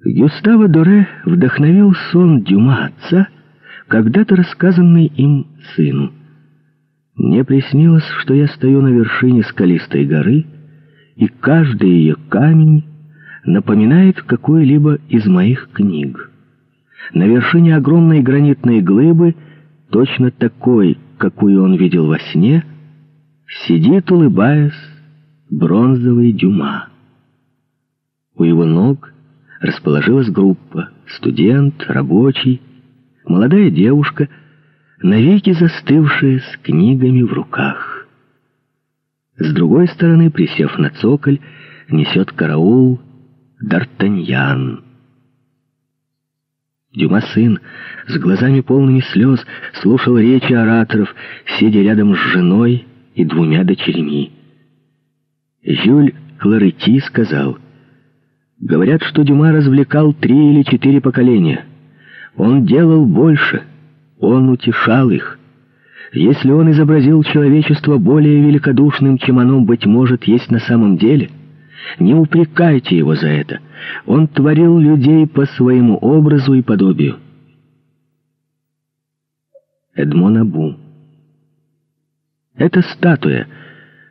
Гюстава Доре вдохновил сон Дюма отца, когда-то рассказанный им сыну. Мне приснилось, что я стою на вершине скалистой горы, и каждый ее камень напоминает какую-либо из моих книг. На вершине огромной гранитной глыбы, точно такой, какую он видел во сне, сидит, улыбаясь, бронзовый Дюма. У его ног расположилась группа — студент, рабочий, молодая девушка, навеки застывшая с книгами в руках. С другой стороны, присев на цоколь, несет караул Д'Артаньян. Дюма сын, с глазами полными слез, слушал речи ораторов, сидя рядом с женой и двумя дочерьми. Жюль Кларети сказал, «Говорят, что Дюма развлекал три или четыре поколения. Он делал больше, он утешал их. Если он изобразил человечество более великодушным, чем оно, быть может, есть на самом деле, не упрекайте его за это». Он творил людей по своему образу и подобию. Эдмон Абу. Это статуя,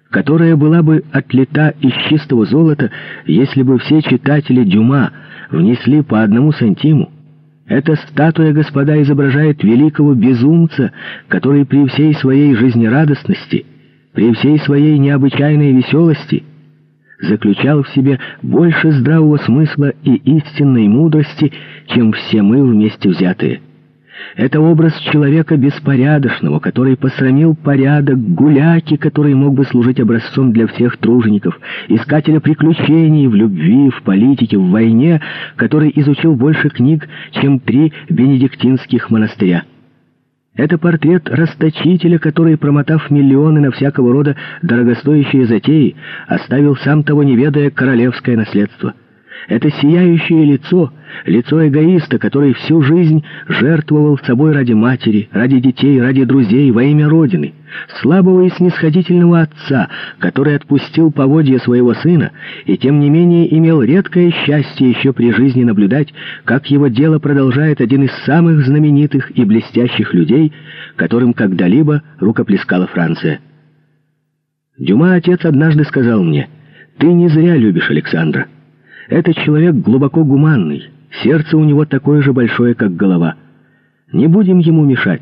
которая была бы отлита из чистого золота, если бы все читатели Дюма внесли по одному сантиму. Эта статуя, господа, изображает великого безумца, который при всей своей жизнерадостности, при всей своей необычайной веселости — заключал в себе больше здравого смысла и истинной мудрости, чем все мы вместе взятые. Это образ человека беспорядочного, который посрамил порядок, гуляки, который мог бы служить образцом для всех тружеников, искателя приключений в любви, в политике, в войне, который изучил больше книг, чем три бенедиктинских монастыря. Это портрет расточителя, который, промотав миллионы на всякого рода дорогостоящие затеи, оставил сам того не ведая королевское наследство. Это сияющее лицо, лицо эгоиста, который всю жизнь жертвовал собой ради матери, ради детей, ради друзей, во имя Родины. Слабого и снисходительного отца, который отпустил поводья своего сына и тем не менее имел редкое счастье еще при жизни наблюдать, как его дело продолжает один из самых знаменитых и блестящих людей, которым когда-либо рукоплескала Франция. Дюма отец однажды сказал мне, «Ты не зря любишь Александра». Этот человек глубоко гуманный, сердце у него такое же большое, как голова. Не будем ему мешать.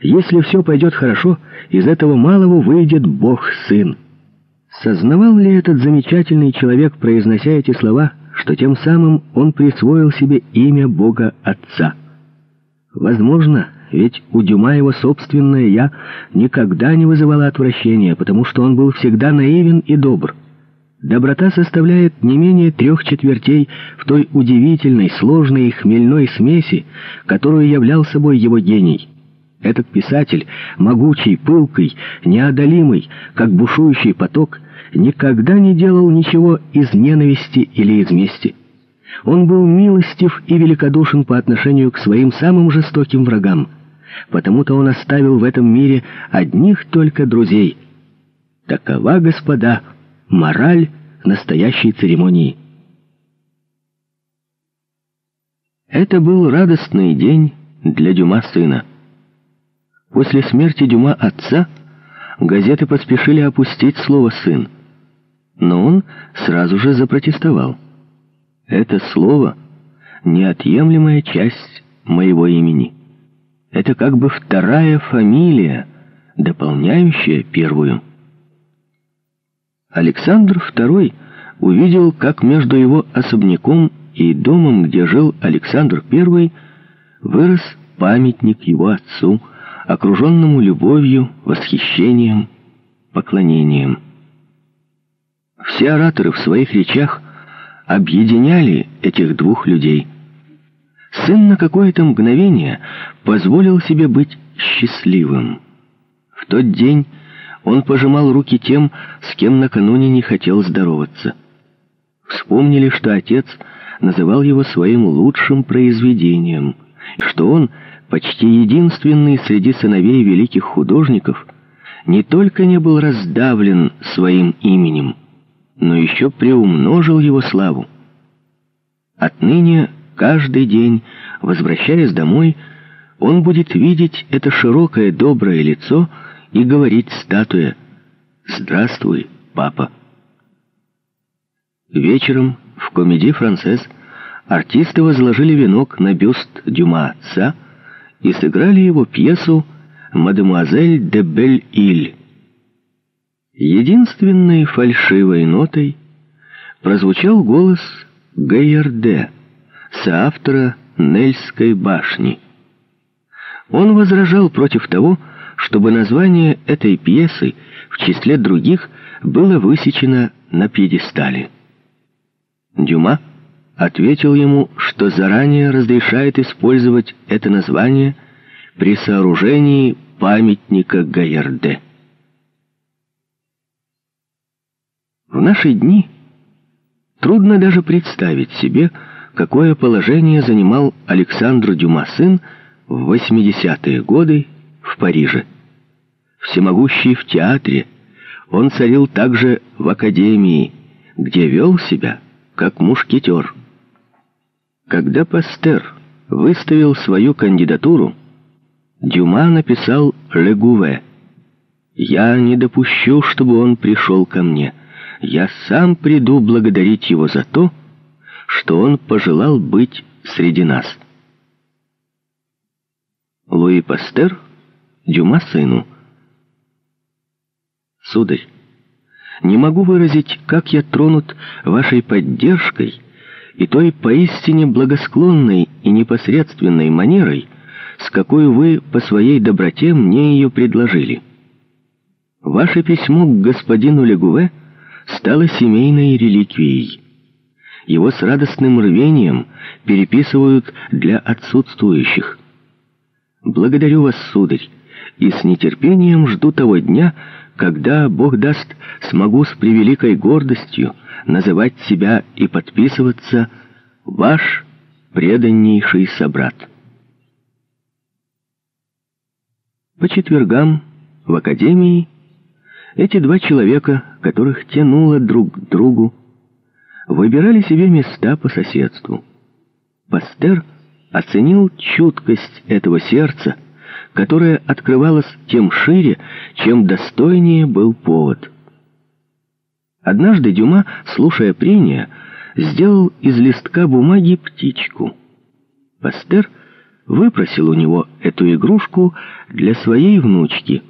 Если все пойдет хорошо, из этого малого выйдет Бог-сын. Сознавал ли этот замечательный человек, произнося эти слова, что тем самым он присвоил себе имя Бога-Отца? Возможно, ведь у Дюма его собственное «я» никогда не вызывало отвращения, потому что он был всегда наивен и добр. Доброта составляет не менее трех четвертей в той удивительной, сложной и хмельной смеси, которую являл собой его гений. Этот писатель, могучий, пылкий, неодолимый, как бушующий поток, никогда не делал ничего из ненависти или из мести. Он был милостив и великодушен по отношению к своим самым жестоким врагам. Потому-то он оставил в этом мире одних только друзей. Такова, господа, мораль настоящей церемонии. Это был радостный день для Дюма сына. После смерти Дюма отца газеты поспешили опустить слово «сын», но он сразу же запротестовал. Это слово — неотъемлемая часть моего имени. Это как бы вторая фамилия, дополняющая первую. Александр II увидел, как между его особняком и домом, где жил Александр I, вырос памятник его отцу, окруженному любовью, восхищением, поклонением. Все ораторы в своих речах объединяли этих двух людей. Сын на какое-то мгновение позволил себе быть счастливым. В тот день он пожимал руки тем, с кем накануне не хотел здороваться. Вспомнили, что отец называл его своим лучшим произведением, что он, почти единственный среди сыновей великих художников, не только не был раздавлен своим именем, но еще приумножил его славу. Отныне, каждый день, возвращаясь домой, он будет видеть это широкое доброе лицо, и говорить статуя «Здравствуй, папа». Вечером в комедии «Францесс» артисты возложили венок на бюст Дюма отца и сыграли его пьесу «Мадемуазель де Бель-Иль». Единственной фальшивой нотой прозвучал голос Гайерде, соавтора Нельской башни. Он возражал против того, чтобы название этой пьесы в числе других было высечено на пьедестале. Дюма ответил ему, что заранее разрешает использовать это название при сооружении памятника Гайерде. В наши дни трудно даже представить себе, какое положение занимал Александр Дюма сын в 80-е годы в Париже. Всемогущий в театре, он царил также в академии, где вел себя как мушкетер. Когда Пастер выставил свою кандидатуру, Дюма написал «Легуве». «Я не допущу, чтобы он пришел ко мне. Я сам приду благодарить его за то, что он пожелал быть среди нас». Луи Пастер, Дюма сыну. «Сударь, не могу выразить, как я тронут вашей поддержкой и той поистине благосклонной и непосредственной манерой, с какой вы по своей доброте мне ее предложили. Ваше письмо к господину Легуве стало семейной реликвией. Его с радостным рвением переписывают для отсутствующих. Благодарю вас, сударь, и с нетерпением жду того дня, когда, Бог даст, смогу с превеликой гордостью называть себя и подписываться «Ваш преданнейший собрат». По четвергам в академии эти два человека, которых тянуло друг к другу, выбирали себе места по соседству. Пастер оценил чуткость этого сердца, которое открывалось тем шире, чем достойнее был повод. Однажды Дюма, слушая прения, сделал из листка бумаги птичку. Пастер — выпросил у него эту игрушку для своей внучки.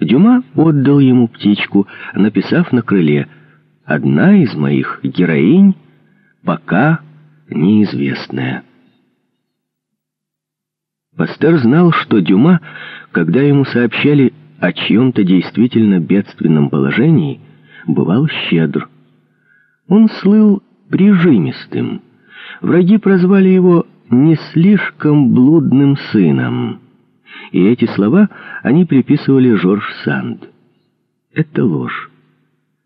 Дюма отдал ему птичку, написав на крыле «Одна из моих героинь пока неизвестная». Пастер знал, что Дюма, когда ему сообщали о чьем-то действительно бедственном положении, бывал щедр. Он слыл прижимистым. Враги прозвали его не слишком блудным сыном. И эти слова они приписывали Жорж Санд. Это ложь.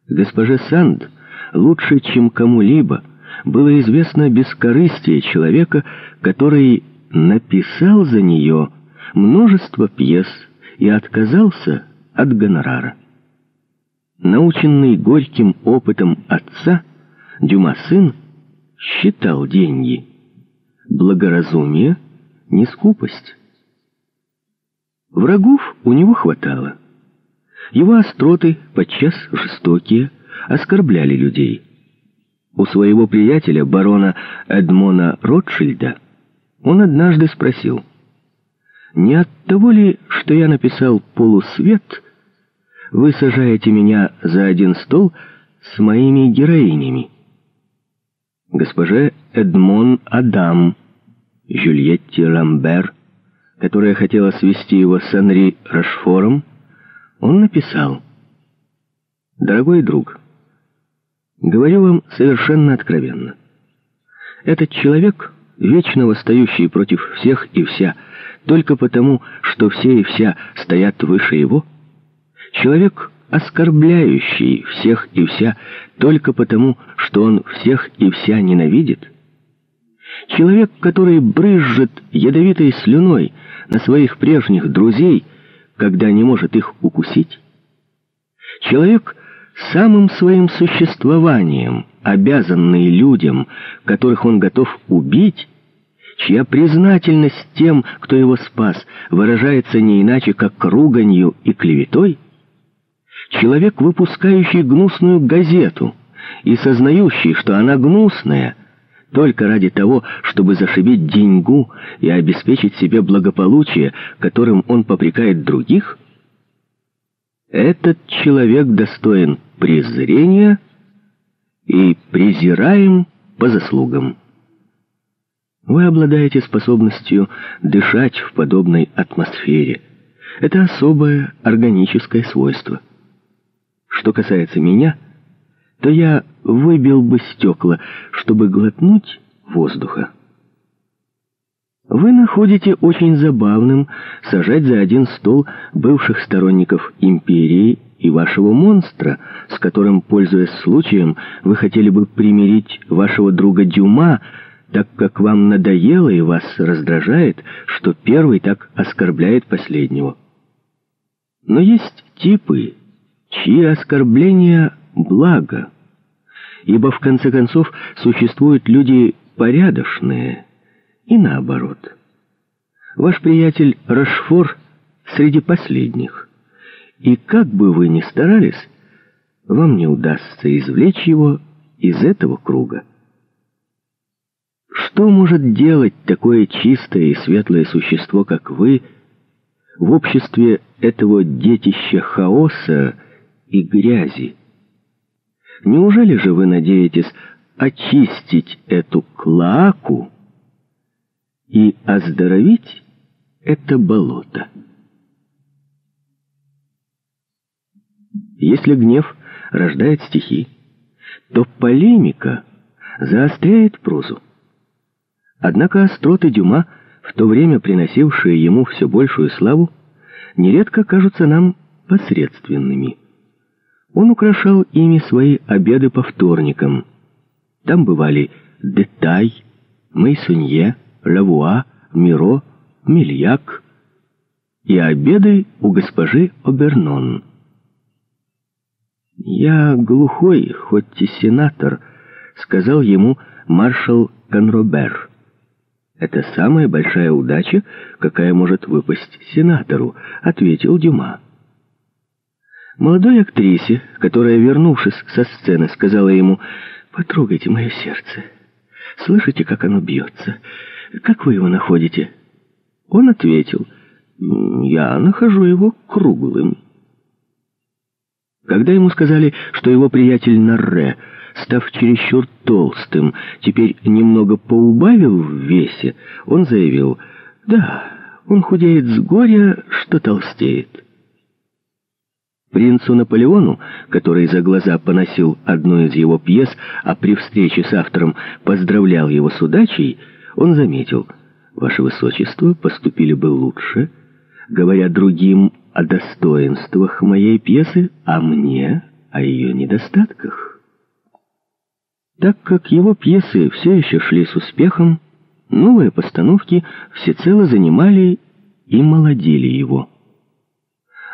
Госпоже Санд лучше, чем кому-либо, было известно бескорыстие человека, который написал за нее множество пьес и отказался от гонорара. Наученный горьким опытом отца, Дюма сын считал деньги – благоразумие, не скупость. Врагов у него хватало. Его остроты, подчас жестокие, оскорбляли людей. У своего приятеля, барона Эдмона Ротшильда, он однажды спросил, «Не от того ли, что я написал «Полусвет», вы сажаете меня за один стол с моими героинями?» Госпоже Эдмон Адам, Жюльетте Ламбер, которая хотела свести его с Анри Рашфором, он написал «Дорогой друг, говорю вам совершенно откровенно. Этот человек, вечно восстающий против всех и вся, только потому, что все и вся стоят выше его, человек, оскорбляющий всех и вся только потому, что он всех и вся ненавидит, Человек, который брызжет ядовитой слюной на своих прежних друзей, когда не может их укусить. Человек, самым своим существованием, обязанный людям, которых он готов убить, чья признательность тем, кто его спас, выражается не иначе, как руганью и клеветой, человек, выпускающий гнусную газету и сознающий, что она гнусная – только ради того, чтобы зашибить деньгу и обеспечить себе благополучие, которым он попрекает других? Этот человек достоин презрения и презираем по заслугам. Вы обладаете способностью дышать в подобной атмосфере. Это особое органическое свойство. Что касается меня, то я выбил бы стекла, чтобы глотнуть воздуха. Вы находите очень забавным сажать за один стол бывших сторонников империи и вашего монстра, с которым, пользуясь случаем, вы хотели бы примирить вашего друга Дюма, так как вам надоело и вас раздражает, что первый так оскорбляет последнего. Но есть типы, чьи оскорбления — благо, ибо в конце концов существуют люди порядочные и наоборот. Ваш приятель Рашфор среди последних, и как бы вы ни старались, вам не удастся извлечь его из этого круга. Что может делать такое чистое и светлое существо, как вы, в обществе этого детища хаоса и грязи? Неужели же вы надеетесь очистить эту клаку и оздоровить это болото? Если гнев рождает стихи, то полемика заостряет прозу. Однако остроты Дюма, в то время приносившие ему все большую славу, нередко кажутся нам посредственными. Он украшал ими свои обеды по вторникам. Там бывали Детай, Мейсунье, Лавуа, Миро, Мильяк и обеды у госпожи Обернон. «Я глухой, хоть и сенатор», — сказал ему маршал Конробер. «Это самая большая удача, какая может выпасть сенатору», — ответил Дюма. Молодой актрисе, которая, вернувшись со сцены, сказала ему «Потрогайте мое сердце. Слышите, как оно бьется? Как вы его находите?» Он ответил «Я нахожу его круглым». Когда ему сказали, что его приятель Нарре, став чересчур толстым, теперь немного поубавил в весе, он заявил «Да, он худеет с горя, что толстеет». Принцу Наполеону, который за глаза поносил одну из его пьес, а при встрече с автором поздравлял его с удачей, он заметил, «Ваше Высочество поступили бы лучше, говоря другим о достоинствах моей пьесы, а мне о ее недостатках». Так как его пьесы все еще шли с успехом, новые постановки всецело занимали и молодили его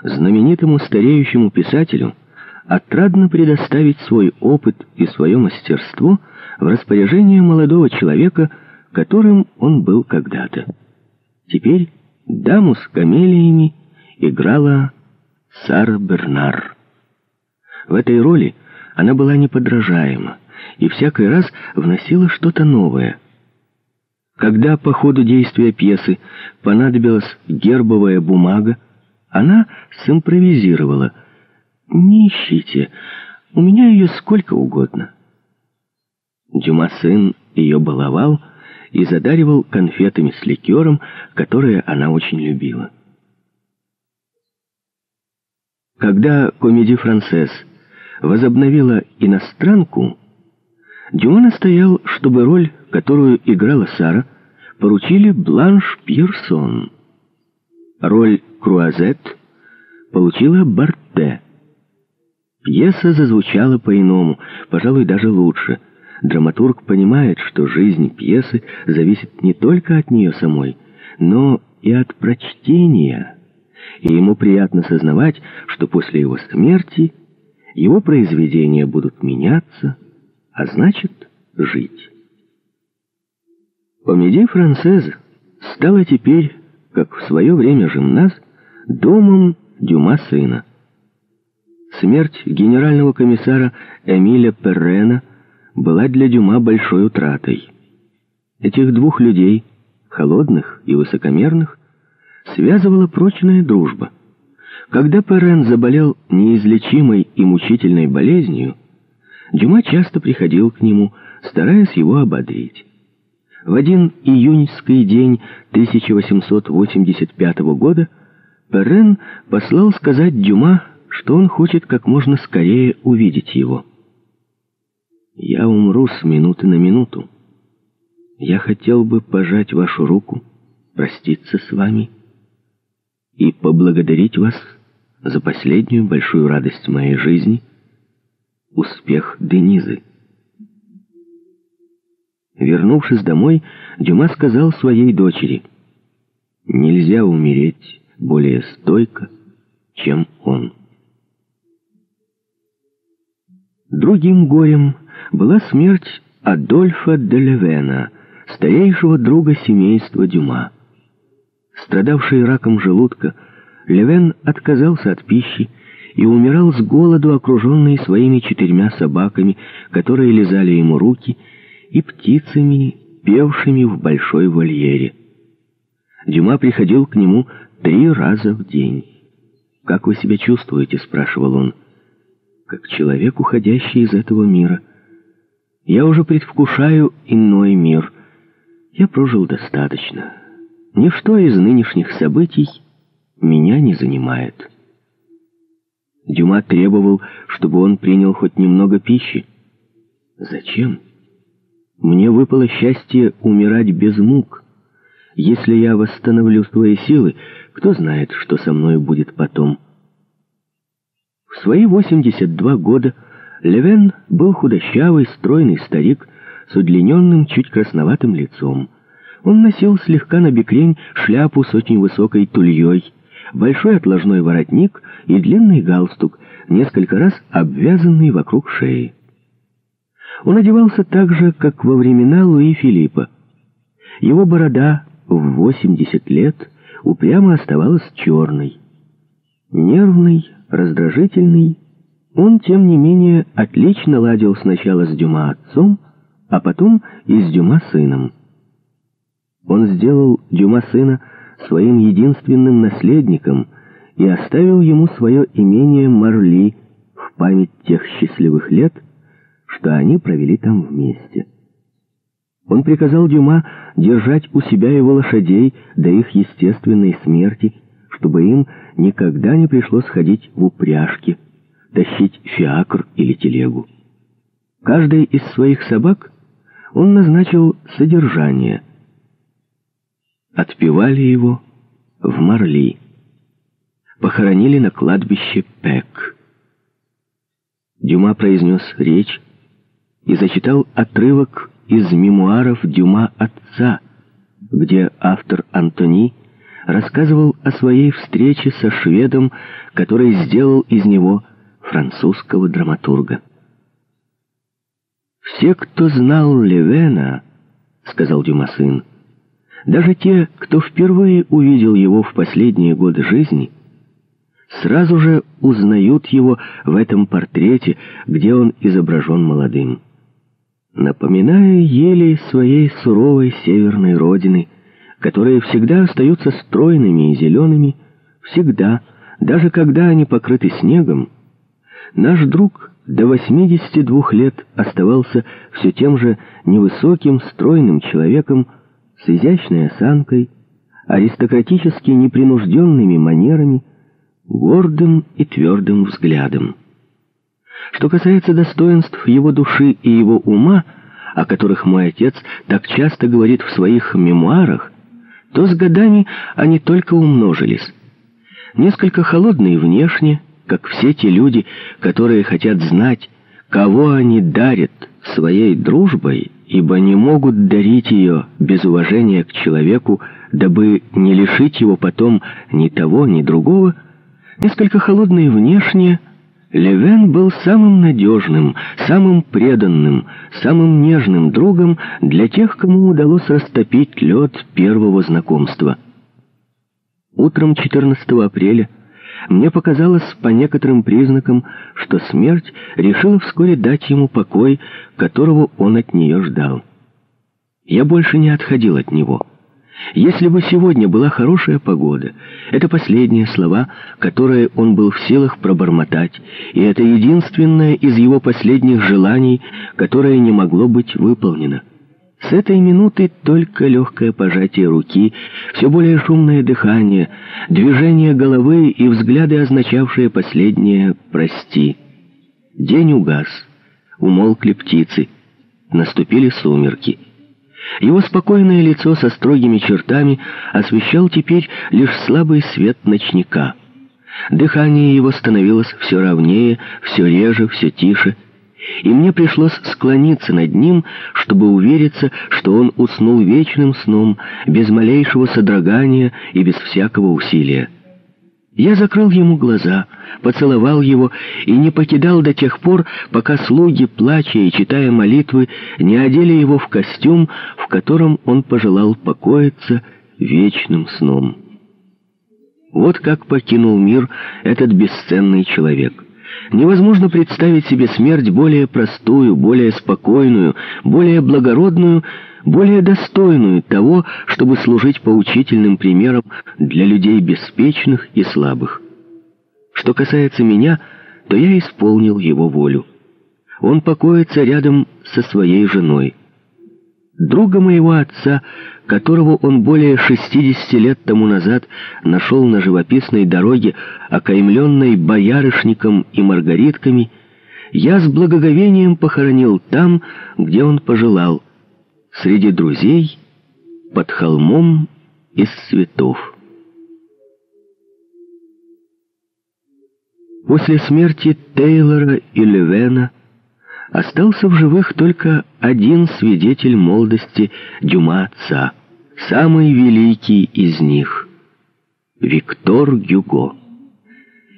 знаменитому стареющему писателю отрадно предоставить свой опыт и свое мастерство в распоряжение молодого человека, которым он был когда-то. Теперь даму с камелиями играла Сара Бернар. В этой роли она была неподражаема и всякий раз вносила что-то новое. Когда по ходу действия пьесы понадобилась гербовая бумага, она симпровизировала. «Не ищите, у меня ее сколько угодно». Дюма сын ее баловал и задаривал конфетами с ликером, которые она очень любила. Когда комедий «Францесс» возобновила иностранку, Дюма настоял, чтобы роль, которую играла Сара, поручили Бланш Пирсон. Роль Круазет получила Барте. Пьеса зазвучала по-иному, пожалуй, даже лучше. Драматург понимает, что жизнь пьесы зависит не только от нее самой, но и от прочтения, и ему приятно сознавать, что после его смерти его произведения будут меняться, а значит, жить. Комедия францеза стала теперь, как в свое время жимназ, домом Дюма сына. Смерть генерального комиссара Эмиля Перрена была для Дюма большой утратой. Этих двух людей, холодных и высокомерных, связывала прочная дружба. Когда Перен заболел неизлечимой и мучительной болезнью, Дюма часто приходил к нему, стараясь его ободрить. В один июньский день 1885 года Перен послал сказать Дюма, что он хочет как можно скорее увидеть его. «Я умру с минуты на минуту. Я хотел бы пожать вашу руку, проститься с вами и поблагодарить вас за последнюю большую радость моей жизни — успех Денизы». Вернувшись домой, Дюма сказал своей дочери, «Нельзя умереть более стойко, чем он». Другим горем была смерть Адольфа де Левена, старейшего друга семейства Дюма. Страдавший раком желудка, Левен отказался от пищи и умирал с голоду, окруженный своими четырьмя собаками, которые лизали ему руки, и птицами, певшими в большой вольере. Дюма приходил к нему три раза в день. «Как вы себя чувствуете?» — спрашивал он. «Как человек, уходящий из этого мира». Я уже предвкушаю иной мир. Я прожил достаточно. Ничто из нынешних событий меня не занимает. Дюма требовал, чтобы он принял хоть немного пищи. Зачем? Мне выпало счастье умирать без мук. Если я восстановлю свои силы, кто знает, что со мной будет потом. В свои 82 года Левен был худощавый, стройный старик с удлиненным, чуть красноватым лицом. Он носил слегка набекрень шляпу с очень высокой тульей, большой отложной воротник и длинный галстук, несколько раз обвязанный вокруг шеи. Он одевался так же, как во времена Луи Филиппа. Его борода в 80 лет упрямо оставалась черной. Нервный, раздражительный, он, тем не менее, отлично ладил сначала с Дюма отцом, а потом и с Дюма сыном. Он сделал Дюма сына своим единственным наследником и оставил ему свое имение Марли в память тех счастливых лет, что они провели там вместе. Он приказал Дюма держать у себя его лошадей до их естественной смерти, чтобы им никогда не пришлось ходить в упряжке, тащить фиакр или телегу. Каждой из своих собак он назначил содержание. Отпевали его в Марли. Похоронили на кладбище Пек. Дюма произнес речь и зачитал отрывок из мемуаров Дюма отца, где автор Антони рассказывал о своей встрече со шведом, который сделал из него французского драматурга. «Все, кто знал Левена, — сказал Дюма сын, — даже те, кто впервые увидел его в последние годы жизни, сразу же узнают его в этом портрете, где он изображен молодым. Напоминая еле своей суровой северной родины, которые всегда остаются стройными и зелеными, всегда, даже когда они покрыты снегом, Наш друг до 82 лет оставался все тем же невысоким, стройным человеком с изящной осанкой, аристократически непринужденными манерами, гордым и твердым взглядом. Что касается достоинств его души и его ума, о которых мой отец так часто говорит в своих мемуарах, то с годами они только умножились. Несколько холодный внешне, как все те люди, которые хотят знать, кого они дарят своей дружбой, ибо не могут дарить ее без уважения к человеку, дабы не лишить его потом ни того, ни другого, несколько холодный внешне, Левен был самым надежным, самым преданным, самым нежным другом для тех, кому удалось растопить лед первого знакомства. Утром 14 апреля мне показалось по некоторым признакам, что смерть решила вскоре дать ему покой, которого он от нее ждал. Я больше не отходил от него. Если бы сегодня была хорошая погода, это последние слова, которые он был в силах пробормотать, и это единственное из его последних желаний, которое не могло быть выполнено. С этой минуты только легкое пожатие руки, все более шумное дыхание, движение головы и взгляды, означавшие последнее «прости». День угас, умолкли птицы, наступили сумерки. Его спокойное лицо со строгими чертами освещал теперь лишь слабый свет ночника. Дыхание его становилось все ровнее, все реже, все тише — и мне пришлось склониться над ним, чтобы увериться, что он уснул вечным сном, без малейшего содрогания и без всякого усилия. Я закрыл ему глаза, поцеловал его и не покидал до тех пор, пока слуги, плача и читая молитвы, не одели его в костюм, в котором он пожелал покоиться вечным сном. Вот как покинул мир этот бесценный человек. Невозможно представить себе смерть более простую, более спокойную, более благородную, более достойную того, чтобы служить поучительным примером для людей беспечных и слабых. Что касается меня, то я исполнил его волю. Он покоится рядом со своей женой. Друга моего отца, которого он более 60 лет тому назад нашел на живописной дороге, окаймленной боярышником и маргаритками, я с благоговением похоронил там, где он пожелал, среди друзей, под холмом из цветов. После смерти Тейлора и Левена Остался в живых только один свидетель молодости Дюма отца, самый великий из них — Виктор Гюго.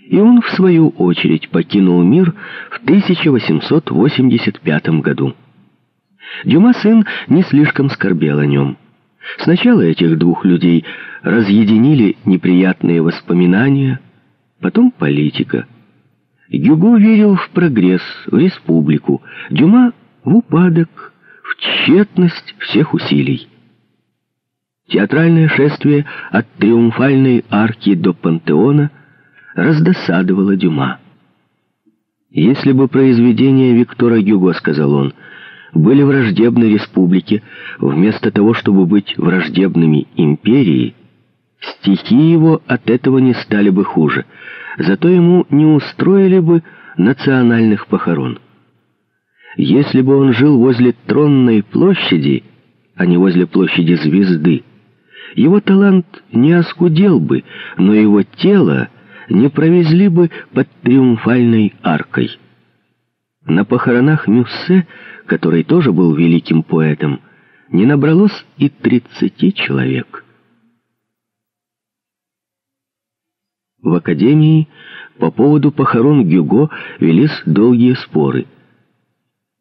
И он, в свою очередь, покинул мир в 1885 году. Дюма сын не слишком скорбел о нем. Сначала этих двух людей разъединили неприятные воспоминания, потом политика — Гюго верил в прогресс, в республику, Дюма — в упадок, в тщетность всех усилий. Театральное шествие от Триумфальной арки до Пантеона раздосадовало Дюма. Если бы произведения Виктора Гюго, сказал он, были враждебны республике, вместо того, чтобы быть враждебными империи, стихи его от этого не стали бы хуже — зато ему не устроили бы национальных похорон. Если бы он жил возле Тронной площади, а не возле площади Звезды, его талант не оскудел бы, но его тело не провезли бы под триумфальной аркой. На похоронах Мюссе, который тоже был великим поэтом, не набралось и тридцати человек. В академии по поводу похорон Гюго велись долгие споры.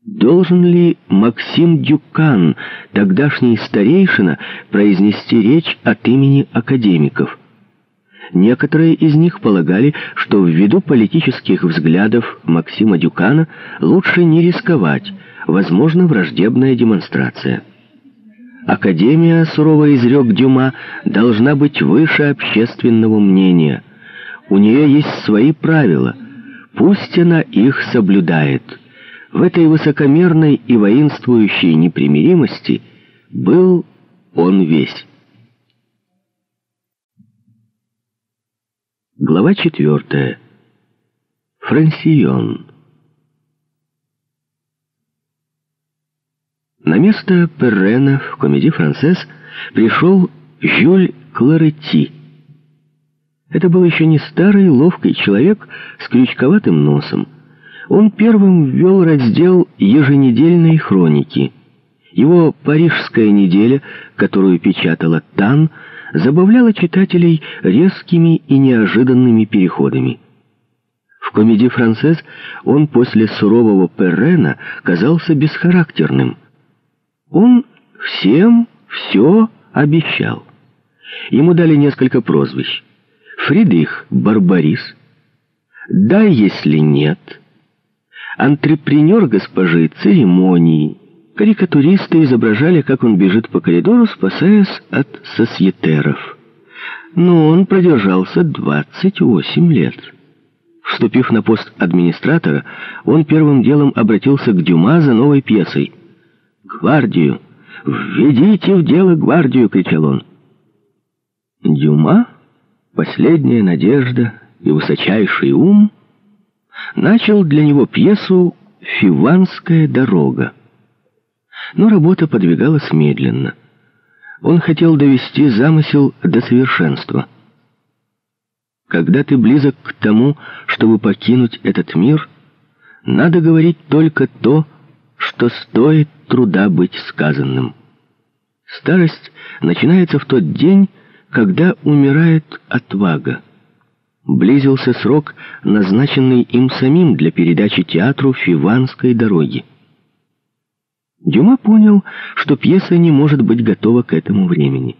Должен ли Максим Дюкан, тогдашний старейшина, произнести речь от имени академиков? Некоторые из них полагали, что ввиду политических взглядов Максима Дюкана лучше не рисковать, возможно, враждебная демонстрация. Академия, сурово изрек Дюма, должна быть выше общественного мнения – у нее есть свои правила. Пусть она их соблюдает. В этой высокомерной и воинствующей непримиримости был он весь. Глава четвертая. Франсион. На место Перрена в комедии «Францесс» пришел Жюль Кларетти, это был еще не старый, ловкий человек с крючковатым носом. Он первым ввел раздел еженедельной хроники. Его «Парижская неделя», которую печатала Тан, забавляла читателей резкими и неожиданными переходами. В комедии «Францесс» он после сурового Перрена казался бесхарактерным. Он всем все обещал. Ему дали несколько прозвищ. Фридрих Барбарис. Да, если нет. Антрепренер госпожи церемонии, Карикатуристы изображали, как он бежит по коридору, спасаясь от сосьетеров. Но он продержался 28 лет. Вступив на пост администратора, он первым делом обратился к Дюма за новой пьесой. «Гвардию! Введите в дело гвардию!» — кричал он. Дюма, последняя надежда и высочайший ум, начал для него пьесу «Фиванская дорога». Но работа подвигалась медленно. Он хотел довести замысел до совершенства. Когда ты близок к тому, чтобы покинуть этот мир, надо говорить только то, что стоит труда быть сказанным. Старость начинается в тот день, когда умирает отвага. Близился срок, назначенный им самим для передачи театру «Фиванской дороги». Дюма понял, что пьеса не может быть готова к этому времени.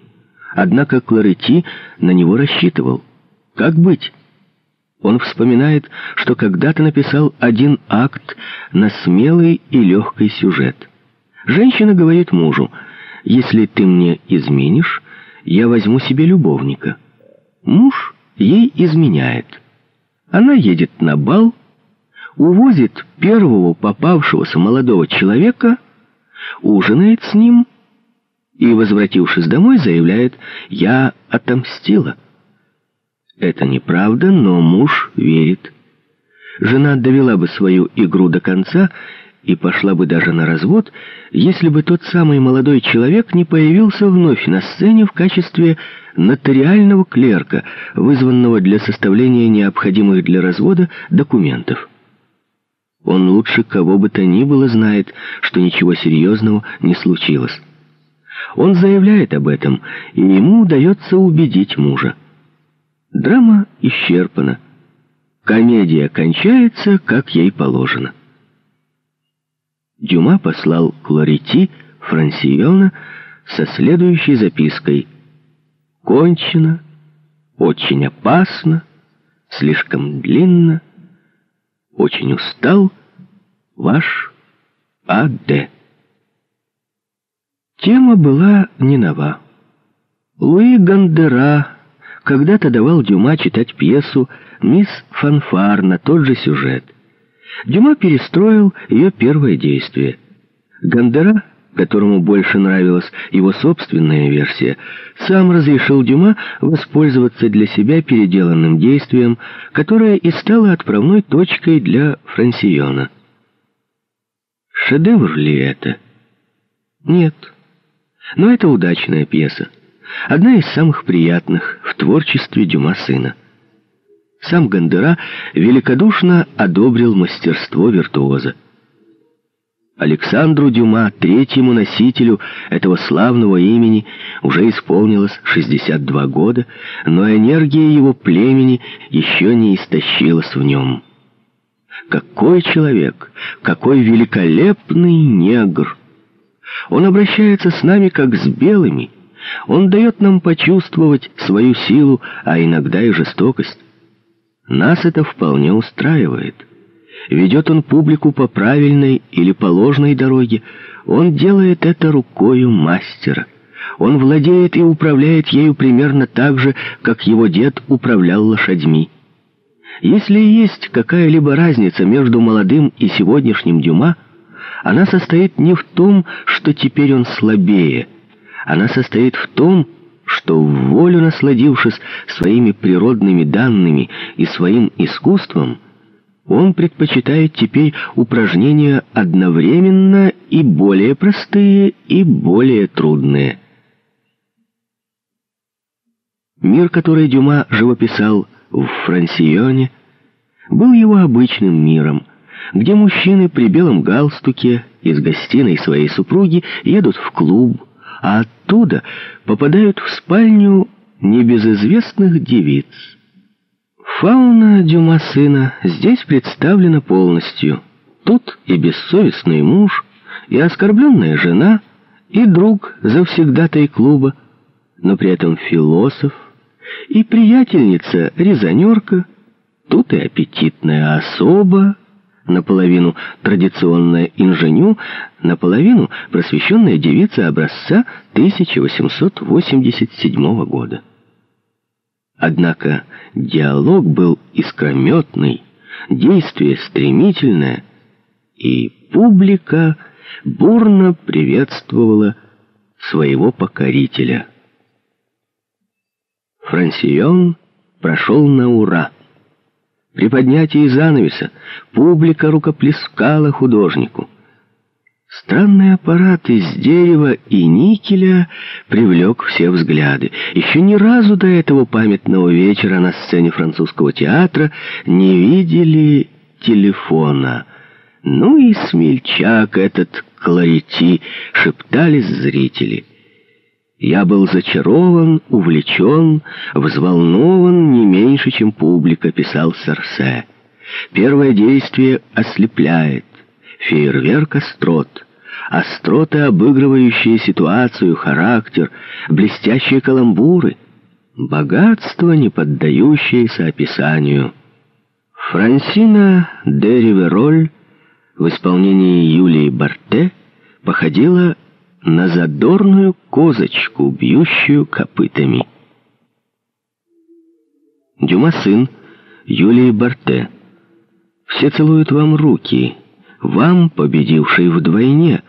Однако Кларети на него рассчитывал. Как быть? Он вспоминает, что когда-то написал один акт на смелый и легкий сюжет. Женщина говорит мужу, «Если ты мне изменишь, я возьму себе любовника». Муж ей изменяет. Она едет на бал, увозит первого попавшегося молодого человека — ужинает с ним и, возвратившись домой, заявляет «Я отомстила». Это неправда, но муж верит. Жена довела бы свою игру до конца и пошла бы даже на развод, если бы тот самый молодой человек не появился вновь на сцене в качестве нотариального клерка, вызванного для составления необходимых для развода документов. Он лучше кого бы то ни было знает, что ничего серьезного не случилось. Он заявляет об этом, и ему удается убедить мужа. Драма исчерпана. Комедия кончается, как ей положено. Дюма послал Кларити Франсиона со следующей запиской. «Кончено, очень опасно, слишком длинно, очень устал. Ваш А.Д. Тема была не нова. Луи Гандера когда-то давал Дюма читать пьесу «Мисс Фанфар» на тот же сюжет. Дюма перестроил ее первое действие. Гандера которому больше нравилась его собственная версия, сам разрешил Дюма воспользоваться для себя переделанным действием, которое и стало отправной точкой для Франсиона. Шедевр ли это? Нет. Но это удачная пьеса. Одна из самых приятных в творчестве Дюма сына. Сам Гандера великодушно одобрил мастерство виртуоза. Александру Дюма, третьему носителю этого славного имени, уже исполнилось 62 года, но энергия его племени еще не истощилась в нем. Какой человек, какой великолепный негр! Он обращается с нами как с белыми, он дает нам почувствовать свою силу, а иногда и жестокость. Нас это вполне устраивает. Ведет он публику по правильной или по ложной дороге, он делает это рукою мастера. Он владеет и управляет ею примерно так же, как его дед управлял лошадьми. Если есть какая-либо разница между молодым и сегодняшним Дюма, она состоит не в том, что теперь он слабее. Она состоит в том, что в волю насладившись своими природными данными и своим искусством, он предпочитает теперь упражнения одновременно и более простые, и более трудные. Мир, который Дюма живописал в Франсионе, был его обычным миром, где мужчины при белом галстуке из гостиной своей супруги едут в клуб, а оттуда попадают в спальню небезызвестных девиц. Фауна Дюма сына здесь представлена полностью. Тут и бессовестный муж, и оскорбленная жена, и друг завсегдатай клуба, но при этом философ, и приятельница-резонерка, тут и аппетитная особа, наполовину традиционная инженю, наполовину просвещенная девица образца 1887 года. Однако диалог был искрометный, действие стремительное, и публика бурно приветствовала своего покорителя. Франсион прошел на ура. При поднятии занавеса публика рукоплескала художнику. Странный аппарат из дерева и никеля привлек все взгляды. Еще ни разу до этого памятного вечера на сцене французского театра не видели телефона. Ну и смельчак этот кларити, шептались зрители. Я был зачарован, увлечен, взволнован не меньше, чем публика, писал Сарсе. Первое действие ослепляет, фейерверк острот. Остроты, обыгрывающие ситуацию, характер, блестящие каламбуры. Богатство, не поддающееся описанию. Франсина де Ривероль в исполнении Юлии Барте походила на задорную козочку, бьющую копытами. Дюма сын Юлии Барте. Все целуют вам руки, вам, победивший вдвойне.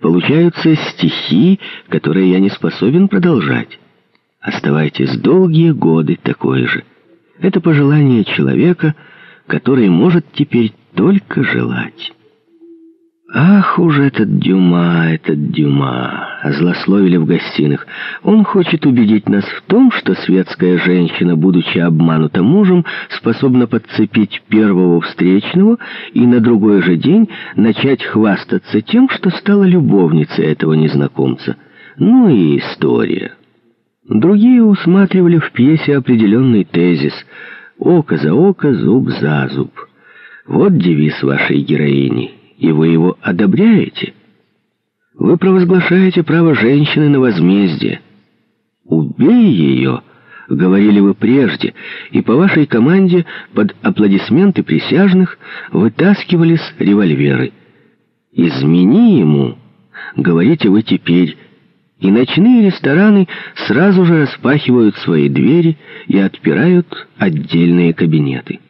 Получаются стихи, которые я не способен продолжать. Оставайтесь долгие годы такой же. Это пожелание человека, который может теперь только желать». «Ах уж этот Дюма, этот Дюма!» — злословили в гостиных. «Он хочет убедить нас в том, что светская женщина, будучи обманута мужем, способна подцепить первого встречного и на другой же день начать хвастаться тем, что стала любовницей этого незнакомца. Ну и история». Другие усматривали в пьесе определенный тезис «Око за око, зуб за зуб». Вот девиз вашей героини и вы его одобряете. Вы провозглашаете право женщины на возмездие. «Убей ее!» — говорили вы прежде, и по вашей команде под аплодисменты присяжных вытаскивались револьверы. «Измени ему!» — говорите вы теперь, и ночные рестораны сразу же распахивают свои двери и отпирают отдельные кабинеты.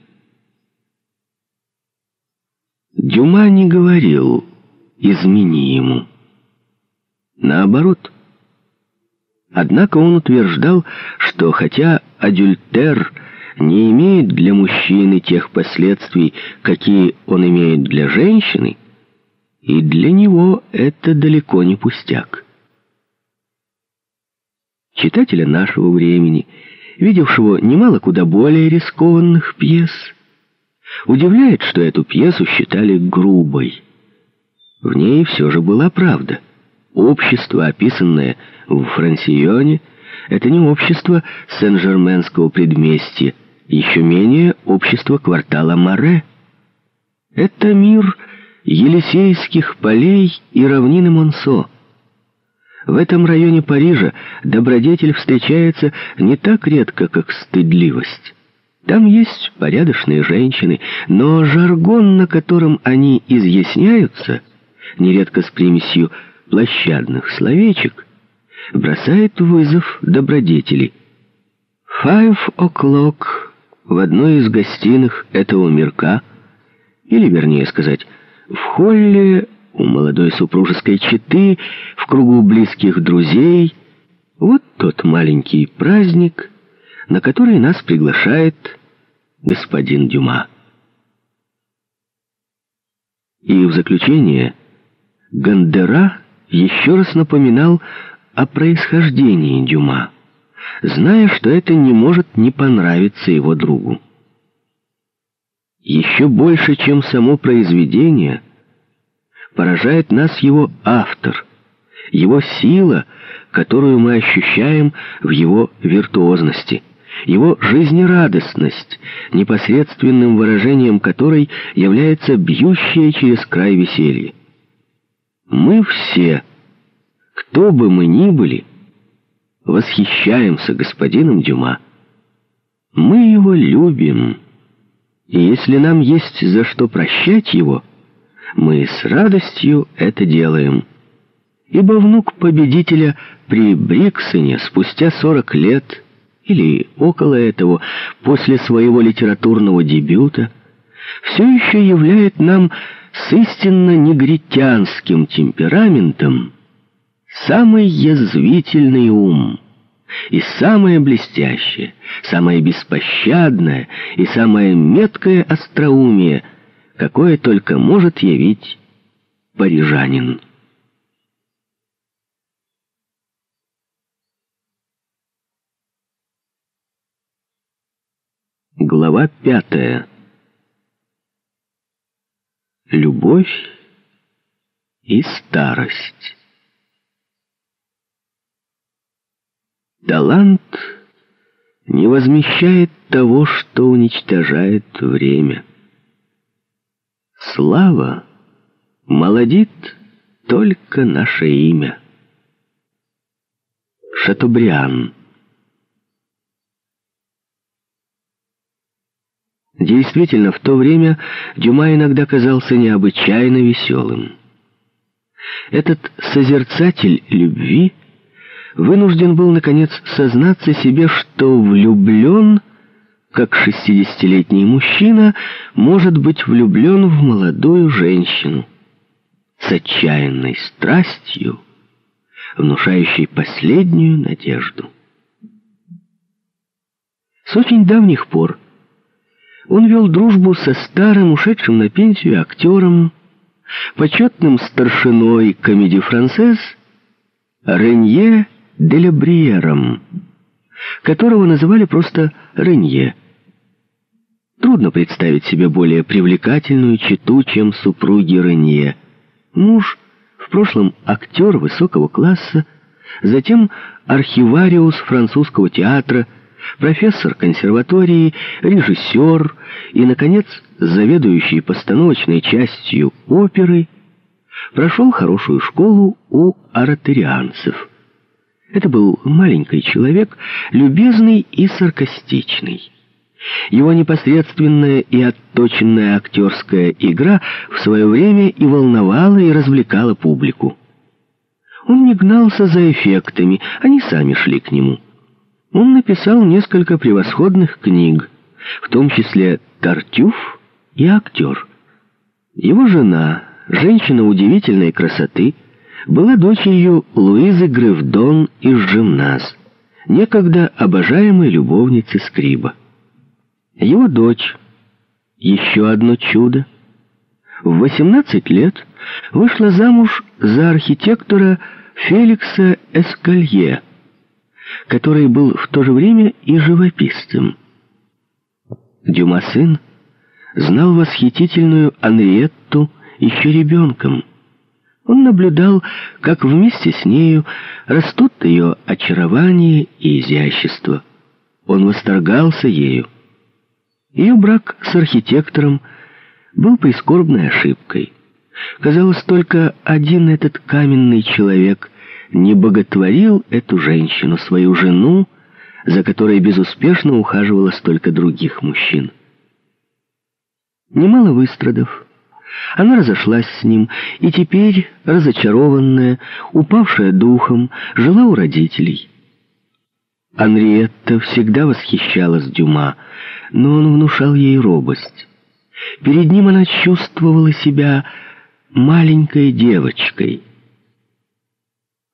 Дюма не говорил «измени ему». Наоборот. Однако он утверждал, что хотя адюльтер не имеет для мужчины тех последствий, какие он имеет для женщины, и для него это далеко не пустяк. Читателя нашего времени, видевшего немало куда более рискованных пьес, Удивляет, что эту пьесу считали грубой. В ней все же была правда. Общество, описанное в Франсионе, это не общество Сен-Жерменского предместья, еще менее общество квартала Море. Это мир Елисейских полей и равнины Монсо. В этом районе Парижа добродетель встречается не так редко, как стыдливость. Там есть порядочные женщины, но жаргон, на котором они изъясняются, нередко с примесью площадных словечек, бросает вызов добродетели. «Five o'clock» в одной из гостиных этого мирка, или, вернее сказать, в холле у молодой супружеской четы, в кругу близких друзей, вот тот маленький праздник — на который нас приглашает господин Дюма. И в заключение Гандера еще раз напоминал о происхождении Дюма, зная, что это не может не понравиться его другу. Еще больше, чем само произведение, поражает нас его автор, его сила, которую мы ощущаем в его виртуозности – его жизнерадостность, непосредственным выражением которой является бьющее через край веселье. Мы все, кто бы мы ни были, восхищаемся господином Дюма. Мы его любим. И если нам есть за что прощать его, мы с радостью это делаем. Ибо внук победителя при Бриксоне спустя 40 лет или около этого, после своего литературного дебюта, все еще являет нам с истинно негритянским темпераментом самый язвительный ум и самое блестящее, самое беспощадное и самое меткое остроумие, какое только может явить парижанин. Глава пятая. Любовь и старость. Талант не возмещает того, что уничтожает время. Слава молодит только наше имя. Шатобриан. Действительно, в то время Дюма иногда казался необычайно веселым. Этот созерцатель любви вынужден был, наконец, сознаться себе, что влюблен, как шестидесятилетний мужчина, может быть влюблен в молодую женщину с отчаянной страстью, внушающей последнюю надежду. С очень давних пор он вел дружбу со старым, ушедшим на пенсию актером, почетным старшиной комедии «Францесс» Ренье Делебриером, которого называли просто Ренье. Трудно представить себе более привлекательную читу, чем супруги Ренье. Муж, в прошлом актер высокого класса, затем архивариус французского театра, профессор консерватории, режиссер и, наконец, заведующий постановочной частью оперы, прошел хорошую школу у ораторианцев. Это был маленький человек, любезный и саркастичный. Его непосредственная и отточенная актерская игра в свое время и волновала, и развлекала публику. Он не гнался за эффектами, они сами шли к нему. Он написал несколько превосходных книг, в том числе «Тартюф» и «Актер». Его жена, женщина удивительной красоты, была дочерью Луизы Гревдон из Жимназ, некогда обожаемой любовницы Скриба. Его дочь, еще одно чудо, в 18 лет вышла замуж за архитектора Феликса Эскалье, который был в то же время и живописцем. Дюма сын знал восхитительную Анриетту еще ребенком. Он наблюдал, как вместе с нею растут ее очарование и изящество. Он восторгался ею. Ее брак с архитектором был прискорбной ошибкой. Казалось, только один этот каменный человек не боготворил эту женщину, свою жену, за которой безуспешно ухаживало столько других мужчин. Немало выстрадов. Она разошлась с ним, и теперь, разочарованная, упавшая духом, жила у родителей. Анриетта всегда восхищалась Дюма, но он внушал ей робость. Перед ним она чувствовала себя маленькой девочкой —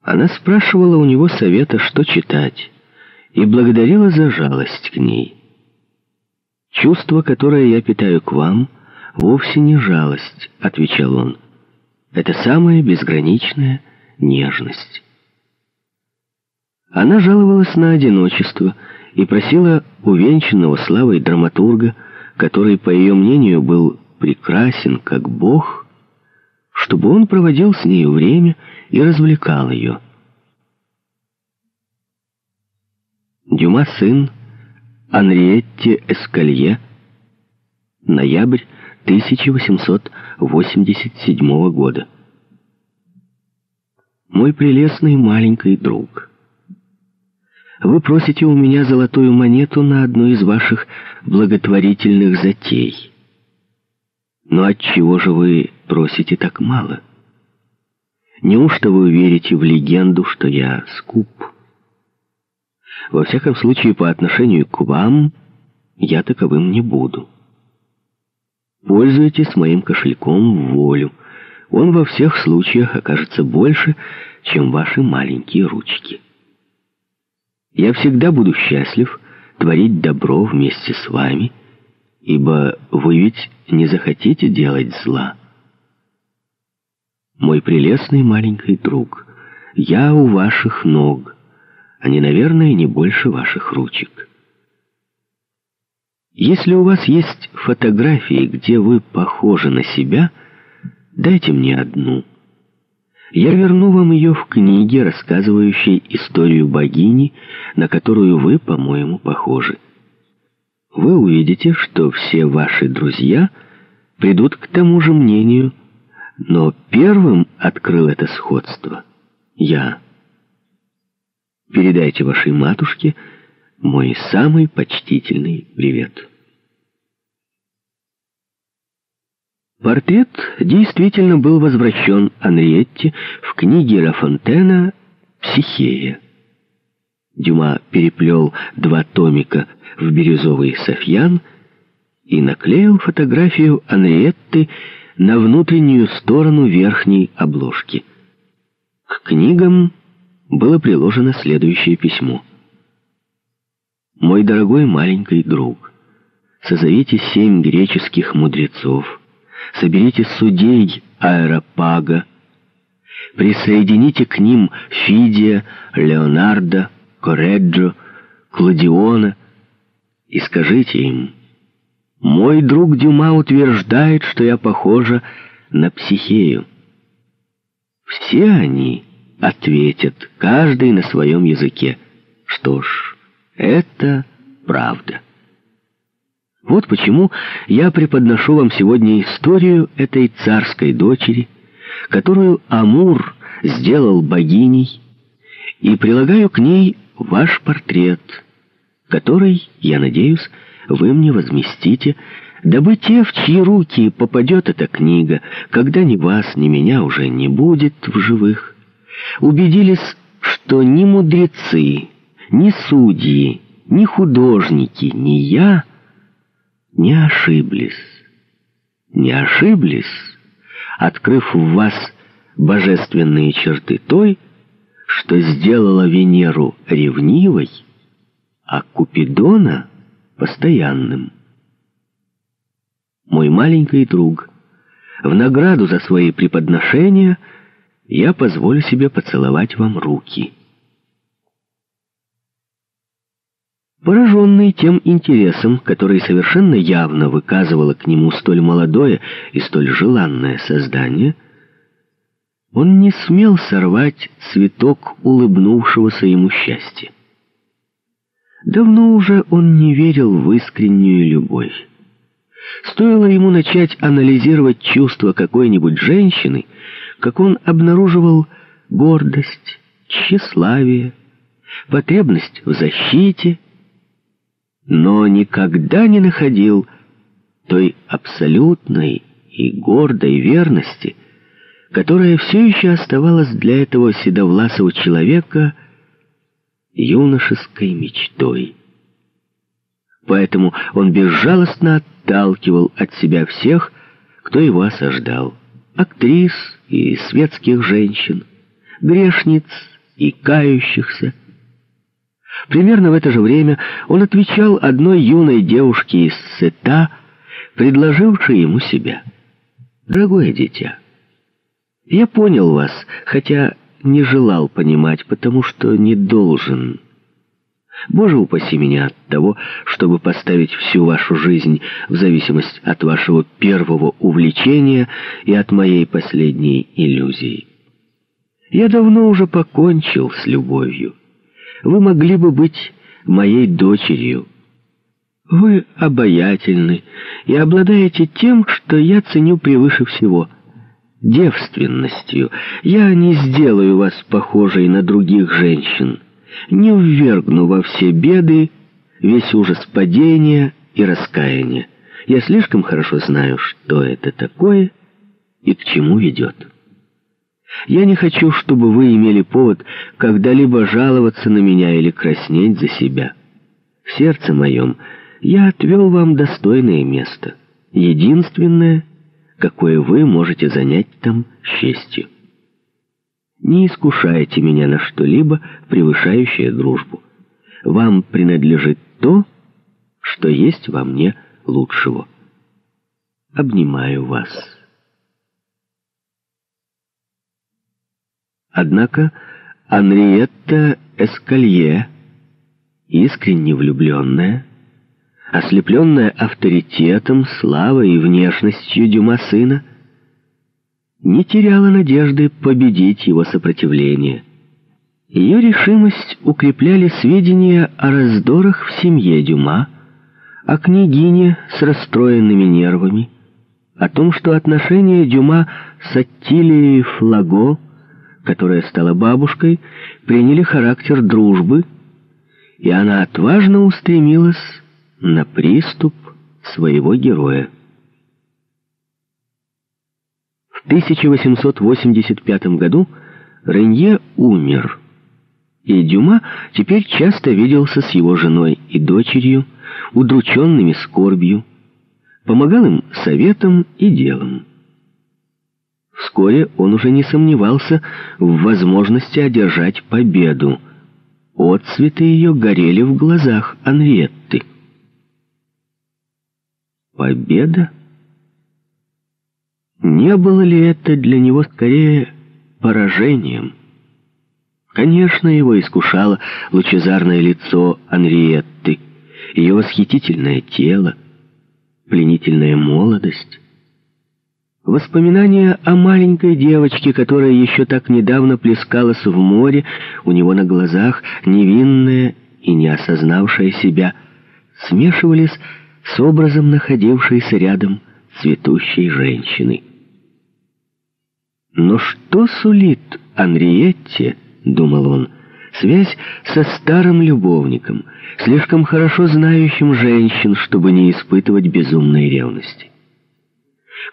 она спрашивала у него совета, что читать, и благодарила за жалость к ней. «Чувство, которое я питаю к вам, вовсе не жалость», — отвечал он. «Это самая безграничная нежность». Она жаловалась на одиночество и просила увенчанного славой драматурга, который, по ее мнению, был прекрасен, как Бог, чтобы он проводил с нею время и развлекал ее. Дюма сын Анриетти Эскалье, ноябрь 1887 года. Мой прелестный маленький друг. Вы просите у меня золотую монету на одну из ваших благотворительных затей. Но от чего же вы просите так мало? Неужто вы верите в легенду, что я скуп? Во всяком случае, по отношению к вам я таковым не буду. Пользуйтесь моим кошельком в волю. Он во всех случаях окажется больше, чем ваши маленькие ручки. Я всегда буду счастлив творить добро вместе с вами, ибо вы ведь не захотите делать зла. Мой прелестный маленький друг, я у ваших ног, не, наверное, не больше ваших ручек. Если у вас есть фотографии, где вы похожи на себя, дайте мне одну. Я верну вам ее в книге, рассказывающей историю богини, на которую вы, по-моему, похожи. Вы увидите, что все ваши друзья придут к тому же мнению, но первым открыл это сходство я. Передайте вашей матушке мой самый почтительный привет. Портрет действительно был возвращен Анриетте в книге Ла Фонтена «Психея». Дюма переплел два томика в бирюзовый софьян и наклеил фотографию Анриетты на внутреннюю сторону верхней обложки. К книгам было приложено следующее письмо. «Мой дорогой маленький друг, созовите семь греческих мудрецов, соберите судей Аэропага, присоедините к ним Фидия, Леонардо, Кореджо, Кладиона и скажите им, «Мой друг Дюма утверждает, что я похожа на психею». Все они ответят, каждый на своем языке. Что ж, это правда. Вот почему я преподношу вам сегодня историю этой царской дочери, которую Амур сделал богиней, и прилагаю к ней ваш портрет, который, я надеюсь, вы мне возместите, дабы те, в чьи руки попадет эта книга, когда ни вас, ни меня уже не будет в живых, убедились, что ни мудрецы, ни судьи, ни художники, ни я не ошиблись. Не ошиблись, открыв в вас божественные черты той, что сделала Венеру ревнивой, а Купидона — постоянным. Мой маленький друг, в награду за свои преподношения — я позволю себе поцеловать вам руки. Пораженный тем интересом, который совершенно явно выказывало к нему столь молодое и столь желанное создание, он не смел сорвать цветок улыбнувшегося ему счастья. Давно уже он не верил в искреннюю любовь. Стоило ему начать анализировать чувства какой-нибудь женщины, как он обнаруживал гордость, тщеславие, потребность в защите, но никогда не находил той абсолютной и гордой верности, которая все еще оставалась для этого седовласого человека юношеской мечтой. Поэтому он безжалостно отталкивал от себя всех, кто его осаждал актрис и светских женщин, грешниц и кающихся. Примерно в это же время он отвечал одной юной девушке из Сета, предложившей ему себя. «Дорогое дитя, я понял вас, хотя не желал понимать, потому что не должен». Боже упаси меня от того, чтобы поставить всю вашу жизнь в зависимость от вашего первого увлечения и от моей последней иллюзии. Я давно уже покончил с любовью. Вы могли бы быть моей дочерью. Вы обаятельны и обладаете тем, что я ценю превыше всего — девственностью. Я не сделаю вас похожей на других женщин — не ввергну во все беды весь ужас падения и раскаяния. Я слишком хорошо знаю, что это такое и к чему ведет. Я не хочу, чтобы вы имели повод когда-либо жаловаться на меня или краснеть за себя. В сердце моем я отвел вам достойное место, единственное, какое вы можете занять там с честью. Не искушайте меня на что-либо, превышающее дружбу. Вам принадлежит то, что есть во мне лучшего. Обнимаю вас. Однако Анриетта Эскалье, искренне влюбленная, ослепленная авторитетом, славой и внешностью Дюма сына, не теряла надежды победить его сопротивление. Ее решимость укрепляли сведения о раздорах в семье Дюма, о княгине с расстроенными нервами, о том, что отношения Дюма с Аттилией Флаго, которая стала бабушкой, приняли характер дружбы, и она отважно устремилась на приступ своего героя. В 1885 году Ренье умер, и Дюма теперь часто виделся с его женой и дочерью, удрученными скорбью, помогал им советом и делом. Вскоре он уже не сомневался в возможности одержать победу. Отцветы ее горели в глазах Анриетты. Победа? Не было ли это для него скорее поражением? Конечно, его искушало лучезарное лицо Анриетты, ее восхитительное тело, пленительная молодость. Воспоминания о маленькой девочке, которая еще так недавно плескалась в море, у него на глазах, невинная и не осознавшая себя, смешивались с образом находившейся рядом цветущей женщины. Но что сулит Анриетте, думал он, связь со старым любовником, слишком хорошо знающим женщин, чтобы не испытывать безумной ревности?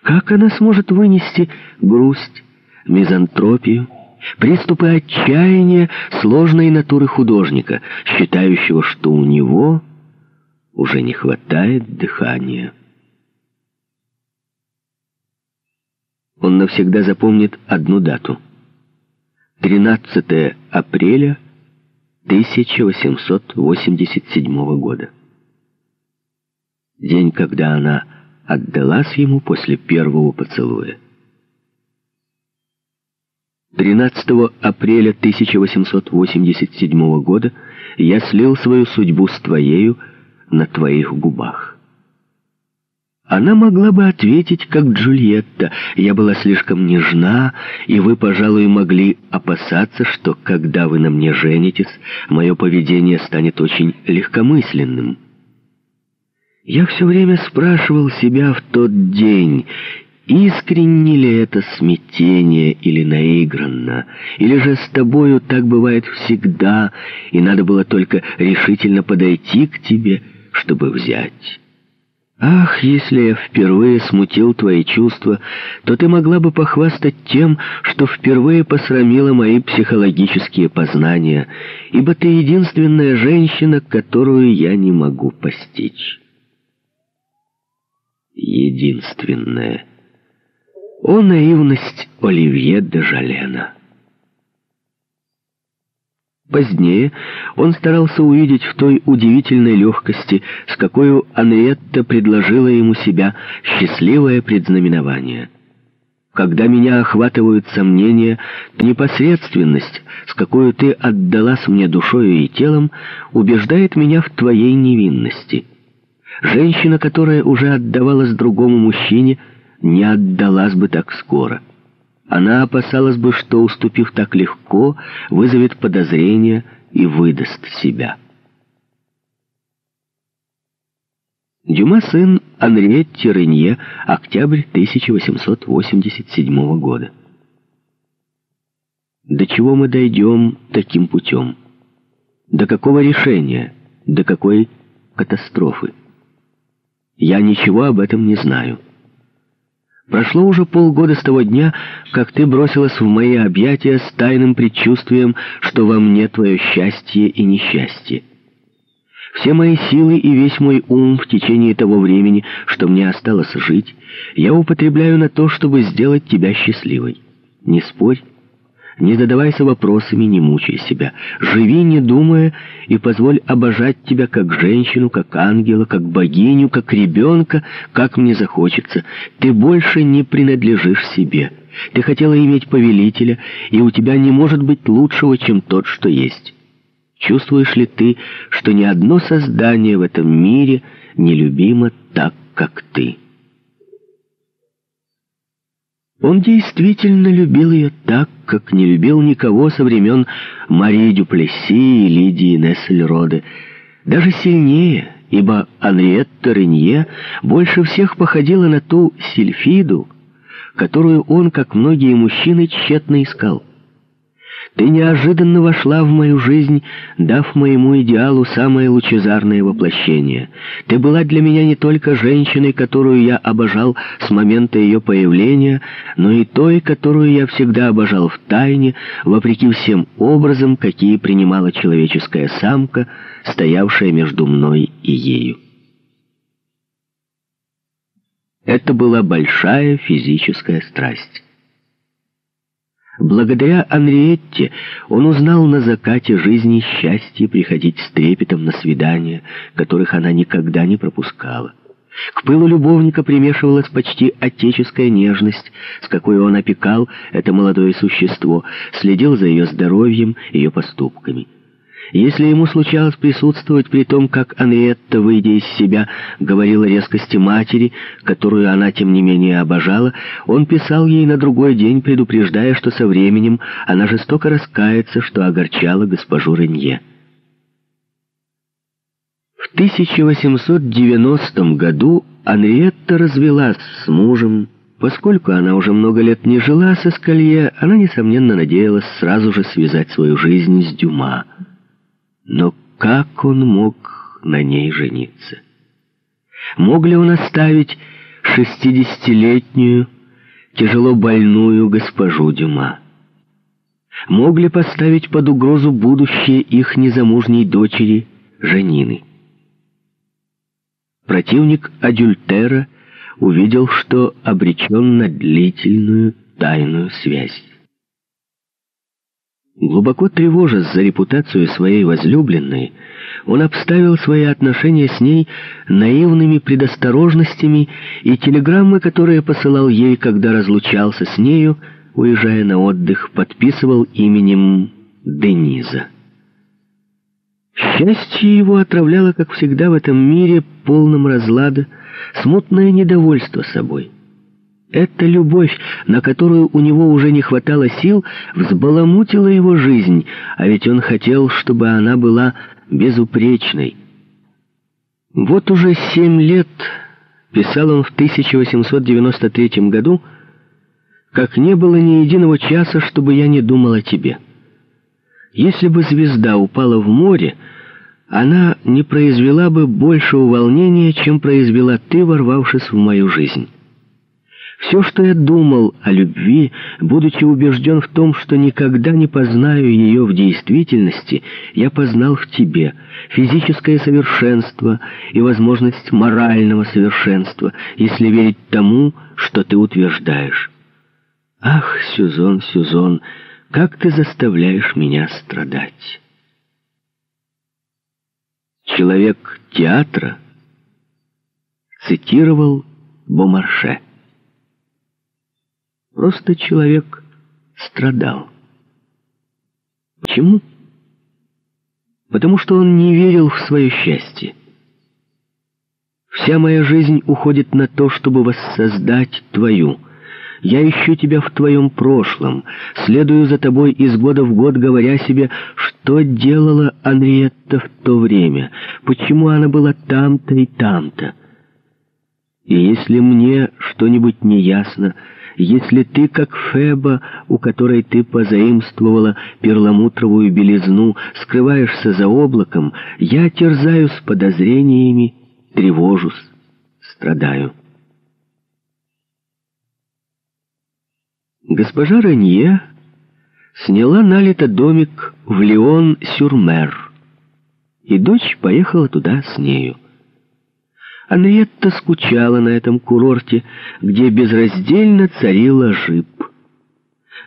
Как она сможет вынести грусть, мизантропию, приступы отчаяния сложной натуры художника, считающего, что у него уже не хватает дыхания? он навсегда запомнит одну дату. 13 апреля 1887 года. День, когда она отдалась ему после первого поцелуя. 13 апреля 1887 года я слил свою судьбу с твоею на твоих губах. Она могла бы ответить, как Джульетта. Я была слишком нежна, и вы, пожалуй, могли опасаться, что, когда вы на мне женитесь, мое поведение станет очень легкомысленным. Я все время спрашивал себя в тот день, искренне ли это смятение или наигранно, или же с тобою так бывает всегда, и надо было только решительно подойти к тебе, чтобы взять». Ах, если я впервые смутил твои чувства, то ты могла бы похвастать тем, что впервые посрамила мои психологические познания, ибо ты единственная женщина, которую я не могу постичь. Единственная. О, наивность Оливье де Жалена! Позднее он старался увидеть в той удивительной легкости, с какой Анриетта предложила ему себя счастливое предзнаменование. Когда меня охватывают сомнения, непосредственность, с какой ты отдалась мне душою и телом, убеждает меня в твоей невинности. Женщина, которая уже отдавалась другому мужчине, не отдалась бы так скоро. Она опасалась бы, что, уступив так легко, вызовет подозрение и выдаст себя. Дюма сын Анриетти Ренье, октябрь 1887 года. До чего мы дойдем таким путем? До какого решения? До какой катастрофы? Я ничего об этом не знаю. Прошло уже полгода с того дня, как ты бросилась в мои объятия с тайным предчувствием, что во мне твое счастье и несчастье. Все мои силы и весь мой ум в течение того времени, что мне осталось жить, я употребляю на то, чтобы сделать тебя счастливой. Не спорь, не задавайся вопросами, не мучай себя. Живи, не думая, и позволь обожать тебя как женщину, как ангела, как богиню, как ребенка, как мне захочется. Ты больше не принадлежишь себе. Ты хотела иметь повелителя, и у тебя не может быть лучшего, чем тот, что есть. Чувствуешь ли ты, что ни одно создание в этом мире не любимо так, как ты?» Он действительно любил ее так, как не любил никого со времен Марии Дюплесси и Лидии Нессельроде. Даже сильнее, ибо Анриетта Ренье больше всех походила на ту сильфиду, которую он, как многие мужчины, тщетно искал. Ты неожиданно вошла в мою жизнь, дав моему идеалу самое лучезарное воплощение. Ты была для меня не только женщиной, которую я обожал с момента ее появления, но и той, которую я всегда обожал в тайне, вопреки всем образом, какие принимала человеческая самка, стоявшая между мной и ею. Это была большая физическая страсть. Благодаря Анриетте он узнал на закате жизни счастье приходить с трепетом на свидания, которых она никогда не пропускала. К пылу любовника примешивалась почти отеческая нежность, с какой он опекал это молодое существо, следил за ее здоровьем, ее поступками. Если ему случалось присутствовать при том, как Анриетта, выйдя из себя, говорила резкости матери, которую она, тем не менее, обожала, он писал ей на другой день, предупреждая, что со временем она жестоко раскается, что огорчала госпожу Ренье. В 1890 году Анриетта развелась с мужем. Поскольку она уже много лет не жила со Скалье, она, несомненно, надеялась сразу же связать свою жизнь с Дюма. Но как он мог на ней жениться? Мог ли он оставить шестидесятилетнюю, тяжело больную госпожу Дюма? Мог ли поставить под угрозу будущее их незамужней дочери Жанины? Противник Адюльтера увидел, что обречен на длительную тайную связь. Глубоко тревожась за репутацию своей возлюбленной, он обставил свои отношения с ней наивными предосторожностями, и телеграммы, которые посылал ей, когда разлучался с нею, уезжая на отдых, подписывал именем Дениза. Счастье его отравляло, как всегда в этом мире, полном разлада, смутное недовольство собой. Эта любовь, на которую у него уже не хватало сил, взбаламутила его жизнь, а ведь он хотел, чтобы она была безупречной. Вот уже семь лет, писал он в 1893 году, как не было ни единого часа, чтобы я не думал о тебе. Если бы звезда упала в море, она не произвела бы большего волнения, чем произвела ты, ворвавшись в мою жизнь. Все, что я думал о любви, будучи убежден в том, что никогда не познаю ее в действительности, я познал в тебе физическое совершенство и возможность морального совершенства, если верить тому, что ты утверждаешь. Ах, Сюзон, Сюзон, как ты заставляешь меня страдать! Человек театра цитировал Бомарше. Просто человек страдал. Почему? Потому что он не верил в свое счастье. Вся моя жизнь уходит на то, чтобы воссоздать твою. Я ищу тебя в твоем прошлом, следую за тобой из года в год, говоря себе, что делала Анриетта в то время, почему она была там-то и там-то. И если мне что-нибудь не ясно, Если ты, как Феба, у которой ты позаимствовала перламутровую белизну, скрываешься за облаком, я терзаюсь подозрениями, тревожусь, страдаю. Госпожа Ренье сняла налито домик в Леон-Сюрмер, и дочь поехала туда с нею. Анриетта скучала на этом курорте, где безраздельно царила жип.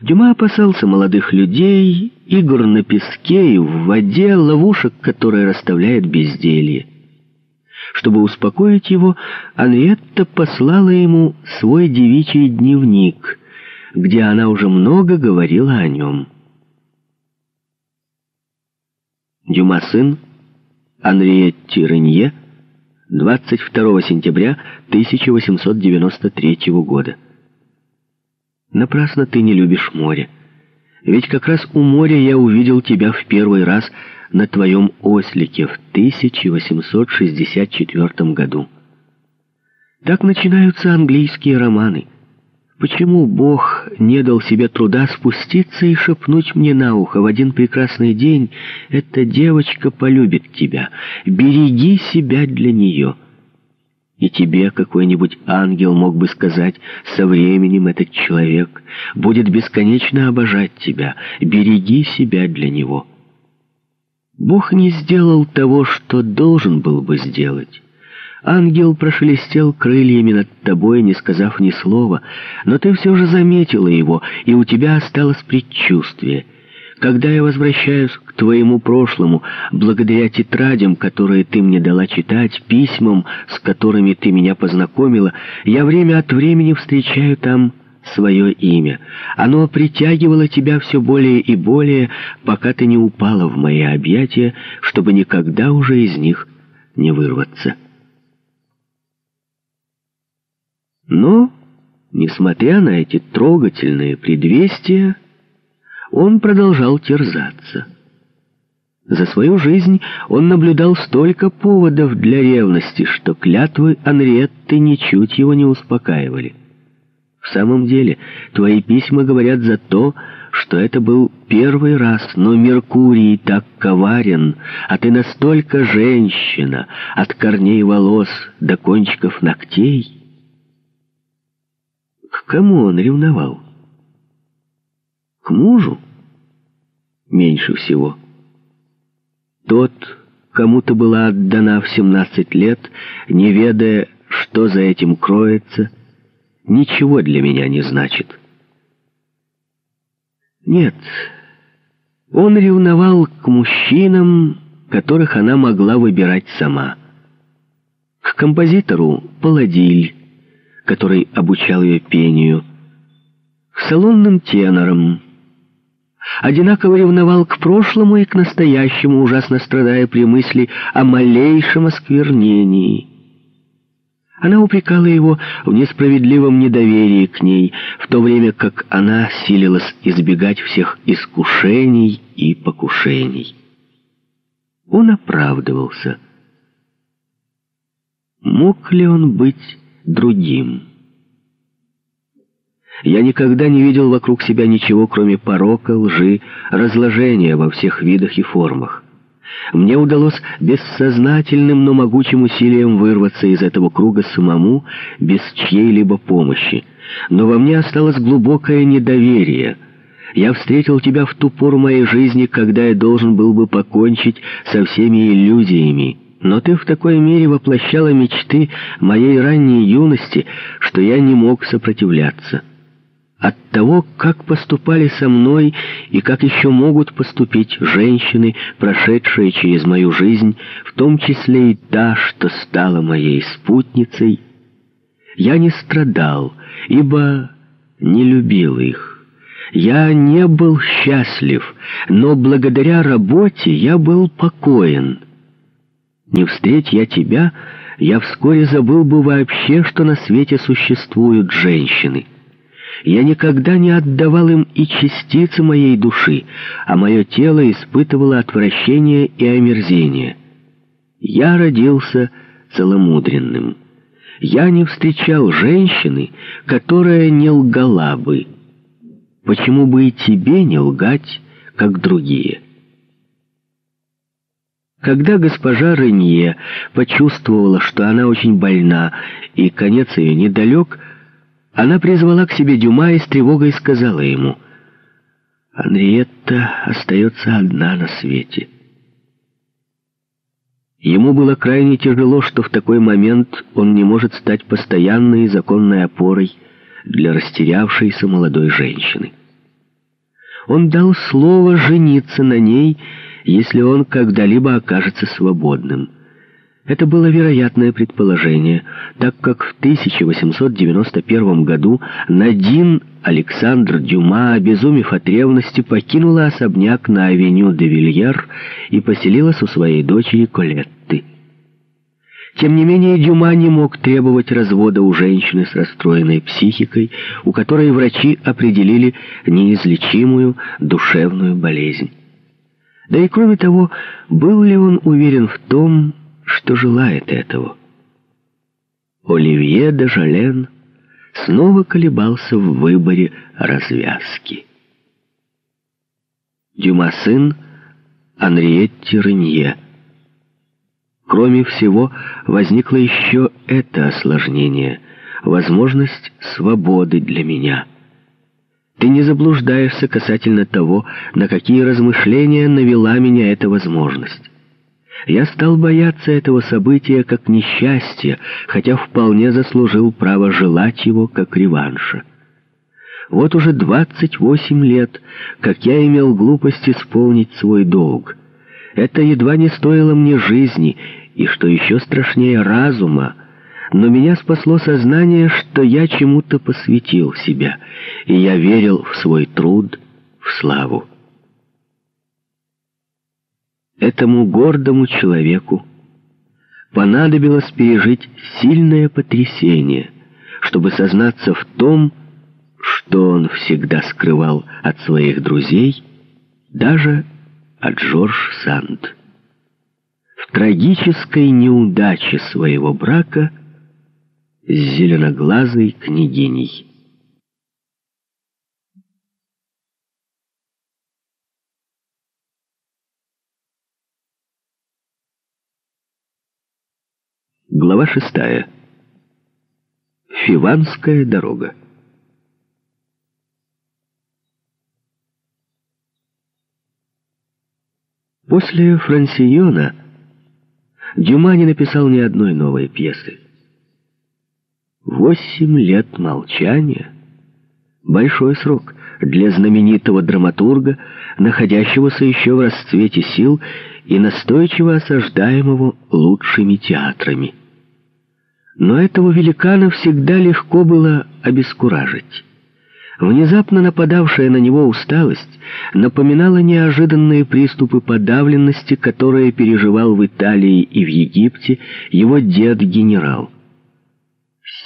Дюма опасался молодых людей, игр на песке и в воде, ловушек, которые расставляет безделье. Чтобы успокоить его, Анриетта послала ему свой девичий дневник, где она уже много говорила о нем. Дюма сын, Анриетти Ренье, 22 сентября 1893 года. Напрасно ты не любишь море. Ведь как раз у моря я увидел тебя в первый раз на твоем ослике в 1864 году. Так начинаются английские романы. Почему Бог не дал себе труда спуститься и шепнуть мне на ухо в один прекрасный день «Эта девочка полюбит тебя, береги себя для нее». И тебе какой-нибудь ангел мог бы сказать, со временем этот человек будет бесконечно обожать тебя, береги себя для него. Бог не сделал того, что должен был бы сделать. Ангел прошелестел крыльями над тобой, не сказав ни слова, но ты все же заметила его, и у тебя осталось предчувствие. Когда я возвращаюсь к твоему прошлому, благодаря тетрадям, которые ты мне дала читать, письмам, с которыми ты меня познакомила, я время от времени встречаю там свое имя. Оно притягивало тебя все более и более, пока ты не упала в мои объятия, чтобы никогда уже из них не вырваться». Но, несмотря на эти трогательные предвестия, он продолжал терзаться. За свою жизнь он наблюдал столько поводов для ревности, что клятвы Анриетты ничуть его не успокаивали. В самом деле, твои письма говорят за то, что это был первый раз, но Меркурий так коварен, а ты настолько женщина, от корней волос до кончиков ногтей — к кому он ревновал? К мужу? Меньше всего. Тот, кому-то была отдана в 17 лет, не ведая, что за этим кроется, ничего для меня не значит. Нет, он ревновал к мужчинам, которых она могла выбирать сама. К композитору Паладиль, который обучал ее пению, к салонным тенорам. Одинаково ревновал к прошлому и к настоящему, ужасно страдая при мысли о малейшем осквернении. Она упрекала его в несправедливом недоверии к ней, в то время как она силилась избегать всех искушений и покушений. Он оправдывался. Мог ли он быть другим. Я никогда не видел вокруг себя ничего, кроме порока, лжи, разложения во всех видах и формах. Мне удалось бессознательным, но могучим усилием вырваться из этого круга самому, без чьей-либо помощи. Но во мне осталось глубокое недоверие. Я встретил тебя в ту пору моей жизни, когда я должен был бы покончить со всеми иллюзиями, но ты в такой мере воплощала мечты моей ранней юности, что я не мог сопротивляться. От того, как поступали со мной и как еще могут поступить женщины, прошедшие через мою жизнь, в том числе и та, что стала моей спутницей, я не страдал, ибо не любил их. Я не был счастлив, но благодаря работе я был покоен». Не встреть я тебя, я вскоре забыл бы вообще, что на свете существуют женщины. Я никогда не отдавал им и частицы моей души, а мое тело испытывало отвращение и омерзение. Я родился целомудренным. Я не встречал женщины, которая не лгала бы. Почему бы и тебе не лгать, как другие?» Когда госпожа Ренье почувствовала, что она очень больна и конец ее недалек, она призвала к себе Дюма и с тревогой сказала ему, «Анриетта остается одна на свете». Ему было крайне тяжело, что в такой момент он не может стать постоянной и законной опорой для растерявшейся молодой женщины. Он дал слово жениться на ней, если он когда-либо окажется свободным. Это было вероятное предположение, так как в 1891 году Надин Александр Дюма, обезумев от ревности, покинула особняк на авеню де Вильер и поселилась у своей дочери Колетты. Тем не менее, Дюма не мог требовать развода у женщины с расстроенной психикой, у которой врачи определили неизлечимую душевную болезнь. Да и кроме того, был ли он уверен в том, что желает этого? Оливье де Жален снова колебался в выборе развязки. Дюма сын Анриетти Ренье. Кроме всего, возникло еще это осложнение — возможность свободы для меня — ты не заблуждаешься касательно того, на какие размышления навела меня эта возможность. Я стал бояться этого события как несчастья, хотя вполне заслужил право желать его как реванша. Вот уже 28 лет, как я имел глупость исполнить свой долг. Это едва не стоило мне жизни, и, что еще страшнее, разума, но меня спасло сознание, что я чему-то посвятил себя, и я верил в свой труд, в славу. Этому гордому человеку понадобилось пережить сильное потрясение, чтобы сознаться в том, что он всегда скрывал от своих друзей, даже от Жорж Санд. В трагической неудаче своего брака – с зеленоглазой княгиней. Глава шестая. Фиванская дорога. После Франсиона Дюма не написал ни одной новой пьесы. Восемь лет молчания — большой срок для знаменитого драматурга, находящегося еще в расцвете сил и настойчиво осаждаемого лучшими театрами. Но этого великана всегда легко было обескуражить. Внезапно нападавшая на него усталость напоминала неожиданные приступы подавленности, которые переживал в Италии и в Египте его дед-генерал.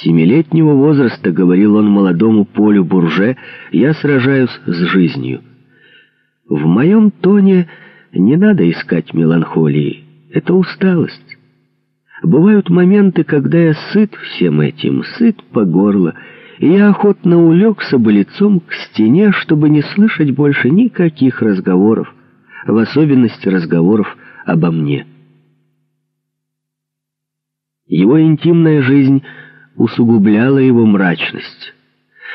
Семилетнего возраста, говорил он молодому Полю Бурже, я сражаюсь с жизнью. В моем тоне не надо искать меланхолии. Это усталость. Бывают моменты, когда я сыт всем этим, сыт по горло, и я охотно улегся бы лицом к стене, чтобы не слышать больше никаких разговоров, в особенности разговоров обо мне. Его интимная жизнь — усугубляла его мрачность.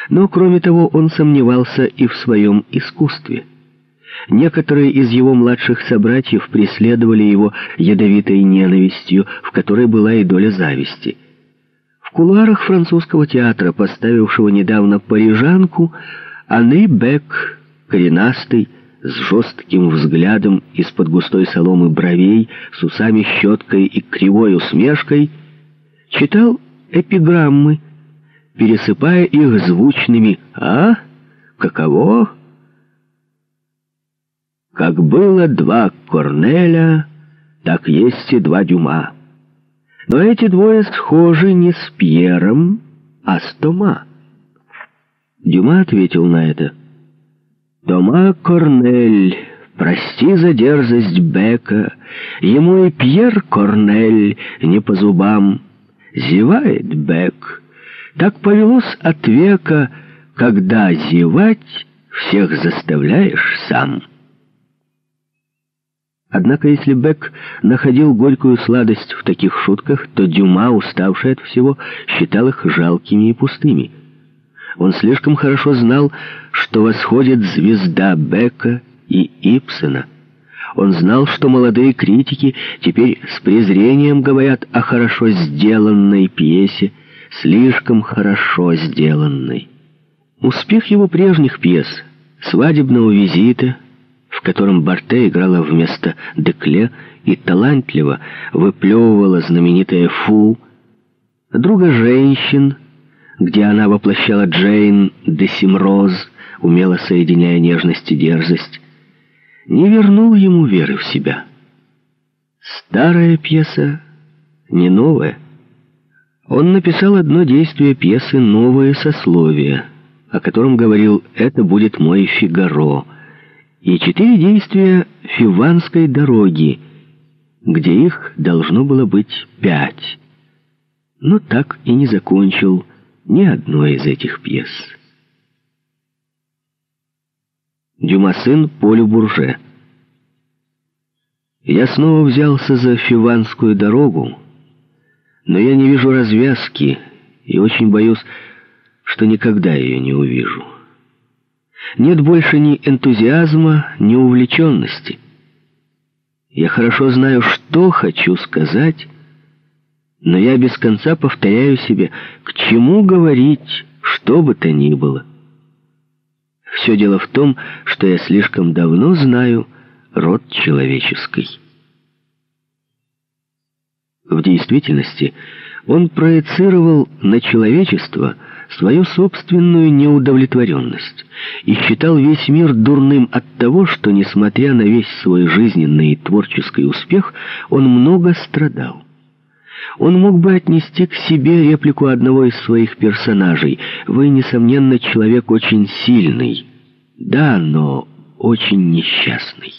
Но, кроме того, он сомневался и в своем искусстве. Некоторые из его младших собратьев преследовали его ядовитой ненавистью, в которой была и доля зависти. В кулуарах французского театра, поставившего недавно парижанку, Анри Бек, коренастый, с жестким взглядом из-под густой соломы бровей, с усами-щеткой и кривой усмешкой, читал эпиграммы, пересыпая их звучными «А? Каково?» Как было два Корнеля, так есть и два Дюма. Но эти двое схожи не с Пьером, а с Тома. Дюма ответил на это. «Тома Корнель, прости за дерзость Бека, ему и Пьер Корнель не по зубам». Зевает Бек. Так повелось от века, когда зевать всех заставляешь сам. Однако, если Бек находил горькую сладость в таких шутках, то Дюма, уставший от всего, считал их жалкими и пустыми. Он слишком хорошо знал, что восходит звезда Бека и Ипсена. Он знал, что молодые критики теперь с презрением говорят о хорошо сделанной пьесе, слишком хорошо сделанной. Успех его прежних пьес, свадебного визита, в котором Барте играла вместо Декле и талантливо выплевывала знаменитое «Фу», друга женщин, где она воплощала Джейн де Симроз, умело соединяя нежность и дерзость, не вернул ему веры в себя. Старая пьеса, не новая. Он написал одно действие пьесы «Новое сословие», о котором говорил «Это будет мой Фигаро», и четыре действия Фиванской дороги, где их должно было быть пять. Но так и не закончил ни одной из этих пьес. Дюма сын Полю Бурже. Я снова взялся за Фиванскую дорогу, но я не вижу развязки и очень боюсь, что никогда ее не увижу. Нет больше ни энтузиазма, ни увлеченности. Я хорошо знаю, что хочу сказать, но я без конца повторяю себе, к чему говорить, что бы то ни было. Все дело в том, что я слишком давно знаю род человеческий. В действительности он проецировал на человечество – свою собственную неудовлетворенность и считал весь мир дурным от того, что, несмотря на весь свой жизненный и творческий успех, он много страдал. Он мог бы отнести к себе реплику одного из своих персонажей. «Вы, несомненно, человек очень сильный». Да, но очень несчастный.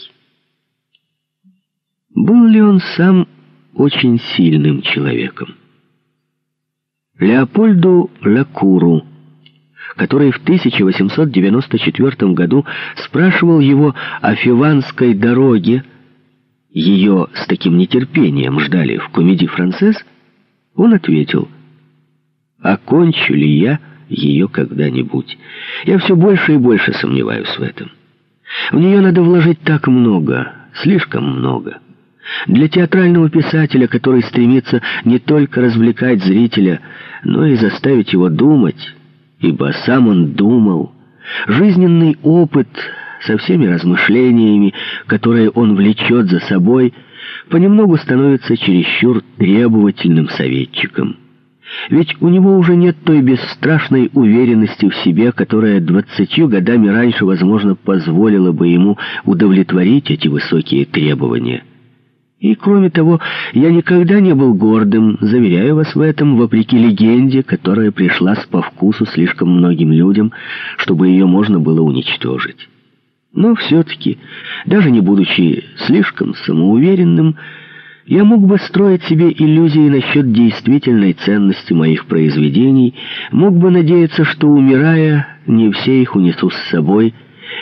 Был ли он сам очень сильным человеком? Леопольду Лакуру, который в 1894 году спрашивал его о Фиванской дороге, ее с таким нетерпением ждали в комедии «Францесс», он ответил, «Окончу ли я ее когда-нибудь? Я все больше и больше сомневаюсь в этом. В нее надо вложить так много, слишком много». Для театрального писателя, который стремится не только развлекать зрителя, но и заставить его думать, ибо сам он думал, жизненный опыт со всеми размышлениями, которые он влечет за собой, понемногу становится чересчур требовательным советчиком. Ведь у него уже нет той бесстрашной уверенности в себе, которая двадцатью годами раньше, возможно, позволила бы ему удовлетворить эти высокие требования. И, кроме того, я никогда не был гордым, заверяю вас в этом, вопреки легенде, которая пришлась по вкусу слишком многим людям, чтобы ее можно было уничтожить. Но все-таки, даже не будучи слишком самоуверенным, я мог бы строить себе иллюзии насчет действительной ценности моих произведений, мог бы надеяться, что, умирая, не все их унесу с собой,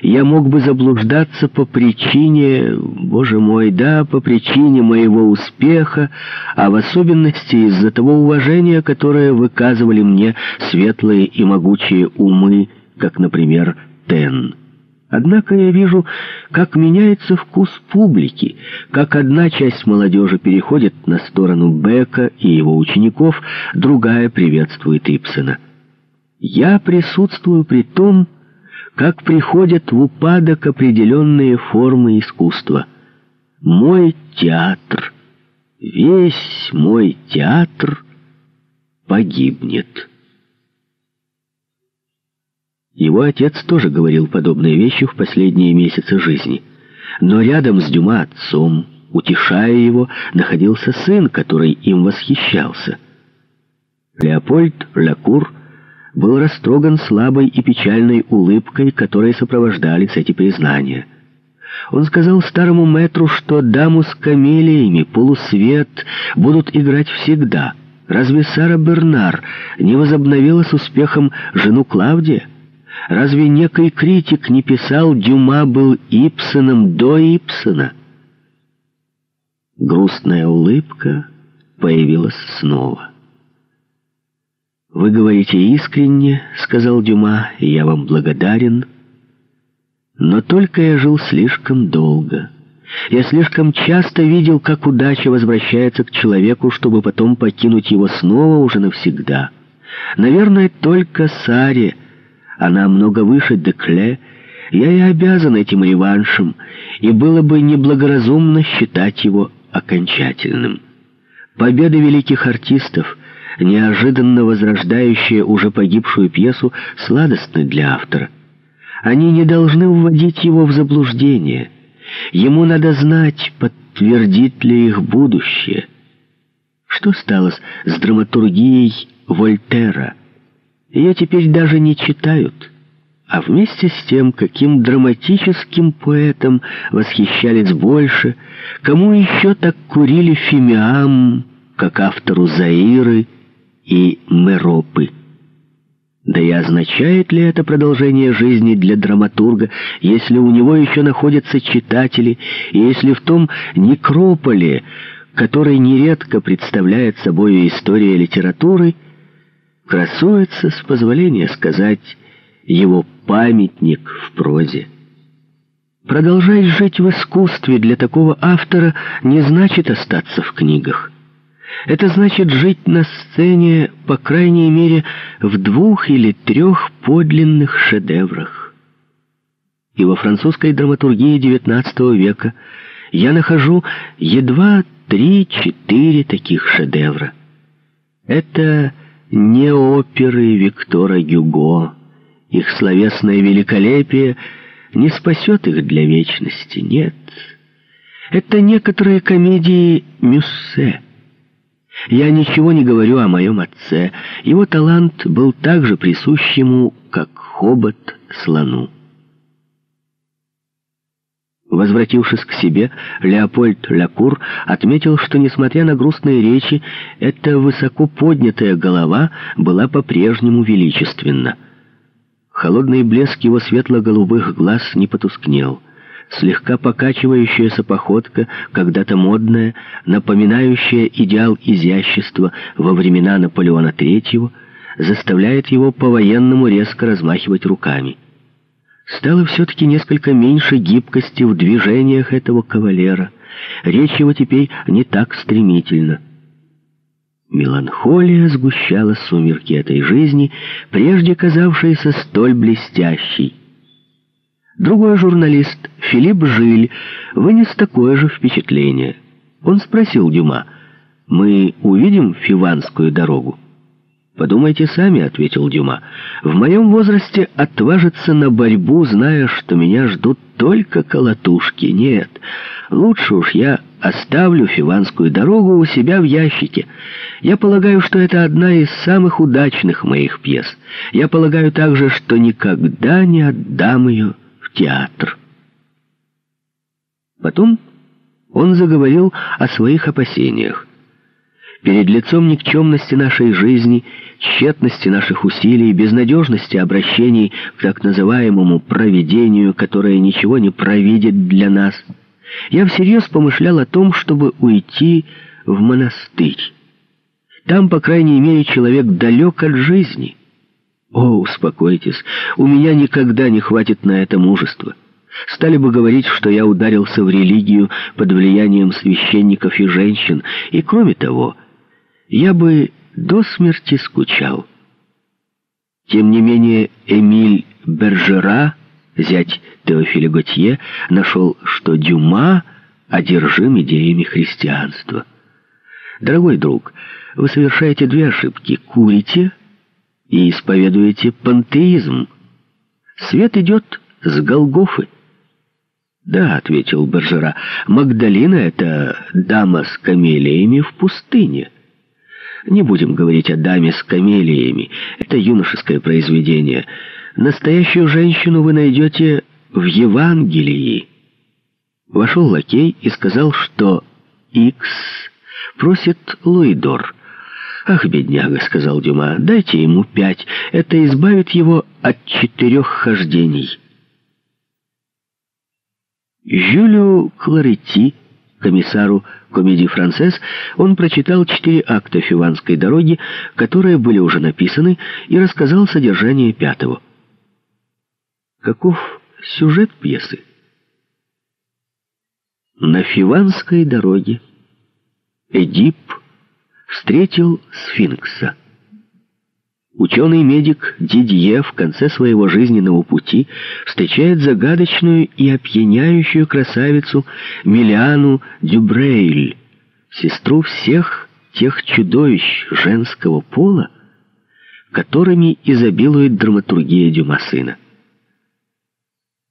я мог бы заблуждаться по причине, боже мой, да, по причине моего успеха, а в особенности из-за того уважения, которое выказывали мне светлые и могучие умы, как, например, Тен. Однако я вижу, как меняется вкус публики, как одна часть молодежи переходит на сторону Бека и его учеников, другая приветствует Ипсена. Я присутствую при том, как приходят в упадок определенные формы искусства. Мой театр, весь мой театр погибнет. Его отец тоже говорил подобные вещи в последние месяцы жизни. Но рядом с Дюма отцом, утешая его, находился сын, который им восхищался. Леопольд Лакур был растроган слабой и печальной улыбкой, которой сопровождались эти признания. Он сказал старому мэтру, что даму с камелиями, полусвет будут играть всегда, Разве Сара Бернар не возобновила с успехом жену Клавдия? Разве некий критик не писал «Дюма был Ипсоном до Ипсона»? Грустная улыбка появилась снова. «Вы говорите искренне», — сказал Дюма, — «и я вам благодарен. Но только я жил слишком долго». Я слишком часто видел, как удача возвращается к человеку, чтобы потом покинуть его снова уже навсегда. Наверное, только Саре, она много выше Декле, я и обязан этим реваншем, и было бы неблагоразумно считать его окончательным. Победы великих артистов, неожиданно возрождающие уже погибшую пьесу, сладостны для автора. Они не должны вводить его в заблуждение — Ему надо знать, подтвердит ли их будущее. Что стало с драматургией Вольтера? Ее теперь даже не читают. А вместе с тем, каким драматическим поэтом восхищались больше, кому еще так курили фимиам, как автору Заиры и Меропы. Да и означает ли это продолжение жизни для драматурга, если у него еще находятся читатели, и если в том некрополе, который нередко представляет собой история литературы, красуется, с позволения сказать, его памятник в прозе. Продолжать жить в искусстве для такого автора не значит остаться в книгах. Это значит жить на сцене, по крайней мере, в двух или трех подлинных шедеврах. И во французской драматургии XIX века я нахожу едва три-четыре таких шедевра. Это не оперы Виктора Гюго. Их словесное великолепие не спасет их для вечности, нет. Это некоторые комедии Мюссе. Я ничего не говорю о моем отце. Его талант был так же присущ ему, как хобот слону. Возвратившись к себе, Леопольд Лакур отметил, что, несмотря на грустные речи, эта высоко поднятая голова была по-прежнему величественна. Холодный блеск его светло-голубых глаз не потускнел — слегка покачивающаяся походка, когда-то модная, напоминающая идеал изящества во времена Наполеона III, заставляет его по-военному резко размахивать руками. Стало все-таки несколько меньше гибкости в движениях этого кавалера. Речь его теперь не так стремительна. Меланхолия сгущала сумерки этой жизни, прежде казавшейся столь блестящей. Другой журналист, Филипп Жиль, вынес такое же впечатление. Он спросил Дюма, «Мы увидим Фиванскую дорогу?» «Подумайте сами», — ответил Дюма. «В моем возрасте отважиться на борьбу, зная, что меня ждут только колотушки. Нет, лучше уж я оставлю Фиванскую дорогу у себя в ящике. Я полагаю, что это одна из самых удачных моих пьес. Я полагаю также, что никогда не отдам ее театр. Потом он заговорил о своих опасениях. Перед лицом никчемности нашей жизни, тщетности наших усилий, безнадежности обращений к так называемому провидению, которое ничего не провидит для нас, я всерьез помышлял о том, чтобы уйти в монастырь. Там, по крайней мере, человек далек от жизни — о, успокойтесь, у меня никогда не хватит на это мужества. Стали бы говорить, что я ударился в религию под влиянием священников и женщин, и кроме того, я бы до смерти скучал. Тем не менее, Эмиль Бержера, зять Теофиля Готье, нашел, что Дюма одержим идеями христианства. Дорогой друг, вы совершаете две ошибки. Курите и исповедуете пантеизм. Свет идет с Голгофы. «Да», — ответил Бержера, — «Магдалина — это дама с камелиями в пустыне». Не будем говорить о даме с камелиями. Это юношеское произведение. Настоящую женщину вы найдете в Евангелии. Вошел лакей и сказал, что Икс просит Луидор — «Ах, бедняга», — сказал Дюма, — «дайте ему пять. Это избавит его от четырех хождений». Жюлю Кларетти, комиссару комедии «Францесс», он прочитал четыре акта фиванской дороги, которые были уже написаны, и рассказал содержание пятого. Каков сюжет пьесы? На фиванской дороге Эдип встретил сфинкса. Ученый-медик Дидье в конце своего жизненного пути встречает загадочную и опьяняющую красавицу Миллиану Дюбрейль, сестру всех тех чудовищ женского пола, которыми изобилует драматургия Дюмасына.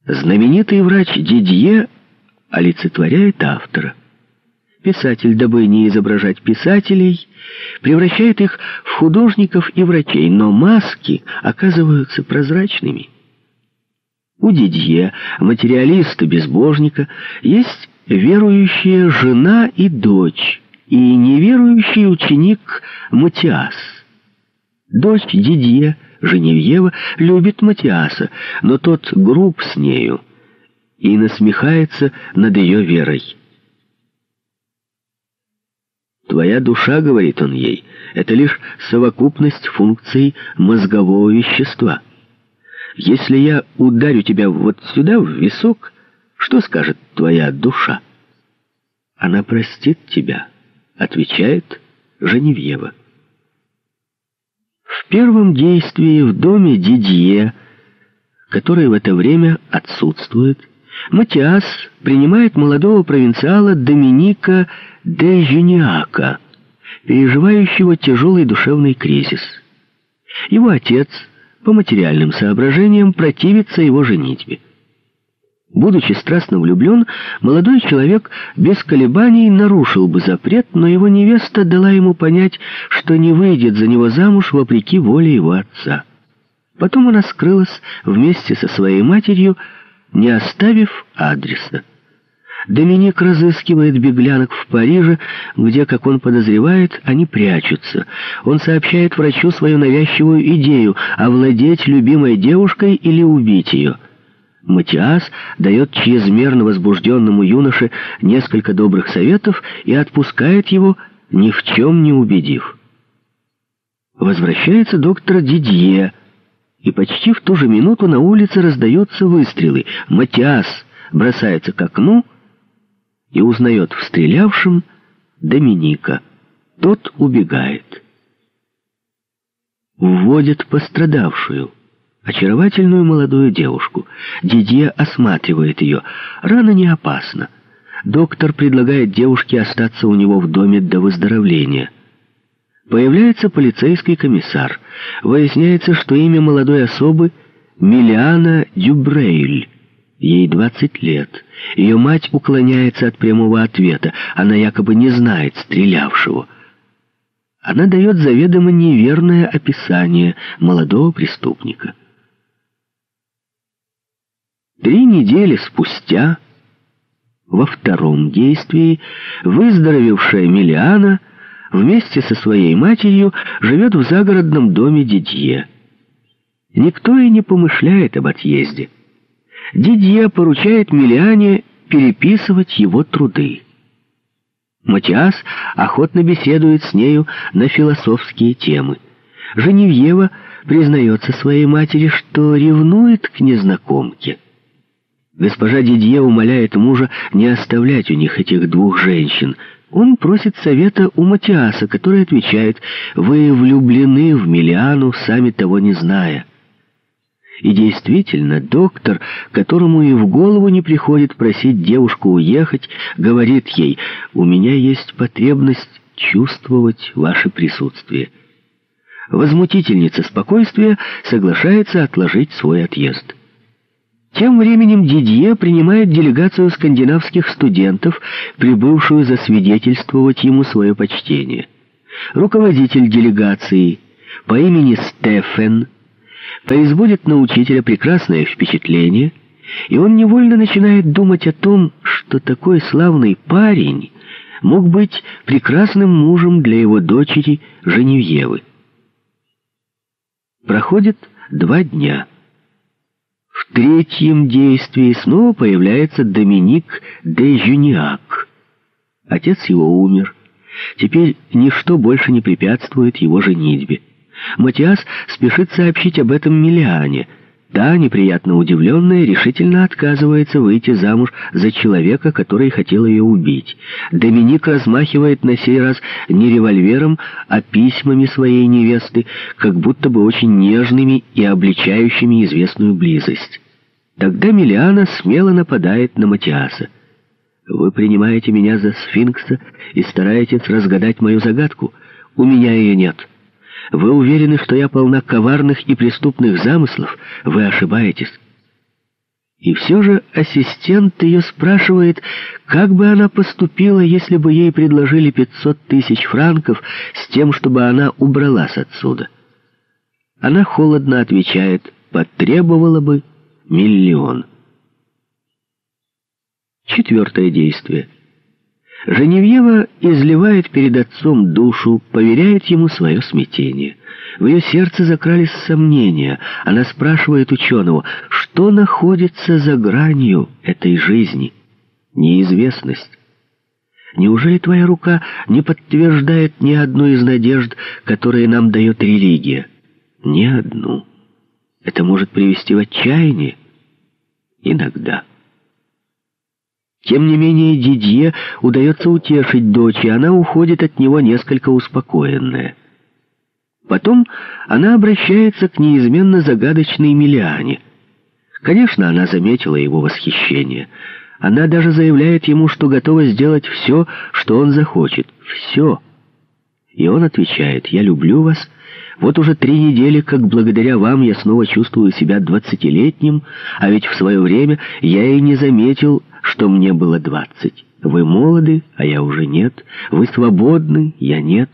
Знаменитый врач Дидье олицетворяет автора. Писатель, дабы не изображать писателей, превращает их в художников и врачей, но маски оказываются прозрачными. У Дидье, материалиста-безбожника, есть верующая жена и дочь, и неверующий ученик Матиас. Дочь Дидье, Женевьева, любит Матиаса, но тот груб с нею и насмехается над ее верой. Твоя душа, говорит он ей, это лишь совокупность функций мозгового вещества. Если я ударю тебя вот сюда, в висок, что скажет твоя душа? Она простит тебя, отвечает Женевьева. В первом действии в доме Дидье, который в это время отсутствует, Матиас принимает молодого провинциала Доминика де Жюниака, переживающего тяжелый душевный кризис. Его отец, по материальным соображениям, противится его женитьбе. Будучи страстно влюблен, молодой человек без колебаний нарушил бы запрет, но его невеста дала ему понять, что не выйдет за него замуж вопреки воле его отца. Потом она скрылась вместе со своей матерью, не оставив адреса. Доминик разыскивает беглянок в Париже, где, как он подозревает, они прячутся. Он сообщает врачу свою навязчивую идею — овладеть любимой девушкой или убить ее. Матиас дает чрезмерно возбужденному юноше несколько добрых советов и отпускает его, ни в чем не убедив. Возвращается доктор Дидье, и почти в ту же минуту на улице раздаются выстрелы. Матиас бросается к окну и узнает в стрелявшем Доминика. Тот убегает. Вводят пострадавшую, очаровательную молодую девушку. Дидье осматривает ее. Рана не опасна. Доктор предлагает девушке остаться у него в доме до выздоровления. Появляется полицейский комиссар. Выясняется, что имя молодой особы Миллиана Дюбрейль. Ей 20 лет. Ее мать уклоняется от прямого ответа. Она якобы не знает стрелявшего. Она дает заведомо неверное описание молодого преступника. Три недели спустя, во втором действии, выздоровевшая Миллиана вместе со своей матерью живет в загородном доме Дидье. Никто и не помышляет об отъезде. Дидье поручает Миллиане переписывать его труды. Матиас охотно беседует с нею на философские темы. Женевьева признается своей матери, что ревнует к незнакомке. Госпожа Дидье умоляет мужа не оставлять у них этих двух женщин — он просит совета у Матиаса, который отвечает, «Вы влюблены в Миллиану, сами того не зная». И действительно, доктор, которому и в голову не приходит просить девушку уехать, говорит ей, «У меня есть потребность чувствовать ваше присутствие». Возмутительница спокойствия соглашается отложить свой отъезд. Тем временем Дидье принимает делегацию скандинавских студентов, прибывшую засвидетельствовать ему свое почтение. Руководитель делегации по имени Стефен производит на учителя прекрасное впечатление, и он невольно начинает думать о том, что такой славный парень мог быть прекрасным мужем для его дочери Женевьевы. Проходит два дня. В третьем действии снова появляется Доминик де Жюниак. Отец его умер. Теперь ничто больше не препятствует его женитьбе. Матиас спешит сообщить об этом Миллиане — Та, неприятно удивленная, решительно отказывается выйти замуж за человека, который хотел ее убить. Доминик размахивает на сей раз не револьвером, а письмами своей невесты, как будто бы очень нежными и обличающими известную близость. Тогда Миллиана смело нападает на Матиаса. «Вы принимаете меня за сфинкса и стараетесь разгадать мою загадку. У меня ее нет». Вы уверены, что я полна коварных и преступных замыслов? Вы ошибаетесь. И все же ассистент ее спрашивает, как бы она поступила, если бы ей предложили 500 тысяч франков с тем, чтобы она убралась отсюда. Она холодно отвечает, потребовала бы миллион. Четвертое действие. Женевьева изливает перед отцом душу, поверяет ему свое смятение. В ее сердце закрались сомнения. Она спрашивает ученого, что находится за гранью этой жизни? Неизвестность. Неужели твоя рука не подтверждает ни одну из надежд, которые нам дает религия? Ни одну. Это может привести в отчаяние? Иногда. Тем не менее, Дидье удается утешить дочь, и она уходит от него несколько успокоенная. Потом она обращается к неизменно загадочной Миллиане. Конечно, она заметила его восхищение. Она даже заявляет ему, что готова сделать все, что он захочет. Все. И он отвечает, «Я люблю вас. Вот уже три недели, как благодаря вам я снова чувствую себя двадцатилетним, а ведь в свое время я и не заметил, что мне было двадцать. Вы молоды, а я уже нет. Вы свободны, я нет.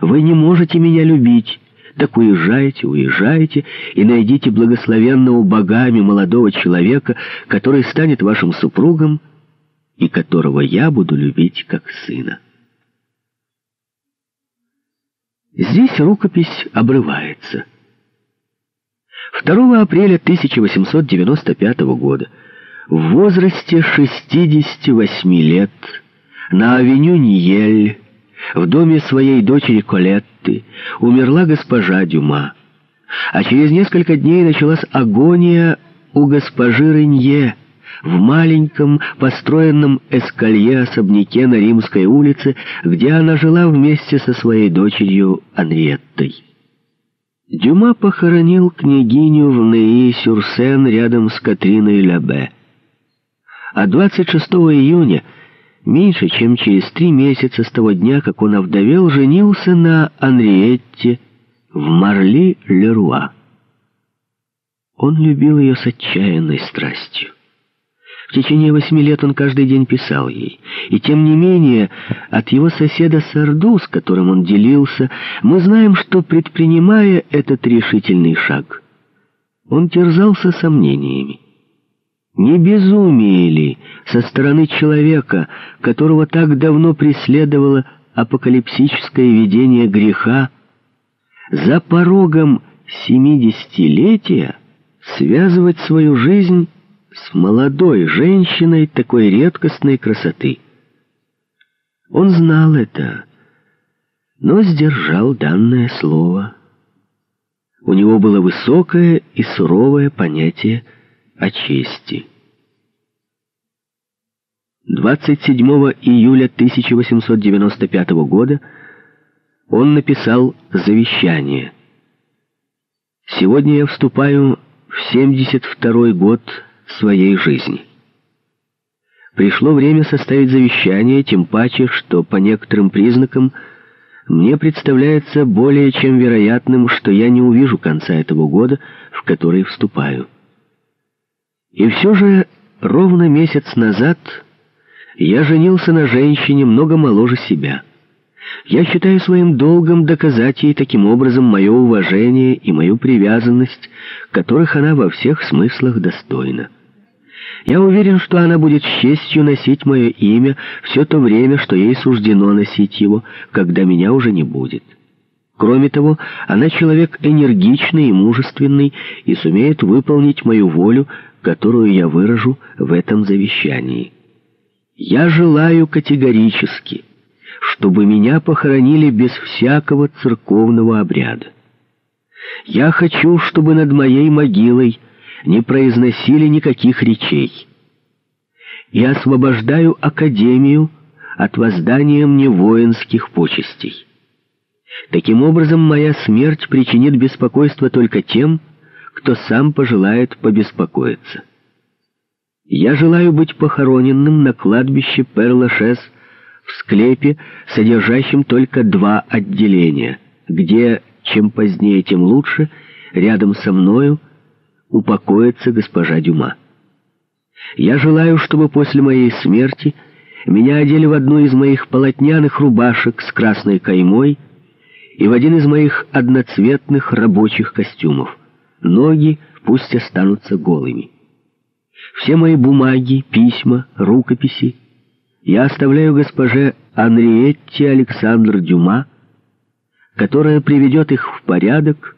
Вы не можете меня любить. Так уезжайте, уезжайте и найдите благословенного богами молодого человека, который станет вашим супругом и которого я буду любить как сына. Здесь рукопись обрывается. 2 апреля 1895 года в возрасте 68 лет на авеню Ниель в доме своей дочери Колетты умерла госпожа Дюма, а через несколько дней началась агония у госпожи Ренье в маленьком построенном эскалье-особняке на Римской улице, где она жила вместе со своей дочерью Анриеттой. Дюма похоронил княгиню в Неи-Сюрсен рядом с Катриной Лябе. А 26 июня, меньше чем через три месяца с того дня, как он овдовел, женился на Анриетте в Марли-Леруа. Он любил ее с отчаянной страстью. В течение восьми лет он каждый день писал ей. И тем не менее, от его соседа Сарду, с которым он делился, мы знаем, что, предпринимая этот решительный шаг, он терзался сомнениями. Не безумие ли со стороны человека, которого так давно преследовало апокалипсическое видение греха, за порогом семидесятилетия связывать свою жизнь с молодой женщиной такой редкостной красоты? Он знал это, но сдержал данное слово. У него было высокое и суровое понятие о чести. 27 июля 1895 года он написал завещание. «Сегодня я вступаю в 72 год своей жизни. Пришло время составить завещание, тем паче, что по некоторым признакам мне представляется более чем вероятным, что я не увижу конца этого года, в который вступаю». И все же ровно месяц назад я женился на женщине много моложе себя. Я считаю своим долгом доказать ей таким образом мое уважение и мою привязанность, которых она во всех смыслах достойна. Я уверен, что она будет с честью носить мое имя все то время, что ей суждено носить его, когда меня уже не будет. Кроме того, она человек энергичный и мужественный и сумеет выполнить мою волю, которую я выражу в этом завещании. Я желаю категорически, чтобы меня похоронили без всякого церковного обряда. Я хочу, чтобы над моей могилой не произносили никаких речей. И освобождаю Академию от воздания мне воинских почестей. Таким образом, моя смерть причинит беспокойство только тем, кто сам пожелает побеспокоиться. Я желаю быть похороненным на кладбище Перлашес в склепе, содержащем только два отделения, где, чем позднее, тем лучше, рядом со мною упокоится госпожа Дюма. Я желаю, чтобы после моей смерти меня одели в одну из моих полотняных рубашек с красной каймой и в один из моих одноцветных рабочих костюмов. Ноги пусть останутся голыми. Все мои бумаги, письма, рукописи я оставляю госпоже Анриетте Александр Дюма, которая приведет их в порядок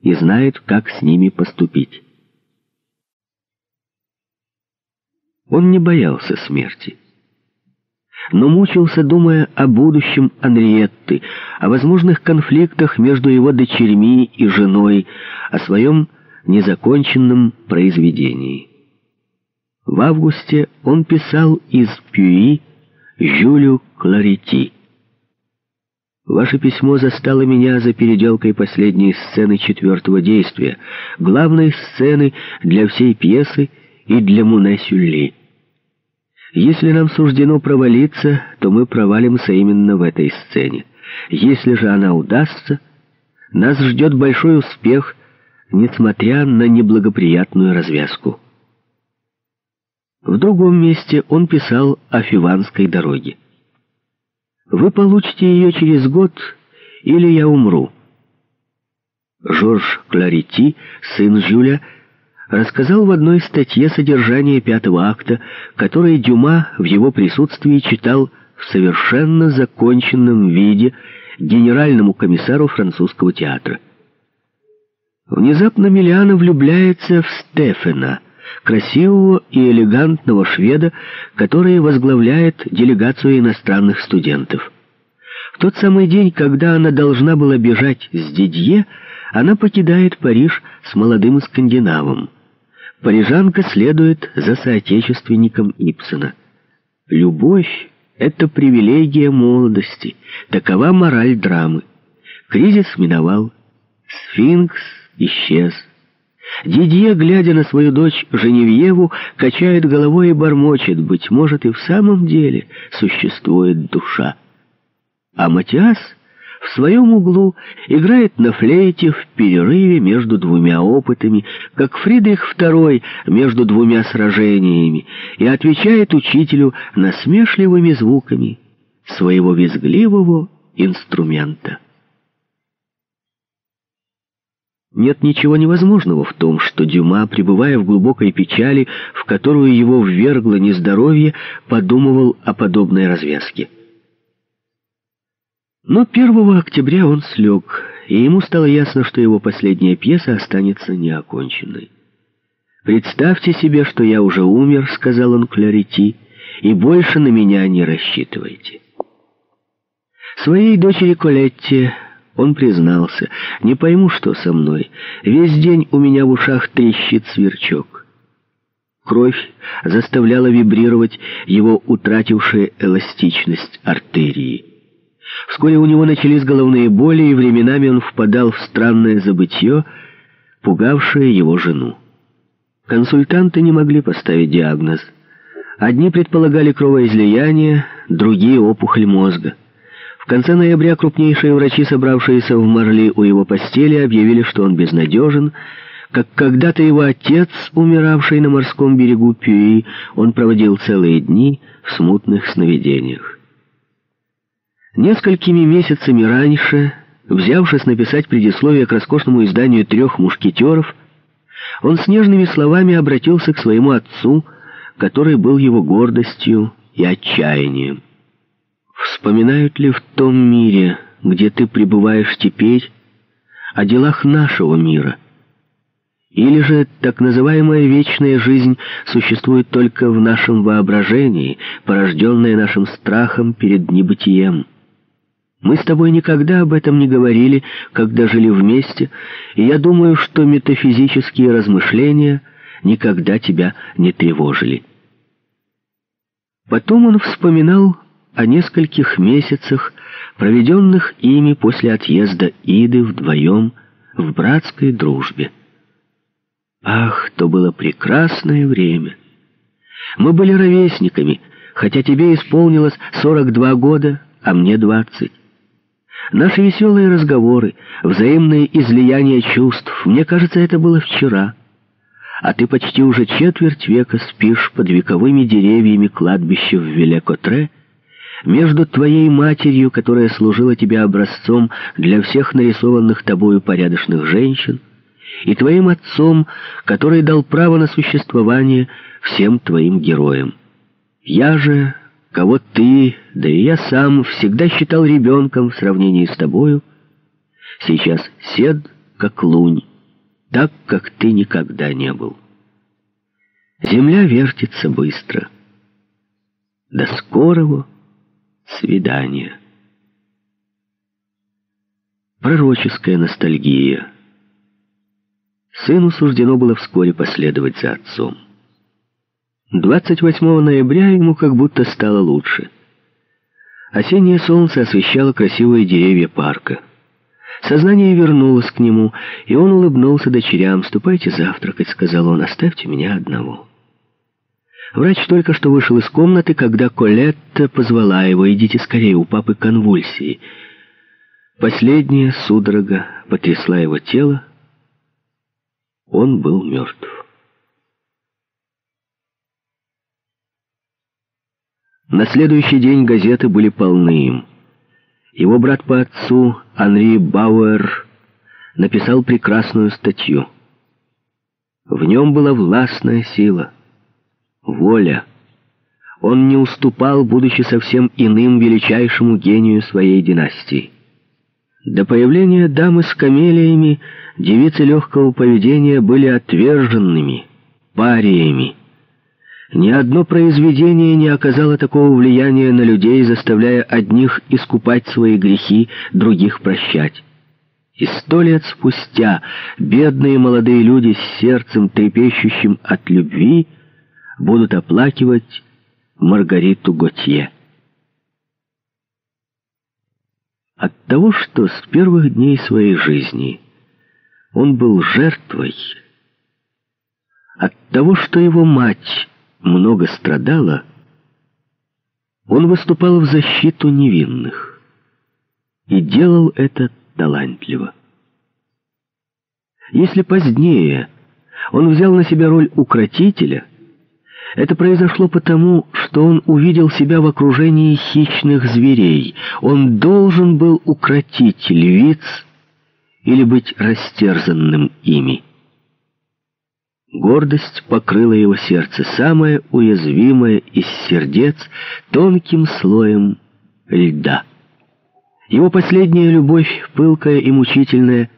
и знает, как с ними поступить. Он не боялся смерти, но мучился, думая о будущем Анриетты, о возможных конфликтах между его дочерьми и женой, о своем незаконченном произведении. В августе он писал из Пюи Жюлю Кларити. Ваше письмо застало меня за переделкой последней сцены четвертого действия, главной сцены для всей пьесы и для Муне. Если нам суждено провалиться, то мы провалимся именно в этой сцене. Если же она удастся, нас ждет большой успех, несмотря на неблагоприятную развязку. В другом месте он писал о Фиванской дороге. Вы получите ее через год, или я умру. Жорж Кларити, сын Жюля, рассказал в одной статье содержание пятого акта, который Дюма в его присутствии читал в совершенно законченном виде генеральному комиссару французского театра. Внезапно Миллиана влюбляется в Стефена — красивого и элегантного шведа, который возглавляет делегацию иностранных студентов. В тот самый день, когда она должна была бежать с Дидье, она покидает Париж с молодым скандинавом. Парижанка следует за соотечественником Ипсона. Любовь — это привилегия молодости, такова мораль драмы. Кризис миновал, сфинкс исчез. Дидье, глядя на свою дочь Женевьеву, качает головой и бормочет, быть может, и в самом деле существует душа. А Матиас в своем углу играет на флейте в перерыве между двумя опытами, как Фридрих II между двумя сражениями, и отвечает учителю насмешливыми звуками своего визгливого инструмента. Нет ничего невозможного в том, что Дюма, пребывая в глубокой печали, в которую его ввергло нездоровье, подумывал о подобной развязке. Но 1 октября он слег, и ему стало ясно, что его последняя пьеса останется неоконченной. «Представьте себе, что я уже умер», — сказал он Кларити, — «и больше на меня не рассчитывайте». Своей дочери Колетте он признался, «Не пойму, что со мной. Весь день у меня в ушах трещит сверчок». Кровь заставляла вибрировать его утратившая эластичность артерии. Вскоре у него начались головные боли, и временами он впадал в странное забытье, пугавшее его жену. Консультанты не могли поставить диагноз. Одни предполагали кровоизлияние, другие — опухоль мозга. В конце ноября крупнейшие врачи, собравшиеся в Марли у его постели, объявили, что он безнадежен. Как когда-то его отец, умиравший на морском берегу Пюи, он проводил целые дни в смутных сновидениях. Несколькими месяцами раньше, взявшись написать предисловие к роскошному изданию «Трех мушкетеров», он с нежными словами обратился к своему отцу, который был его гордостью и отчаянием. Вспоминают ли в том мире, где ты пребываешь теперь, о делах нашего мира? Или же так называемая вечная жизнь существует только в нашем воображении, порожденная нашим страхом перед небытием? Мы с тобой никогда об этом не говорили, когда жили вместе, и я думаю, что метафизические размышления никогда тебя не тревожили. Потом он вспоминал о нескольких месяцах, проведенных ими после отъезда Иды вдвоем в братской дружбе. Ах, то было прекрасное время! Мы были ровесниками, хотя тебе исполнилось 42 года, а мне 20. Наши веселые разговоры, взаимные излияния чувств, мне кажется, это было вчера. А ты почти уже четверть века спишь под вековыми деревьями кладбища в Велекотре, между твоей матерью, которая служила тебе образцом для всех нарисованных тобою порядочных женщин, и твоим отцом, который дал право на существование всем твоим героям. Я же кого ты, да и я сам, всегда считал ребенком в сравнении с тобою, сейчас сед, как лунь, так, как ты никогда не был. Земля вертится быстро. До скорого свидания. Пророческая ностальгия. Сыну суждено было вскоре последовать за отцом. 28 ноября ему как будто стало лучше. Осеннее солнце освещало красивые деревья парка. Сознание вернулось к нему, и он улыбнулся дочерям. «Ступайте завтракать», — сказал он, — «оставьте меня одного». Врач только что вышел из комнаты, когда Колетта позвала его «Идите скорее, у папы конвульсии». Последняя судорога потрясла его тело. Он был мертв. На следующий день газеты были полны им. Его брат по отцу, Анри Бауэр, написал прекрасную статью. В нем была властная сила, воля. Он не уступал, будучи совсем иным величайшему гению своей династии. До появления дамы с камелиями девицы легкого поведения были отверженными, париями. Ни одно произведение не оказало такого влияния на людей, заставляя одних искупать свои грехи, других прощать. И сто лет спустя бедные молодые люди с сердцем, трепещущим от любви, будут оплакивать Маргариту Готье. От того, что с первых дней своей жизни он был жертвой, от того, что его мать много страдала, он выступал в защиту невинных и делал это талантливо. Если позднее он взял на себя роль укротителя, это произошло потому, что он увидел себя в окружении хищных зверей. Он должен был укротить львиц или быть растерзанным ими. Гордость покрыла его сердце, самое уязвимое из сердец, тонким слоем льда. Его последняя любовь, пылкая и мучительная,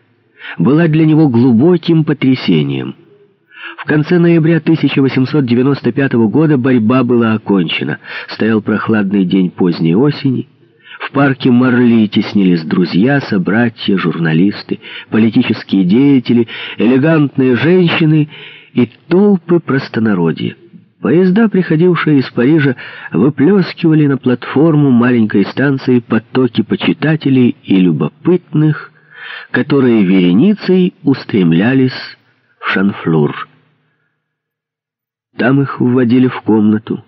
была для него глубоким потрясением. В конце ноября 1895 года борьба была окончена. Стоял прохладный день поздней осени. В парке Марли теснились друзья, собратья, журналисты, политические деятели, элегантные женщины и толпы простонародья. Поезда, приходившие из Парижа, выплескивали на платформу маленькой станции потоки почитателей и любопытных, которые вереницей устремлялись в Шанфлур. Там их вводили в комнату,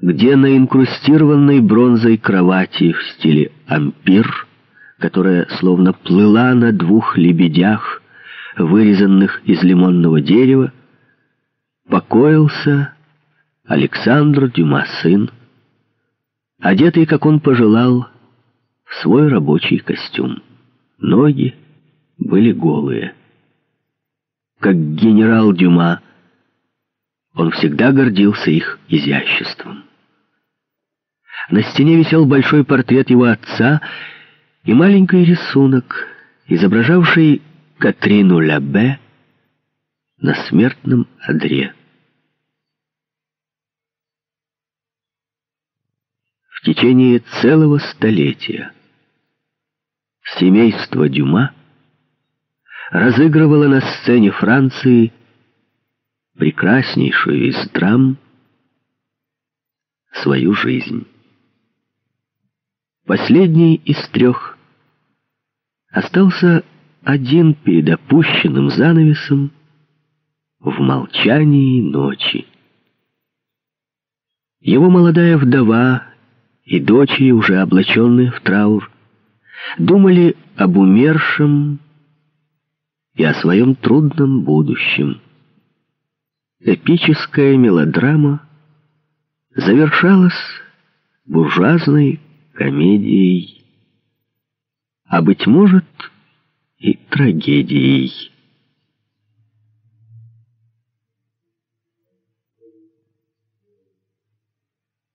где на инкрустированной бронзой кровати в стиле ампир, которая словно плыла на двух лебедях, вырезанных из лимонного дерева, покоился Александр Дюма сын, одетый, как он пожелал, в свой рабочий костюм. Ноги были голые. Как генерал Дюма, Он всегда гордился их изяществом. На стене висел большой портрет его отца и маленький рисунок, изображавший Катрину Лябе на смертном одре. В течение целого столетия семейство Дюма разыгрывало на сцене Франции прекраснейшую из драм свою жизнь. Последний из трех остался один перед опущенным занавесом в молчании ночи. Его молодая вдова и дочери, уже облаченные в траур, думали об умершем и о своем трудном будущем. Эпическая мелодрама завершалась буржуазной комедией, а, быть может, и трагедией.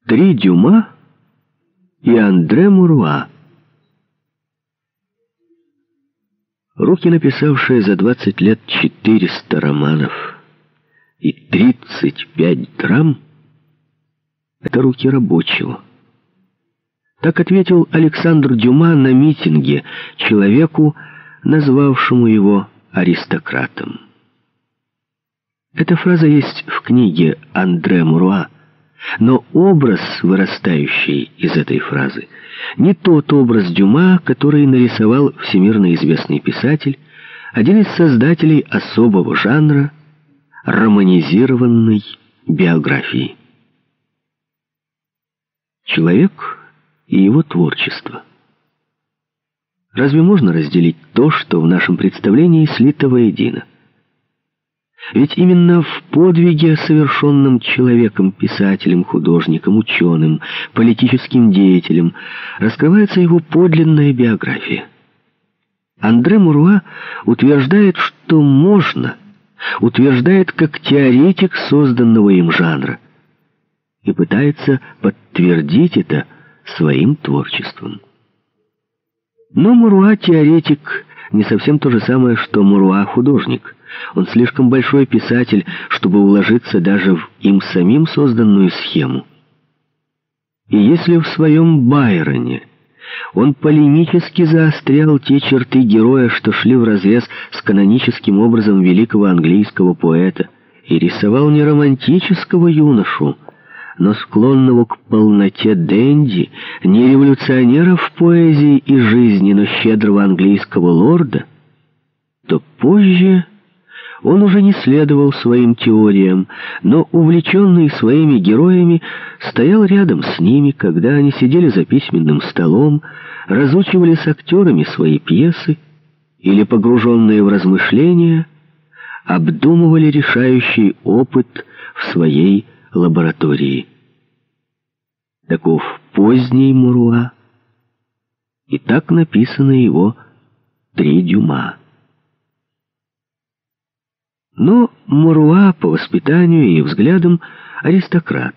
Три Дюма и Андре Муруа. Руки, написавшие за 20 лет 400 романов и 35 драм, это руки рабочего. Так ответил Александр Дюма на митинге человеку, назвавшему его аристократом. Эта фраза есть в книге Андре Муруа, но образ, вырастающий из этой фразы, не тот образ Дюма, который нарисовал всемирно известный писатель, один из создателей особого жанра романизированной биографии. Человек и его творчество. Разве можно разделить то, что в нашем представлении слито воедино? Ведь именно в подвиге, совершенном человеком, писателем, художником, ученым, политическим деятелем, раскрывается его подлинная биография. Андре Муруа утверждает, что можно, утверждает как теоретик созданного им жанра, и пытается подтвердить это своим творчеством. Но Муруа теоретик не совсем то же самое, что Муруа художник. Он слишком большой писатель, чтобы уложиться даже в им самим созданную схему. И если в своем Байроне он полемически заострял те черты героя, что шли вразрез с каноническим образом великого английского поэта, и рисовал не романтического юношу, но склонного к полноте Дэнди, не революционера в поэзии и жизни, но щедрого английского лорда, то позже он уже не следовал своим теориям, но, увлеченный своими героями, стоял рядом с ними, когда они сидели за письменным столом, разучивали с актерами свои пьесы или, погруженные в размышления, обдумывали решающий опыт в своей лаборатории. Таков поздний Муруа, и так написано его «Три дюма». Но Муруа по воспитанию и взглядам аристократ,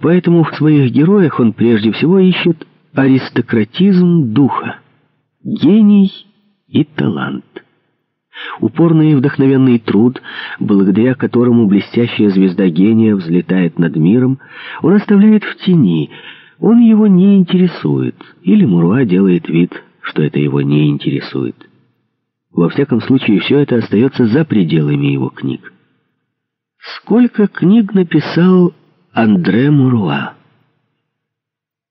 поэтому в своих героях он прежде всего ищет аристократизм духа, гений и талант. Упорный и вдохновенный труд, благодаря которому блестящая звезда гения взлетает над миром, он оставляет в тени, он его не интересует, или Муруа делает вид, что это его не интересует. Во всяком случае, все это остается за пределами его книг. Сколько книг написал Андре Муруа?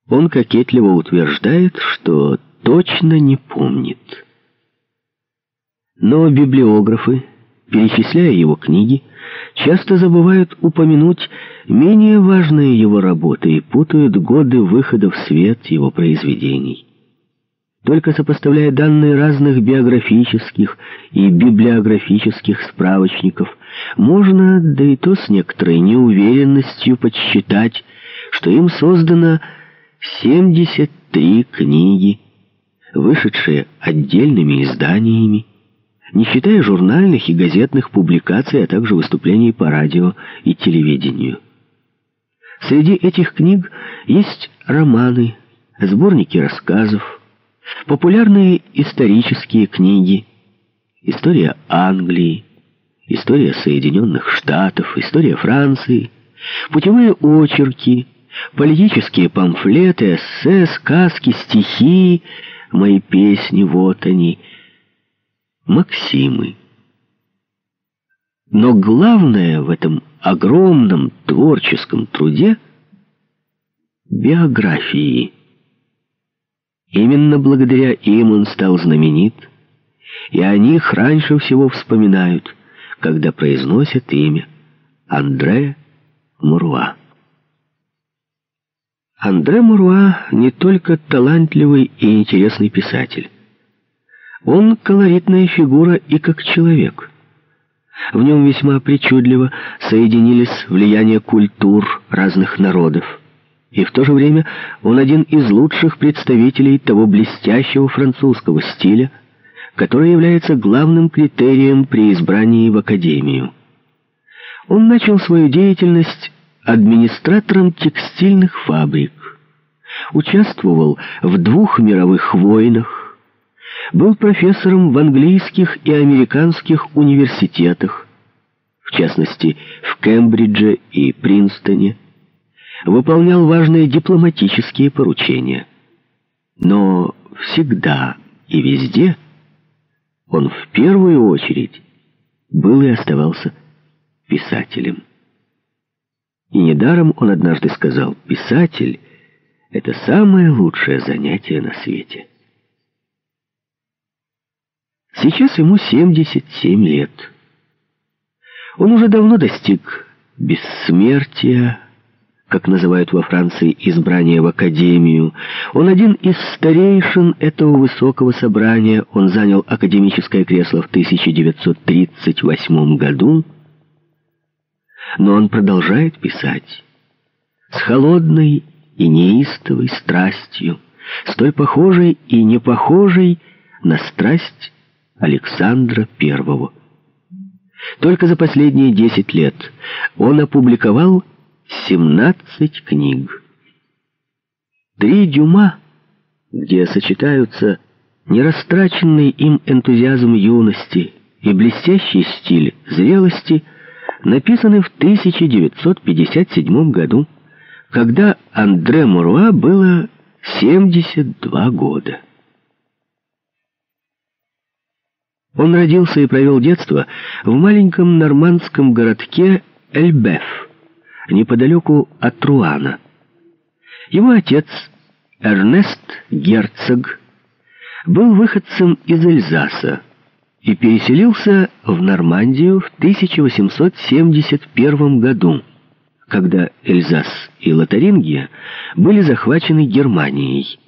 Он кокетливо утверждает, что точно не помнит. Но библиографы, перечисляя его книги, часто забывают упомянуть менее важные его работы и путают годы выхода в свет его произведений. Только сопоставляя данные разных биографических и библиографических справочников, можно, да и то с некоторой неуверенностью, подсчитать, что им создано 73 книги, вышедшие отдельными изданиями, не считая журнальных и газетных публикаций, а также выступлений по радио и телевидению. Среди этих книг есть романы, сборники рассказов, популярные исторические книги, история Англии, история Соединенных Штатов, история Франции, путевые очерки, политические памфлеты, эссе, сказки, стихи, мои песни, вот они, Максимы. Но главное в этом огромном творческом труде — биографии. Именно благодаря им он стал знаменит, и о них раньше всего вспоминают, когда произносят имя Андре Муруа. Андре Муруа не только талантливый и интересный писатель. Он колоритная фигура и как человек. В нем весьма причудливо соединились влияния культур разных народов. И в то же время он один из лучших представителей того блестящего французского стиля, который является главным критерием при избрании в академию. Он начал свою деятельность администратором текстильных фабрик, участвовал в двух мировых войнах, был профессором в английских и американских университетах, в частности, в Кембридже и Принстоне, выполнял важные дипломатические поручения. Но всегда и везде он в первую очередь был и оставался писателем. И недаром он однажды сказал, «Писатель — это самое лучшее занятие на свете». Сейчас ему 77 лет. Он уже давно достиг бессмертия, как называют во Франции избрание в академию. Он один из старейшин этого высокого собрания. Он занял академическое кресло в 1938 году но он продолжает писать с холодной и неистовой страстью, столь похожей и не похожей на страсть Александра I. Только за последние десять лет он опубликовал 17 книг. Три дюма, где сочетаются нерастраченный им энтузиазм юности и блестящий стиль зрелости – написаны в 1957 году, когда Андре Муруа было 72 года. Он родился и провел детство в маленьком нормандском городке Эльбеф, неподалеку от Руана. Его отец, Эрнест Герцог, был выходцем из Эльзаса, и переселился в Нормандию в 1871 году, когда Эльзас и Лотарингия были захвачены Германией.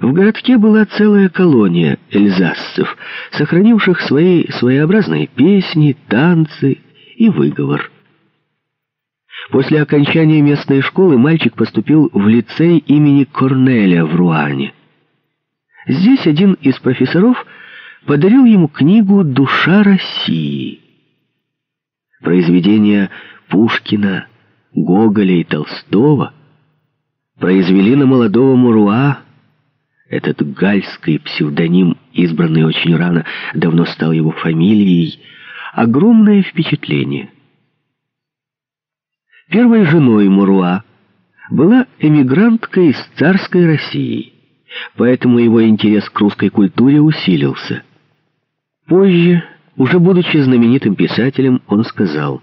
В городке была целая колония эльзасцев, сохранивших свои своеобразные песни, танцы и выговор. После окончания местной школы мальчик поступил в лицей имени Корнеля в Руане. Здесь один из профессоров – подарил ему книгу «Душа России». Произведения Пушкина, Гоголя и Толстого произвели на молодого Муруа, этот гальский псевдоним, избранный очень рано, давно стал его фамилией, огромное впечатление. Первой женой Муруа была эмигрантка из царской России, поэтому его интерес к русской культуре усилился – Позже, уже будучи знаменитым писателем, он сказал,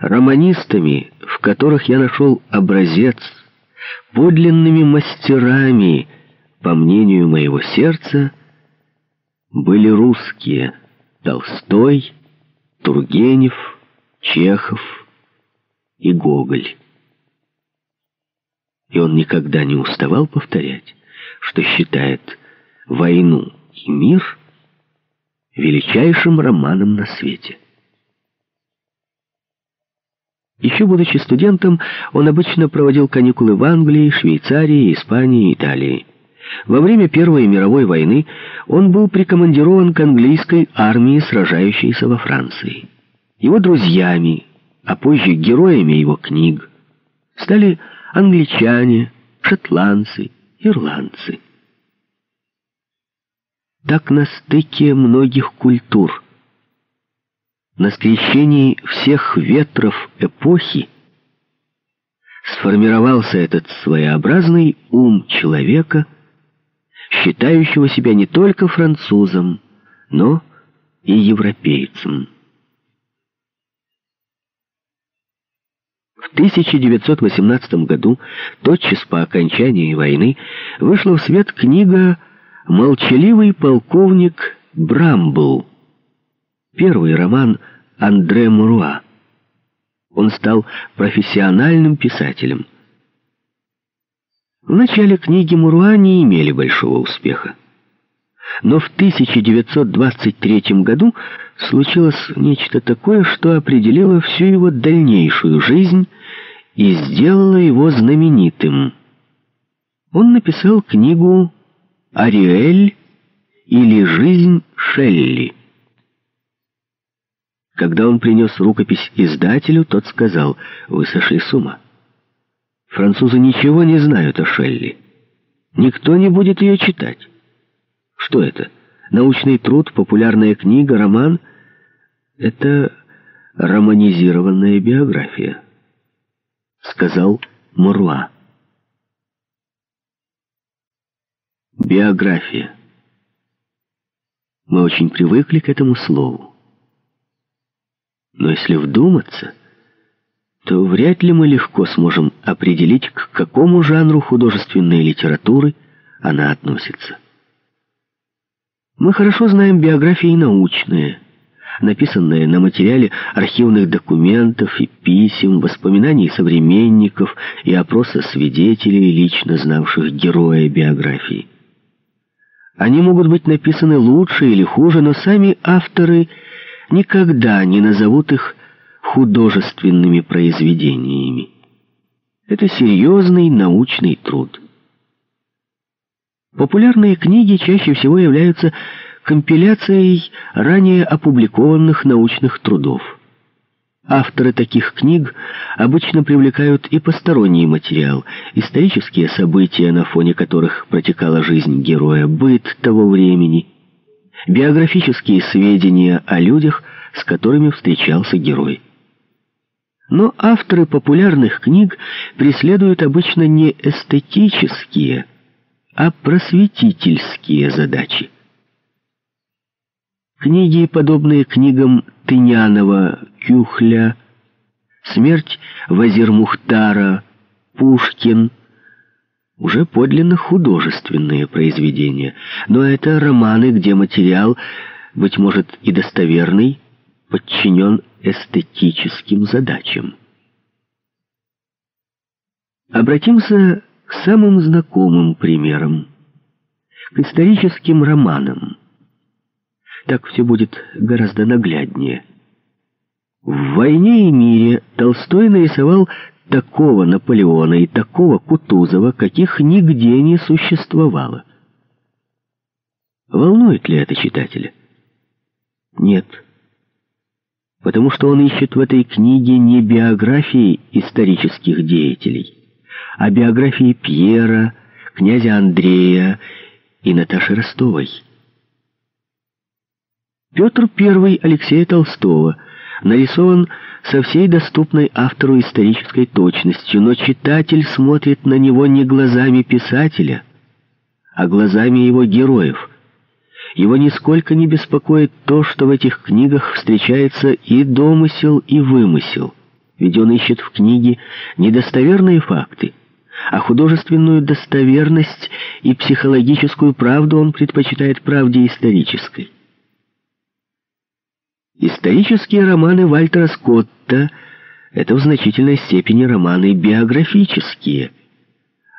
«Романистами, в которых я нашел образец, подлинными мастерами, по мнению моего сердца, были русские Толстой, Тургенев, Чехов и Гоголь». И он никогда не уставал повторять, что считает войну и мир – величайшим романом на свете. Еще будучи студентом, он обычно проводил каникулы в Англии, Швейцарии, Испании Италии. Во время Первой мировой войны он был прикомандирован к английской армии, сражающейся во Франции. Его друзьями, а позже героями его книг, стали англичане, шотландцы, ирландцы. Так на стыке многих культур, на скрещении всех ветров эпохи сформировался этот своеобразный ум человека, считающего себя не только французом, но и европейцем. В 1918 году, тотчас по окончании войны, вышла в свет книга «Молчаливый полковник Брамбл», первый роман Андре Муруа. Он стал профессиональным писателем. В начале книги Муруа не имели большого успеха. Но в 1923 году случилось нечто такое, что определило всю его дальнейшую жизнь и сделало его знаменитым. Он написал книгу «Ариэль» или «Жизнь Шелли». Когда он принес рукопись издателю, тот сказал, «Вы сошли с ума. Французы ничего не знают о Шелли. Никто не будет ее читать. Что это? Научный труд, популярная книга, роман? Это романизированная биография», — сказал Муруа. Биография. Мы очень привыкли к этому слову. Но если вдуматься, то вряд ли мы легко сможем определить, к какому жанру художественной литературы она относится. Мы хорошо знаем биографии научные, написанные на материале архивных документов и писем, воспоминаний современников и опроса свидетелей, лично знавших героя биографии. Они могут быть написаны лучше или хуже, но сами авторы – никогда не назовут их художественными произведениями. Это серьезный научный труд. Популярные книги чаще всего являются компиляцией ранее опубликованных научных трудов. Авторы таких книг обычно привлекают и посторонний материал, исторические события, на фоне которых протекала жизнь героя, быт того времени – биографические сведения о людях, с которыми встречался герой. Но авторы популярных книг преследуют обычно не эстетические, а просветительские задачи. Книги, подобные книгам Тынянова, Кюхля, «Смерть Вазир-Мухтара», «Пушкин», уже подлинно художественные произведения, но это романы, где материал, быть может, и достоверный, подчинен эстетическим задачам. Обратимся к самым знакомым примерам, к историческим романам. Так все будет гораздо нагляднее. В «Войне и мире» Толстой нарисовал такого Наполеона и такого Кутузова, каких нигде не существовало. Волнует ли это читателя? Нет. Потому что он ищет в этой книге не биографии исторических деятелей, а биографии Пьера, князя Андрея и Наташи Ростовой. Петр I Алексея Толстого нарисован со всей доступной автору исторической точностью, но читатель смотрит на него не глазами писателя, а глазами его героев. Его нисколько не беспокоит то, что в этих книгах встречается и домысел, и вымысел, ведь он ищет в книге недостоверные факты, а художественную достоверность и психологическую правду он предпочитает правде исторической. Исторические романы Вальтера Скотта — это в значительной степени романы биографические.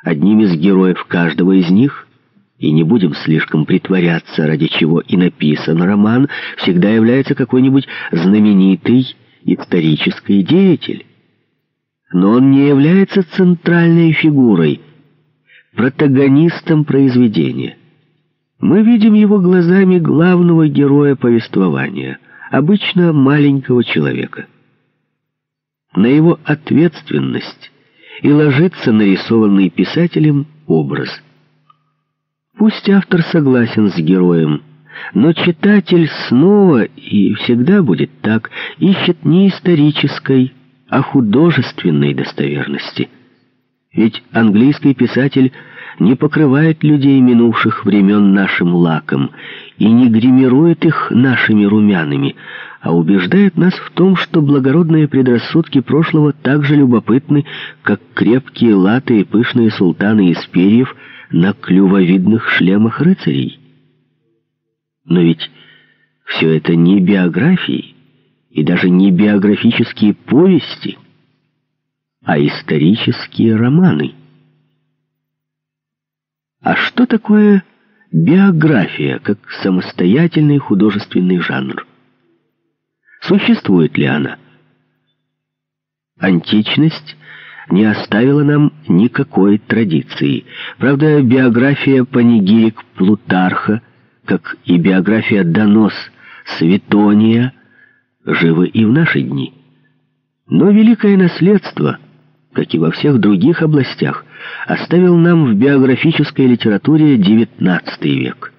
Одним из героев каждого из них, и не будем слишком притворяться, ради чего и написан роман, всегда является какой-нибудь знаменитый исторический деятель. Но он не является центральной фигурой. протагонистом произведения. Мы видим его глазами главного героя повествования, обычно маленького человека. На его ответственность и ложится нарисованный писателем образ. Пусть автор согласен с героем, но читатель снова и всегда будет так, ищет не исторической, а художественной достоверности. Ведь английский писатель не покрывает людей минувших времен нашим лаком и не гримирует их нашими румянами, а убеждает нас в том, что благородные предрассудки прошлого так же любопытны, как крепкие латы и пышные султаны из перьев на клювовидных шлемах рыцарей. Но ведь все это не биографии и даже не биографические повести, а исторические романы. А что такое биография как самостоятельный художественный жанр? Существует ли она? Античность не оставила нам никакой традиции. Правда, биография панигирик Плутарха, как и биография Донос Светония, живы и в наши дни. Но великое наследство, как и во всех других областях, оставил нам в биографической литературе XIX век.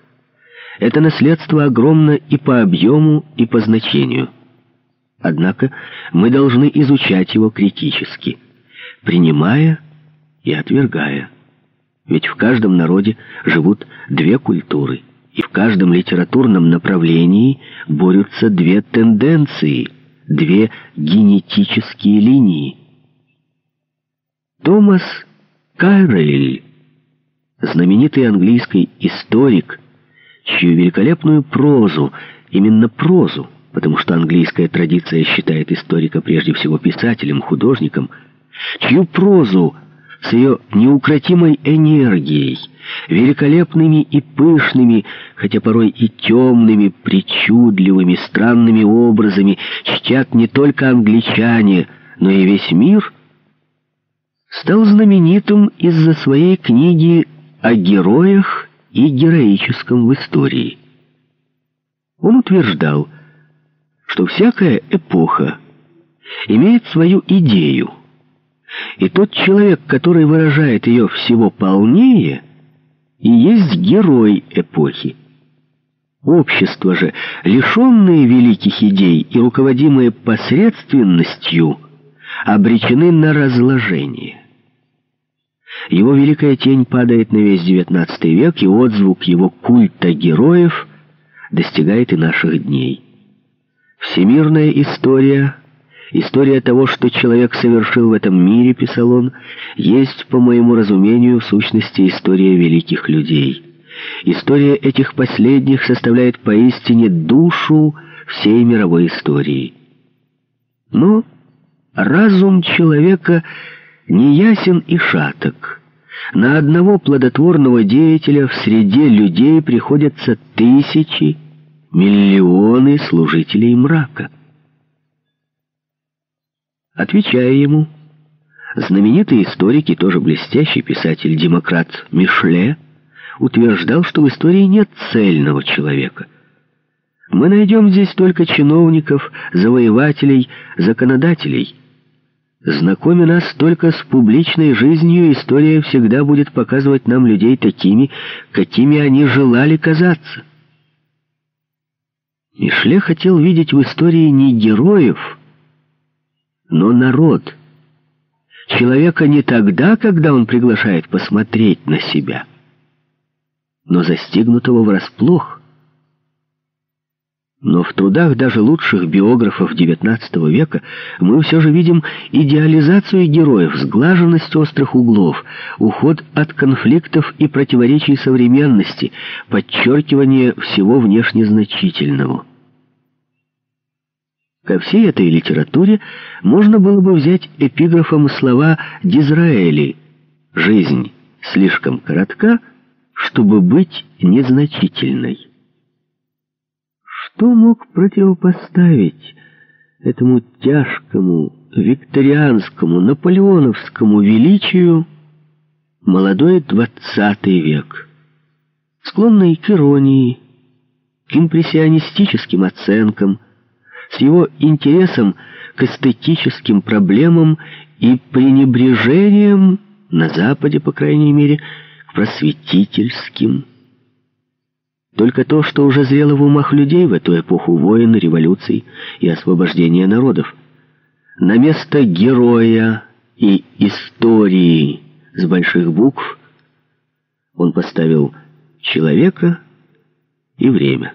Это наследство огромно и по объему, и по значению. Однако мы должны изучать его критически, принимая и отвергая. Ведь в каждом народе живут две культуры, и в каждом литературном направлении борются две тенденции, две генетические линии. Томас Кайрель, знаменитый английский историк, чью великолепную прозу, именно прозу, потому что английская традиция считает историка прежде всего писателем, художником, чью прозу с ее неукротимой энергией, великолепными и пышными, хотя порой и темными, причудливыми, странными образами чтят не только англичане, но и весь мир — стал знаменитым из-за своей книги о героях и героическом в истории. Он утверждал, что всякая эпоха имеет свою идею, и тот человек, который выражает ее всего полнее, и есть герой эпохи. Общество же, лишенные великих идей и руководимые посредственностью, обречены на разложение. Его великая тень падает на весь XIX век, и отзвук его культа героев достигает и наших дней. Всемирная история, история того, что человек совершил в этом мире, писал он, есть, по моему разумению, в сущности история великих людей. История этих последних составляет поистине душу всей мировой истории. Но разум человека — неясен и шаток. На одного плодотворного деятеля в среде людей приходятся тысячи, миллионы служителей мрака. Отвечая ему, знаменитый историк и тоже блестящий писатель-демократ Мишле утверждал, что в истории нет цельного человека. Мы найдем здесь только чиновников, завоевателей, законодателей – Знакомя нас только с публичной жизнью, история всегда будет показывать нам людей такими, какими они желали казаться. Мишле хотел видеть в истории не героев, но народ. Человека не тогда, когда он приглашает посмотреть на себя, но застигнутого врасплох. Но в трудах даже лучших биографов XIX века мы все же видим идеализацию героев, сглаженность острых углов, уход от конфликтов и противоречий современности, подчеркивание всего внешне значительного. Ко всей этой литературе можно было бы взять эпиграфом слова Дизраэли «Жизнь слишком коротка, чтобы быть незначительной». Что мог противопоставить этому тяжкому, викторианскому, наполеоновскому величию молодой двадцатый век, склонный к иронии, к импрессионистическим оценкам, с его интересом к эстетическим проблемам и пренебрежением, на Западе, по крайней мере, к просветительским. Только то, что уже зрело в умах людей в эту эпоху войн, революций и освобождения народов. На место героя и истории с больших букв он поставил человека и время.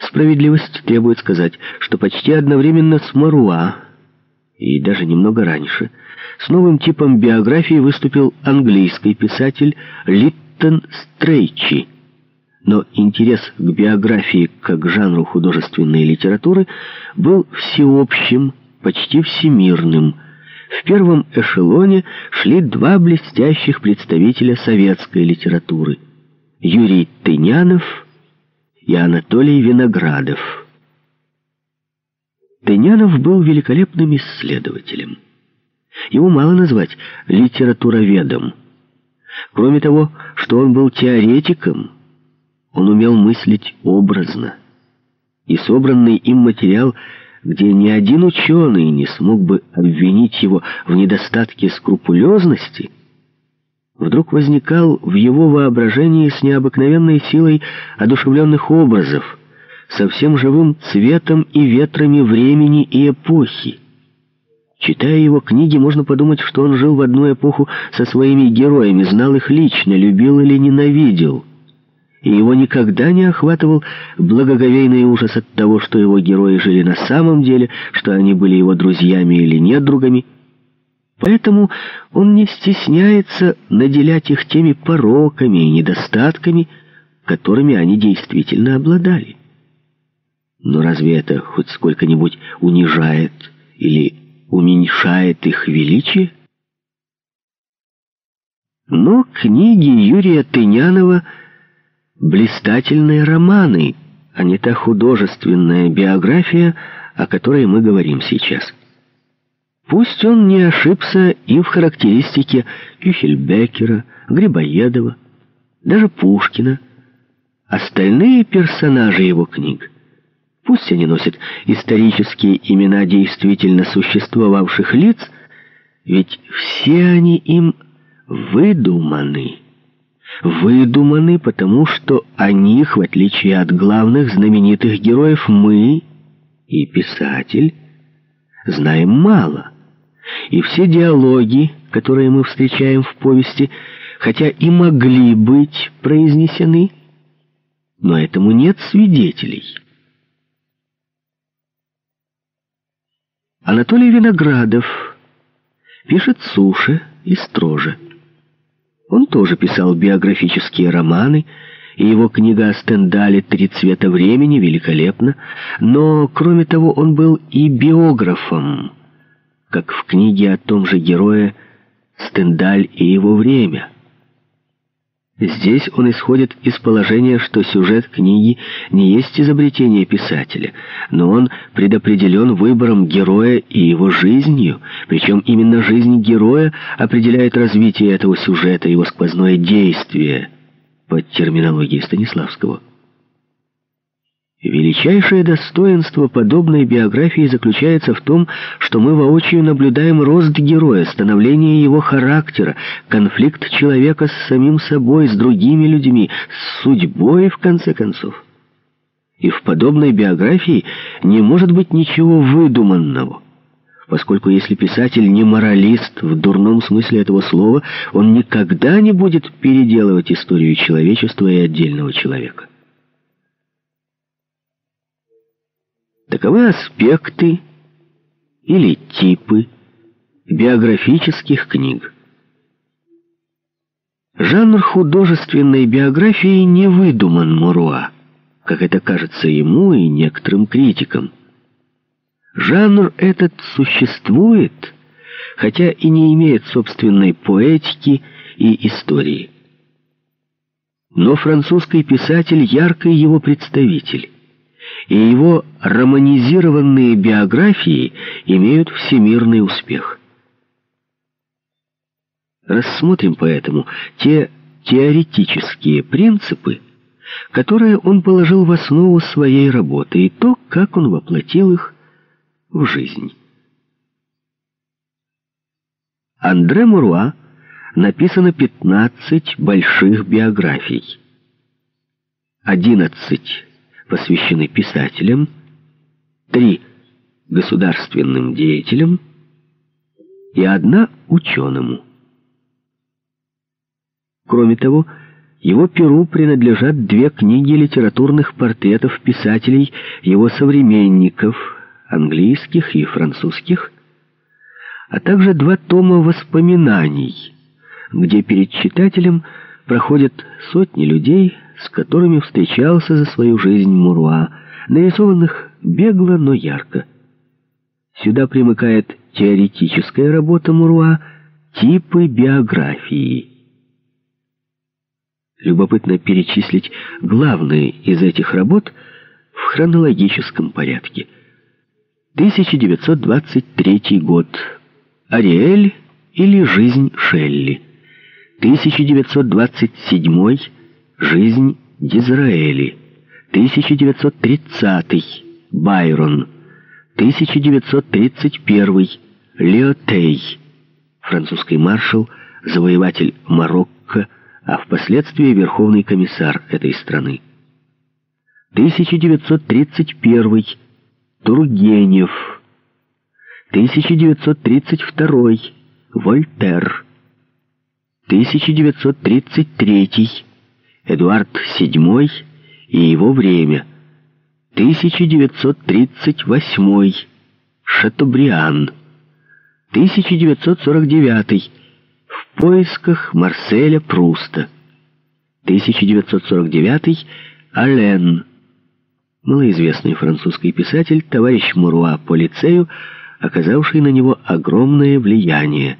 Справедливость требует сказать, что почти одновременно с Маруа, и даже немного раньше, с новым типом биографии выступил английский писатель Литтон Стрейчи. Но интерес к биографии как жанру художественной литературы был всеобщим, почти всемирным. В первом эшелоне шли два блестящих представителя советской литературы – Юрий Тынянов и Анатолий Виноградов. Тынянов был великолепным исследователем. Его мало назвать литературоведом. Кроме того, что он был теоретиком, он умел мыслить образно. И собранный им материал – где ни один ученый не смог бы обвинить его в недостатке скрупулезности, вдруг возникал в его воображении с необыкновенной силой одушевленных образов, со всем живым цветом и ветрами времени и эпохи. Читая его книги, можно подумать, что он жил в одну эпоху со своими героями, знал их лично, любил или ненавидел и его никогда не охватывал благоговейный ужас от того, что его герои жили на самом деле, что они были его друзьями или недругами. Поэтому он не стесняется наделять их теми пороками и недостатками, которыми они действительно обладали. Но разве это хоть сколько-нибудь унижает или уменьшает их величие? Но книги Юрия Тынянова — блистательные романы, а не та художественная биография, о которой мы говорим сейчас. Пусть он не ошибся и в характеристике Кюхельбекера, Грибоедова, даже Пушкина. Остальные персонажи его книг, пусть они носят исторические имена действительно существовавших лиц, ведь все они им выдуманы выдуманы, потому что о них, в отличие от главных знаменитых героев, мы и писатель знаем мало. И все диалоги, которые мы встречаем в повести, хотя и могли быть произнесены, но этому нет свидетелей. Анатолий Виноградов пишет суше и строже. Он тоже писал биографические романы, и его книга о Стендале «Три цвета времени» великолепна, но, кроме того, он был и биографом, как в книге о том же герое «Стендаль и его время». Здесь он исходит из положения, что сюжет книги не есть изобретение писателя, но он предопределен выбором героя и его жизнью, причем именно жизнь героя определяет развитие этого сюжета, его сквозное действие, под терминологией Станиславского. Величайшее достоинство подобной биографии заключается в том, что мы воочию наблюдаем рост героя, становление его характера, конфликт человека с самим собой, с другими людьми, с судьбой, в конце концов. И в подобной биографии не может быть ничего выдуманного, поскольку если писатель не моралист в дурном смысле этого слова, он никогда не будет переделывать историю человечества и отдельного человека. Таковы аспекты или типы биографических книг. Жанр художественной биографии не выдуман Муруа, как это кажется ему и некоторым критикам. Жанр этот существует, хотя и не имеет собственной поэтики и истории. Но французский писатель — яркий его представитель и его романизированные биографии имеют всемирный успех. Рассмотрим поэтому те теоретические принципы, которые он положил в основу своей работы, и то, как он воплотил их в жизнь. Андре Муруа написано 15 больших биографий. 11 посвящены писателям, 3 государственным деятелям и одна ученому. Кроме того, его перу принадлежат две книги литературных портретов писателей его современников, английских и французских, а также два тома воспоминаний, где перед читателем проходят сотни людей, с которыми встречался за свою жизнь Муруа, нарисованных бегло, но ярко. Сюда примыкает теоретическая работа Муруа «Типы биографии». Любопытно перечислить главные из этих работ в хронологическом порядке. 1923 год. Ариэль или «Жизнь Шелли». 1927 «Жизнь Дизраэли». 1930 Байрон. 1931 Леотей. Французский маршал, завоеватель Марокко, а впоследствии верховный комиссар этой страны. 1931 Тургенев. 1932 Вольтер. 1933 Эдуард VII и его время. 1938 Шатобриан. 1949 В поисках Марселя Пруста. 1949 Ален. Малоизвестный французский писатель, товарищ Муруа по лицею, оказавший на него огромное влияние.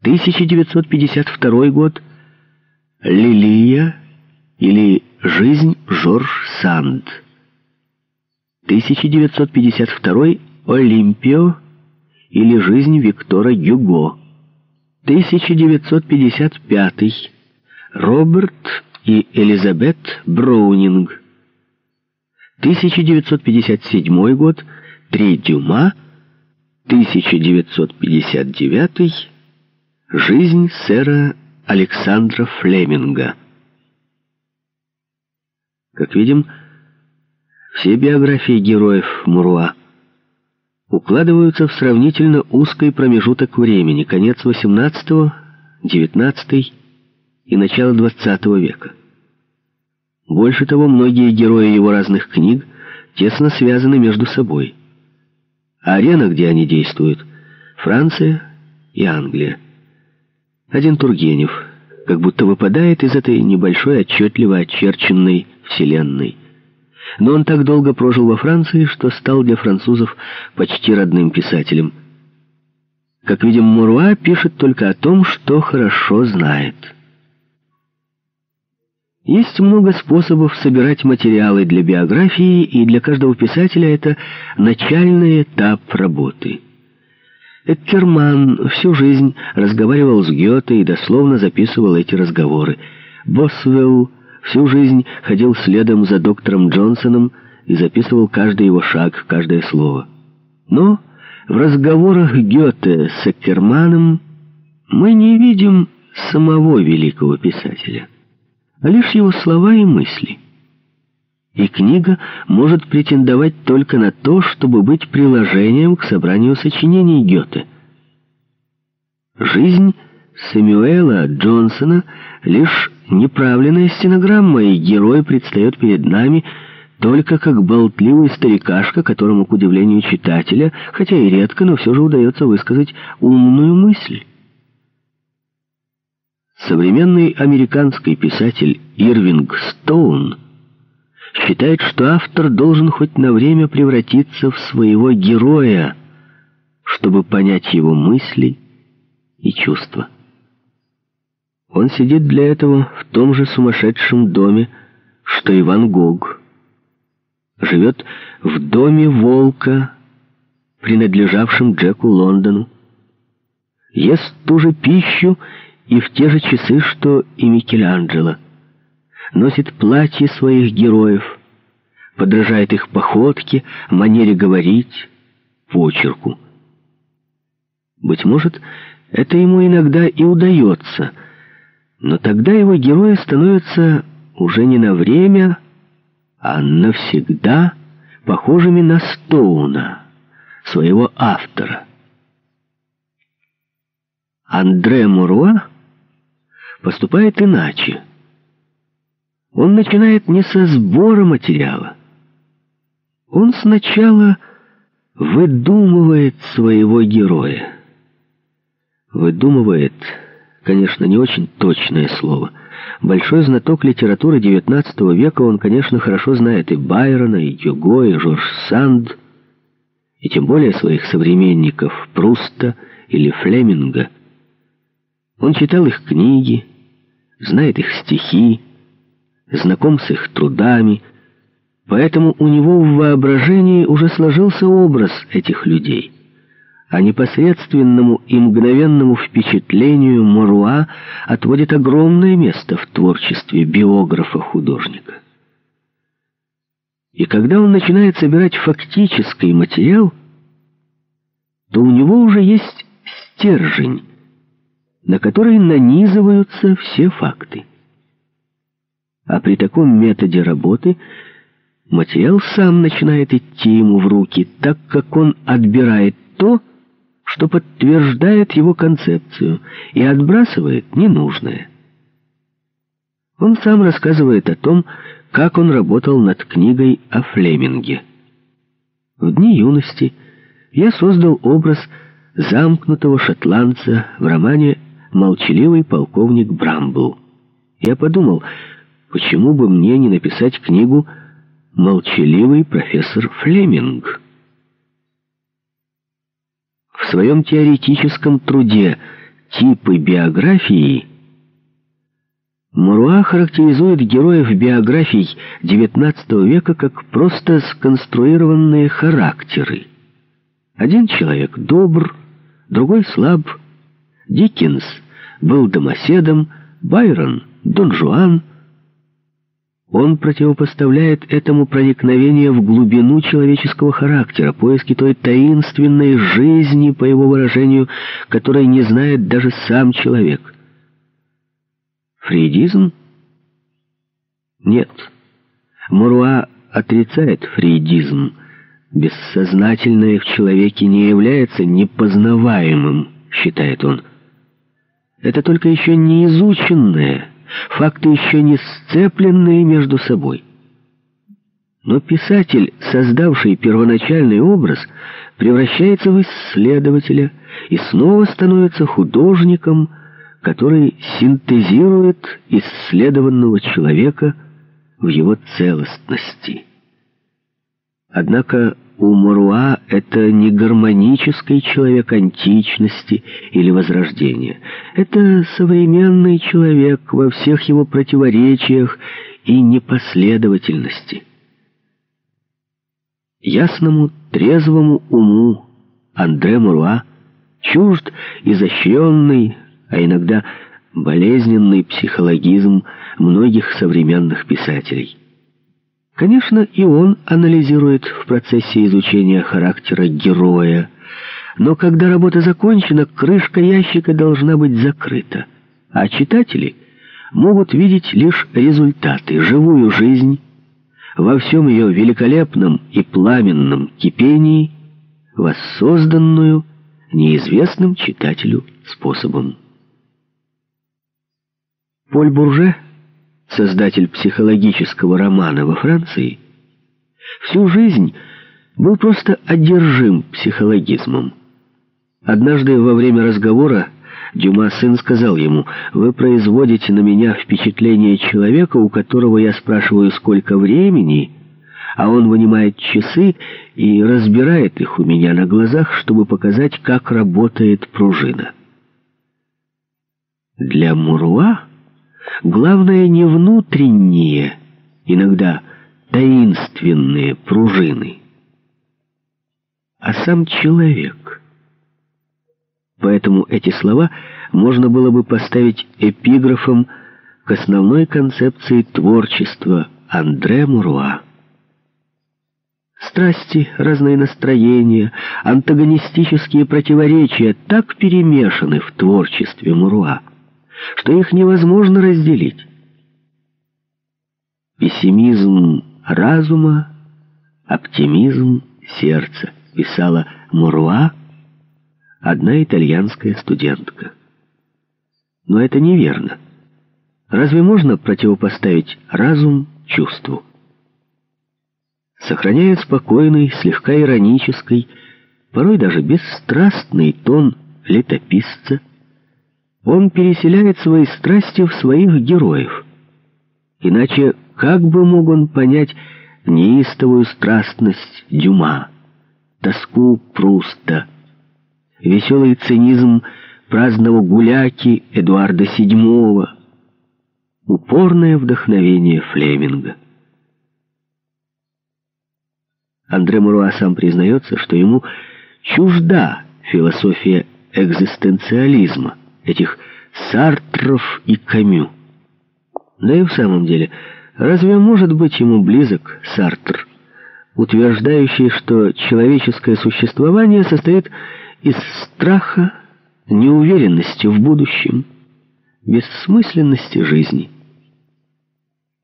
1952 год. Лилия или Жизнь Жорж Санд. 1952 Олимпио или Жизнь Виктора Гюго. 1955 Роберт и Элизабет Броунинг. 1957 год Три Дюма. 1959 Жизнь сэра Александра Флеминга. Как видим, все биографии героев Муруа укладываются в сравнительно узкий промежуток времени, конец XVIII, XIX и начало XX века. Больше того, многие герои его разных книг тесно связаны между собой. А арена, где они действуют, Франция и Англия. Один Тургенев как будто выпадает из этой небольшой отчетливо очерченной вселенной. Но он так долго прожил во Франции, что стал для французов почти родным писателем. Как видим, Муруа пишет только о том, что хорошо знает. Есть много способов собирать материалы для биографии, и для каждого писателя это начальный этап работы. Эккерман всю жизнь разговаривал с Гёте и дословно записывал эти разговоры. Босвелл всю жизнь ходил следом за доктором Джонсоном и записывал каждый его шаг, каждое слово. Но в разговорах Гёте с Эккерманом мы не видим самого великого писателя, а лишь его слова и мысли. И книга может претендовать только на то, чтобы быть приложением к собранию сочинений Гёте. Жизнь Сэмюэла Джонсона лишь неправленная стенограмма, и герой предстает перед нами только как болтливый старикашка, которому, к удивлению читателя, хотя и редко, но все же удается высказать умную мысль. Современный американский писатель Ирвинг Стоун считает, что автор должен хоть на время превратиться в своего героя, чтобы понять его мысли и чувства. Он сидит для этого в том же сумасшедшем доме, что и Ван Гог. Живет в доме волка, принадлежавшем Джеку Лондону, ест ту же пищу и в те же часы, что и Микеланджело, носит платье своих героев, подражает их походке, манере говорить, почерку. Быть может, это ему иногда и удается, но тогда его герои становятся уже не на время, а навсегда похожими на Стоуна, своего автора. Андре Муруа поступает иначе. Он начинает не со сбора материала. Он сначала выдумывает своего героя. Выдумывает, конечно, не очень точное слово. Большой знаток литературы XIX века, он, конечно, хорошо знает и Байрона, и Гюго, и Жорж Санд, и тем более своих современников Пруста или Флеминга. Он читал их книги, знает их стихи, знаком с их трудами, поэтому у него в воображении уже сложился образ этих людей. А непосредственному и мгновенному впечатлению Моруа отводит огромное место в творчестве биографа-художника. И когда он начинает собирать фактический материал, то у него уже есть стержень, на который нанизываются все факты. А при таком методе работы материал сам начинает идти ему в руки, так как он отбирает то, что подтверждает его концепцию, и отбрасывает ненужное. Он сам рассказывает о том, как он работал над книгой о Флеминге. В дни юности я создал образ замкнутого шотландца в романе «Молчаливый полковник Брамбл». Я подумал, почему бы мне не написать книгу «Молчаливый профессор Флеминг»? В своем теоретическом труде «Типы биографии» Муруа характеризует героев биографий XIX века как просто сконструированные характеры. Один человек добр, другой слаб. Диккенс был домоседом, Байрон — Дон Жуан — он противопоставляет этому проникновение в глубину человеческого характера, поиски той таинственной жизни, по его выражению, которой не знает даже сам человек. Фрейдизм? Нет. Муруа отрицает фрейдизм. Бессознательное в человеке не является непознаваемым, считает он. Это только еще не изученное, факты еще не сцепленные между собой. Но писатель, создавший первоначальный образ, превращается в исследователя и снова становится художником, который синтезирует исследованного человека в его целостности. Однако у Моруа это не гармонический человек античности или Возрождения. Это современный человек во всех его противоречиях и непоследовательности. Ясному, трезвому уму Андре Муруа чужд изощренный, а иногда болезненный психологизм многих современных писателей. Конечно, и он анализирует в процессе изучения характера героя, но когда работа закончена, крышка ящика должна быть закрыта, а читатели могут видеть лишь результаты, живую жизнь, во всем ее великолепном и пламенном кипении, воссозданную неизвестным читателю способом. Поль Бурже создатель психологического романа во Франции, всю жизнь был просто одержим психологизмом. Однажды во время разговора Дюма сын сказал ему, «Вы производите на меня впечатление человека, у которого я спрашиваю, сколько времени, а он вынимает часы и разбирает их у меня на глазах, чтобы показать, как работает пружина». Для Муруа Главное не внутренние, иногда таинственные пружины, а сам человек. Поэтому эти слова можно было бы поставить эпиграфом к основной концепции творчества Андре Муруа. Страсти, разные настроения, антагонистические противоречия так перемешаны в творчестве Муруа, что их невозможно разделить. Пессимизм разума, оптимизм сердца, писала Муруа, одна итальянская студентка. Но это неверно. Разве можно противопоставить разум чувству? Сохраняя спокойный, слегка иронический, порой даже бесстрастный тон летописца, он переселяет свои страсти в своих героев. Иначе как бы мог он понять неистовую страстность Дюма, тоску Пруста, веселый цинизм праздного гуляки Эдуарда VII, упорное вдохновение Флеминга. Андре Муруа сам признается, что ему чужда философия экзистенциализма, этих Сартров и Камю. Да и в самом деле, разве может быть ему близок Сартр, утверждающий, что человеческое существование состоит из страха, неуверенности в будущем, бессмысленности жизни?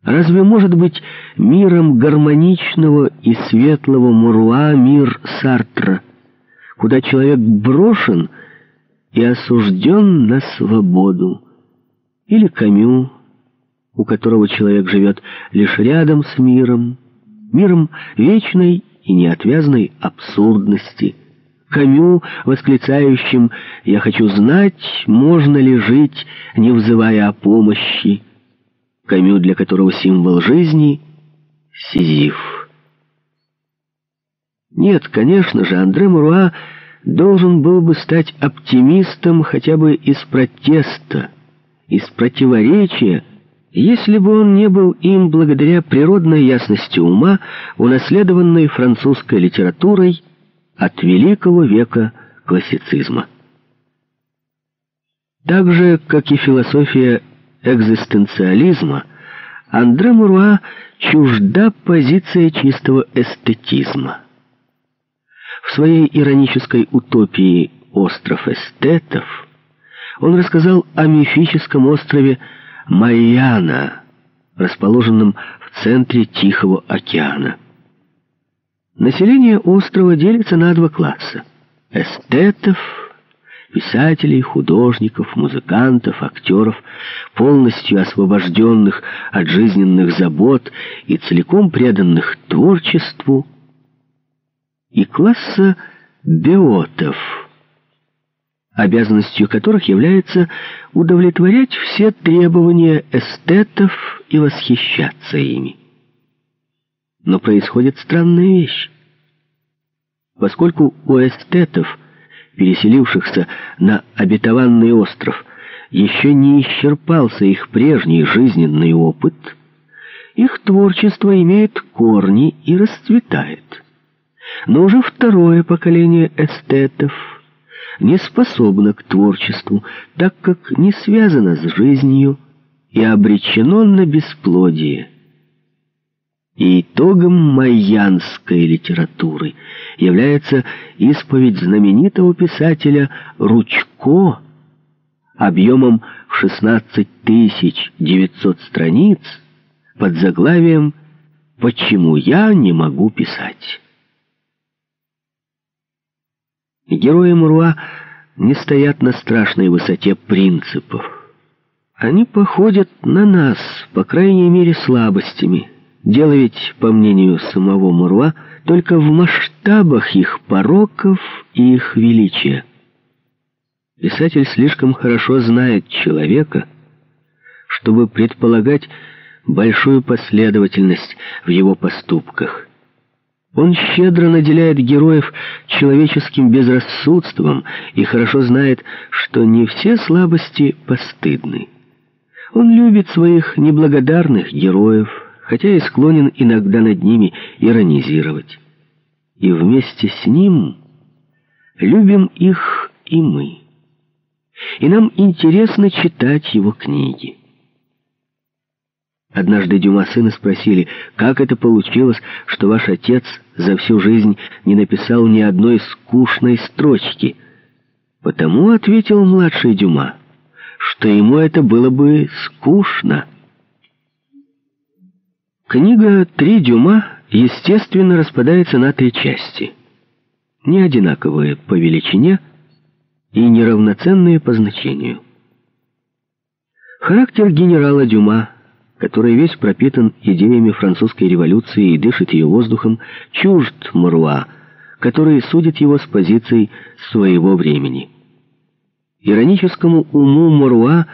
Разве может быть миром гармоничного и светлого Муруа мир Сартра, куда человек брошен и осужден на свободу? Или Камю, у которого человек живет лишь рядом с миром, миром вечной и неотвязной абсурдности, Камю, восклицающим «Я хочу знать, можно ли жить, не взывая о помощи», Камю, для которого символ жизни — Сизиф. Нет, конечно же, Андре Муруа должен был бы стать оптимистом хотя бы из протеста, из противоречия, если бы он не был им благодаря природной ясности ума, унаследованной французской литературой от великого века классицизма. Так же, как и философия экзистенциализма, Андре Муруа чужда позиция чистого эстетизма. В своей иронической утопии «Остров эстетов» он рассказал о мифическом острове Майяна, расположенном в центре Тихого океана. Население острова делится на два класса – эстетов писателей, художников, музыкантов, актеров, полностью освобожденных от жизненных забот и целиком преданных творчеству, и класса биотов, обязанностью которых является удовлетворять все требования эстетов и восхищаться ими. Но происходит странная вещь. Поскольку у эстетов – переселившихся на обетованный остров, еще не исчерпался их прежний жизненный опыт, их творчество имеет корни и расцветает. Но уже второе поколение эстетов не способно к творчеству, так как не связано с жизнью и обречено на бесплодие. И итогом майянской литературы является исповедь знаменитого писателя Ручко объемом в 16 900 страниц под заглавием «Почему я не могу писать?». Герои Муруа не стоят на страшной высоте принципов. Они походят на нас, по крайней мере, слабостями – Дело ведь, по мнению самого Муруа, только в масштабах их пороков и их величия. Писатель слишком хорошо знает человека, чтобы предполагать большую последовательность в его поступках. Он щедро наделяет героев человеческим безрассудством и хорошо знает, что не все слабости постыдны. Он любит своих неблагодарных героев, хотя и склонен иногда над ними иронизировать. И вместе с ним любим их и мы. и нам интересно читать его книги. Однажды Дюма сына спросили, как это получилось, что ваш отец за всю жизнь не написал ни одной скучной строчки. Потому, ответил младший Дюма, что ему это было бы скучно. Книга «Три Дюма» естественно распадается на три части. Не одинаковые по величине и неравноценные по значению. Характер генерала Дюма – который весь пропитан идеями французской революции и дышит ее воздухом, чужд Маруа, который судит его с позиций своего времени. Ироническому уму Маруа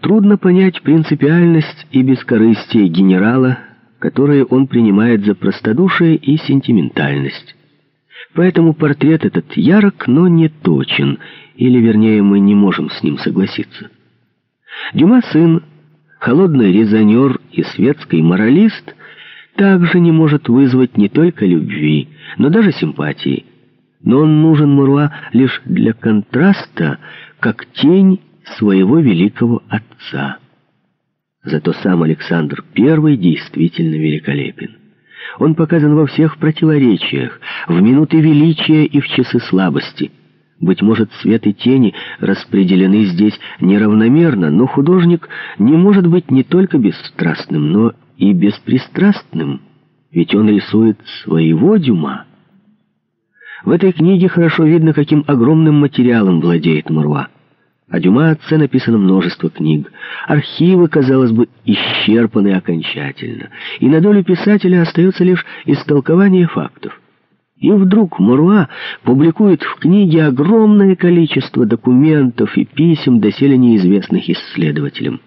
трудно понять принципиальность и бескорыстие генерала, которые он принимает за простодушие и сентиментальность. Поэтому портрет этот ярок, но не точен, или, вернее, мы не можем с ним согласиться. Дюма сын холодный резонер и светский моралист также не может вызвать не только любви, но даже симпатии. Но он нужен Муруа лишь для контраста, как тень своего великого отца. Зато сам Александр I действительно великолепен. Он показан во всех противоречиях, в минуты величия и в часы слабости – быть может, свет и тени распределены здесь неравномерно, но художник не может быть не только бесстрастным, но и беспристрастным, ведь он рисует своего Дюма. В этой книге хорошо видно, каким огромным материалом владеет Маруа. О Дюма отце написано множество книг. Архивы, казалось бы, исчерпаны окончательно, и на долю писателя остается лишь истолкование фактов. И вдруг Муруа публикует в книге огромное количество документов и писем, доселе неизвестных исследователям.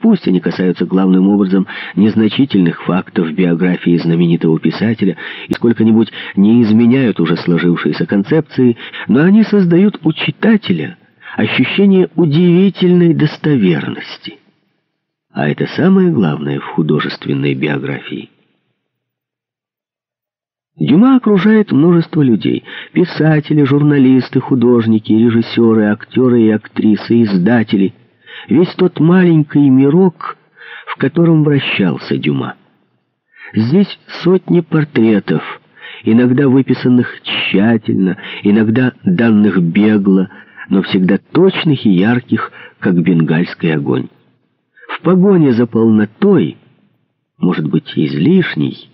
Пусть они касаются главным образом незначительных фактов биографии знаменитого писателя и сколько-нибудь не изменяют уже сложившиеся концепции, но они создают у читателя ощущение удивительной достоверности. А это самое главное в художественной биографии. Дюма окружает множество людей. Писатели, журналисты, художники, режиссеры, актеры и актрисы, издатели. Весь тот маленький мирок, в котором вращался Дюма. Здесь сотни портретов, иногда выписанных тщательно, иногда данных бегло, но всегда точных и ярких, как бенгальский огонь. В погоне за полнотой, может быть, излишней,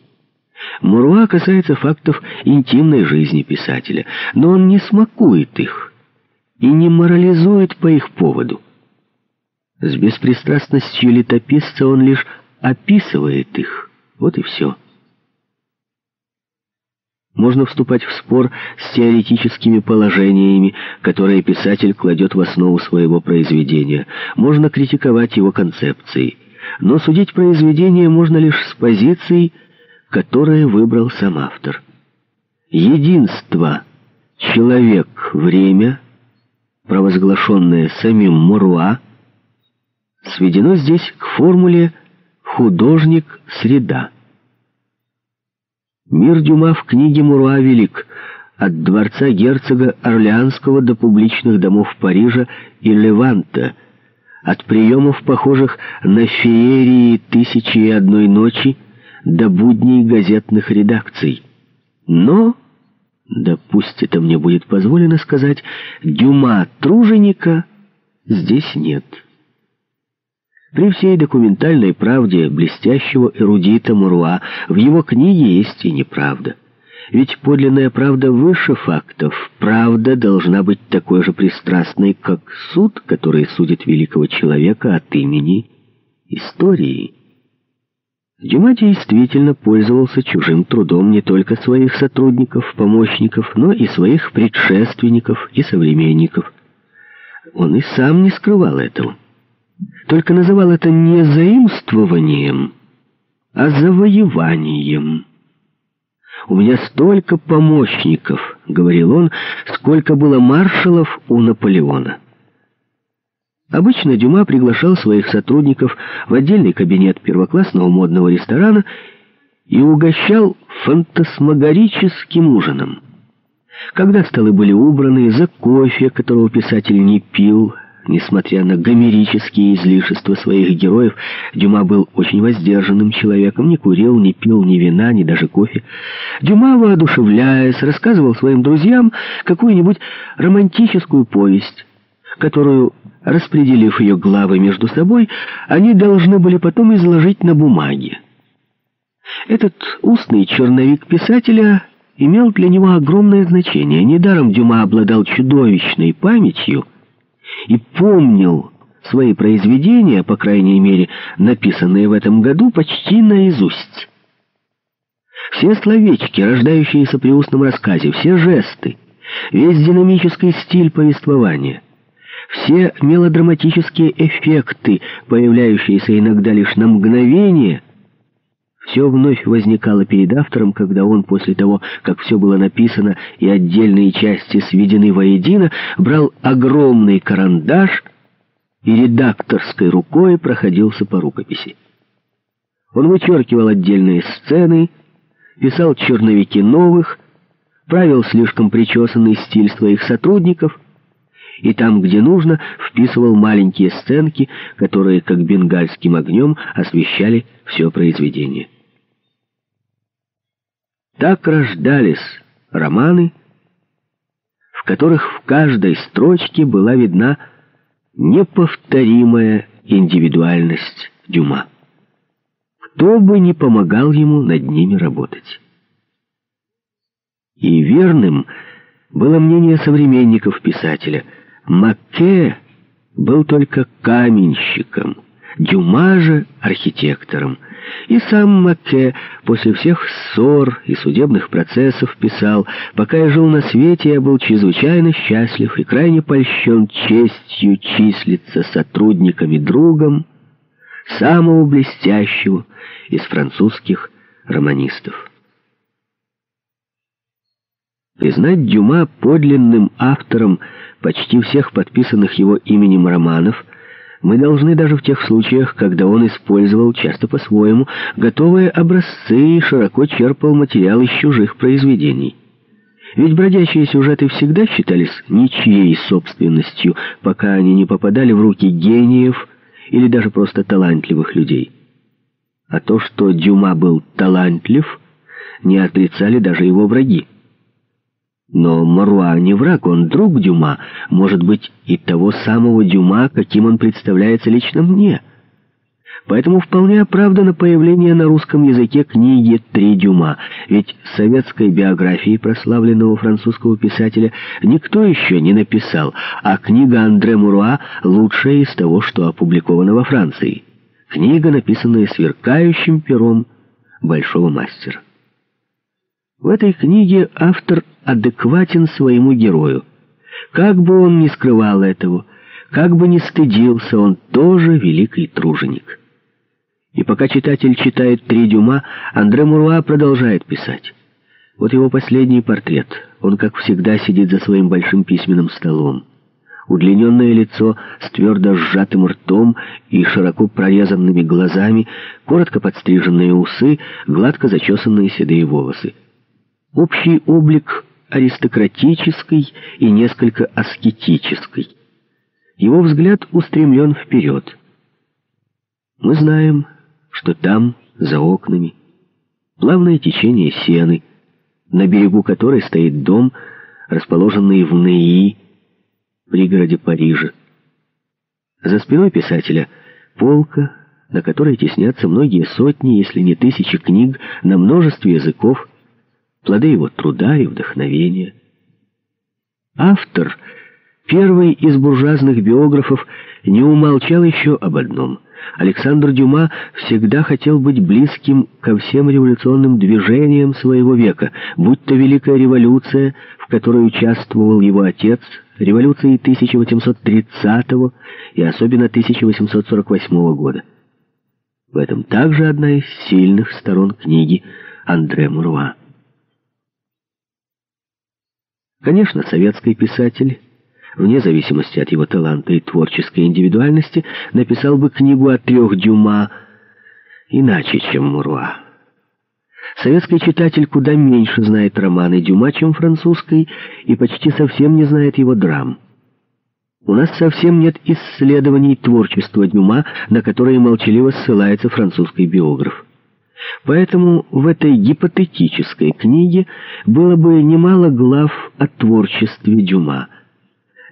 Муруа касается фактов интимной жизни писателя, но он не смакует их и не морализует по их поводу. С беспристрастностью летописца он лишь описывает их. Вот и все. Можно вступать в спор с теоретическими положениями, которые писатель кладет в основу своего произведения. Можно критиковать его концепции. Но судить произведение можно лишь с позицией, которое выбрал сам автор. Единство «человек-время», провозглашенное самим Муруа, сведено здесь к формуле «художник-среда». Мир Дюма в книге Муруа велик, от дворца герцога Орлеанского до публичных домов Парижа и Леванта, от приемов, похожих на феерии «Тысячи и одной ночи», до будней газетных редакций. Но, да пусть это мне будет позволено сказать, Дюма труженика здесь нет. При всей документальной правде блестящего эрудита Муруа в его книге есть и неправда. Ведь подлинная правда выше фактов. Правда должна быть такой же пристрастной, как суд, который судит великого человека от имени истории. Дюма действительно пользовался чужим трудом не только своих сотрудников, помощников, но и своих предшественников и современников. Он и сам не скрывал этого. Только называл это не заимствованием, а завоеванием. «У меня столько помощников», — говорил он, — «сколько было маршалов у Наполеона». Обычно Дюма приглашал своих сотрудников в отдельный кабинет первоклассного модного ресторана и угощал фантасмагорическим ужином. Когда столы были убраны, за кофе, которого писатель не пил, Несмотря на гомерические излишества своих героев, Дюма был очень воздержанным человеком, не курил, не пил ни вина, ни даже кофе. Дюма, воодушевляясь, рассказывал своим друзьям какую-нибудь романтическую повесть, которую, распределив ее главы между собой, они должны были потом изложить на бумаге. Этот устный черновик писателя имел для него огромное значение. Недаром Дюма обладал чудовищной памятью, и помнил свои произведения, по крайней мере, написанные в этом году, почти наизусть. Все словечки, рождающиеся при устном рассказе, все жесты, весь динамический стиль повествования, все мелодраматические эффекты, появляющиеся иногда лишь на мгновение, все вновь возникало перед автором, когда он, после того, как все было написано и отдельные части сведены воедино, брал огромный карандаш и редакторской рукой проходился по рукописи. Он вычеркивал отдельные сцены, писал черновики новых, правил слишком причесанный стиль своих сотрудников и там, где нужно, вписывал маленькие сценки, которые, как бенгальским огнем, освещали все произведение. Так рождались романы, в которых в каждой строчке была видна неповторимая индивидуальность Дюма. Кто бы ни помогал ему над ними работать. И верным было мнение современников писателя. Макке был только каменщиком, Дюма же архитектором. И сам Макке после всех ссор и судебных процессов писал, «Пока я жил на свете, я был чрезвычайно счастлив и крайне польщен честью числиться сотрудниками другом самого блестящего из французских романистов». Признать Дюма подлинным автором почти всех подписанных его именем романов – мы должны даже в тех случаях, когда он использовал, часто по-своему, готовые образцы и широко черпал материал из чужих произведений. Ведь бродячие сюжеты всегда считались ничьей собственностью, пока они не попадали в руки гениев или даже просто талантливых людей. А то, что Дюма был талантлив, не отрицали даже его враги. Но Маруа не враг, он друг Дюма, может быть, и того самого Дюма, каким он представляется лично мне. Поэтому вполне оправдано появление на русском языке книги «Три Дюма», ведь советской биографии прославленного французского писателя никто еще не написал, а книга Андре Муруа лучшая из того, что опубликовано во Франции. Книга, написанная сверкающим пером большого мастера. В этой книге автор адекватен своему герою. Как бы он ни скрывал этого, как бы ни стыдился, он тоже великий труженик. И пока читатель читает «Три дюма», Андре Муруа продолжает писать. Вот его последний портрет. Он, как всегда, сидит за своим большим письменным столом. Удлиненное лицо с твердо сжатым ртом и широко прорезанными глазами, коротко подстриженные усы, гладко зачесанные седые волосы. Общий облик аристократический и несколько аскетический. Его взгляд устремлен вперед. Мы знаем, что там, за окнами, плавное течение сены, на берегу которой стоит дом, расположенный в Неи, пригороде Парижа. За спиной писателя полка, на которой теснятся многие сотни, если не тысячи книг на множестве языков, плоды его труда и вдохновения. Автор, первый из буржуазных биографов, не умолчал еще об одном. Александр Дюма всегда хотел быть близким ко всем революционным движениям своего века, будь то Великая революция, в которой участвовал его отец, революции 1830 и особенно 1848 года. В этом также одна из сильных сторон книги Андре Муруа. Конечно, советский писатель, вне зависимости от его таланта и творческой индивидуальности, написал бы книгу о трех Дюма иначе, чем Муруа. Советский читатель куда меньше знает романы Дюма, чем французский, и почти совсем не знает его драм. У нас совсем нет исследований творчества Дюма, на которые молчаливо ссылается французский биограф. Поэтому в этой гипотетической книге было бы немало глав о творчестве Дюма.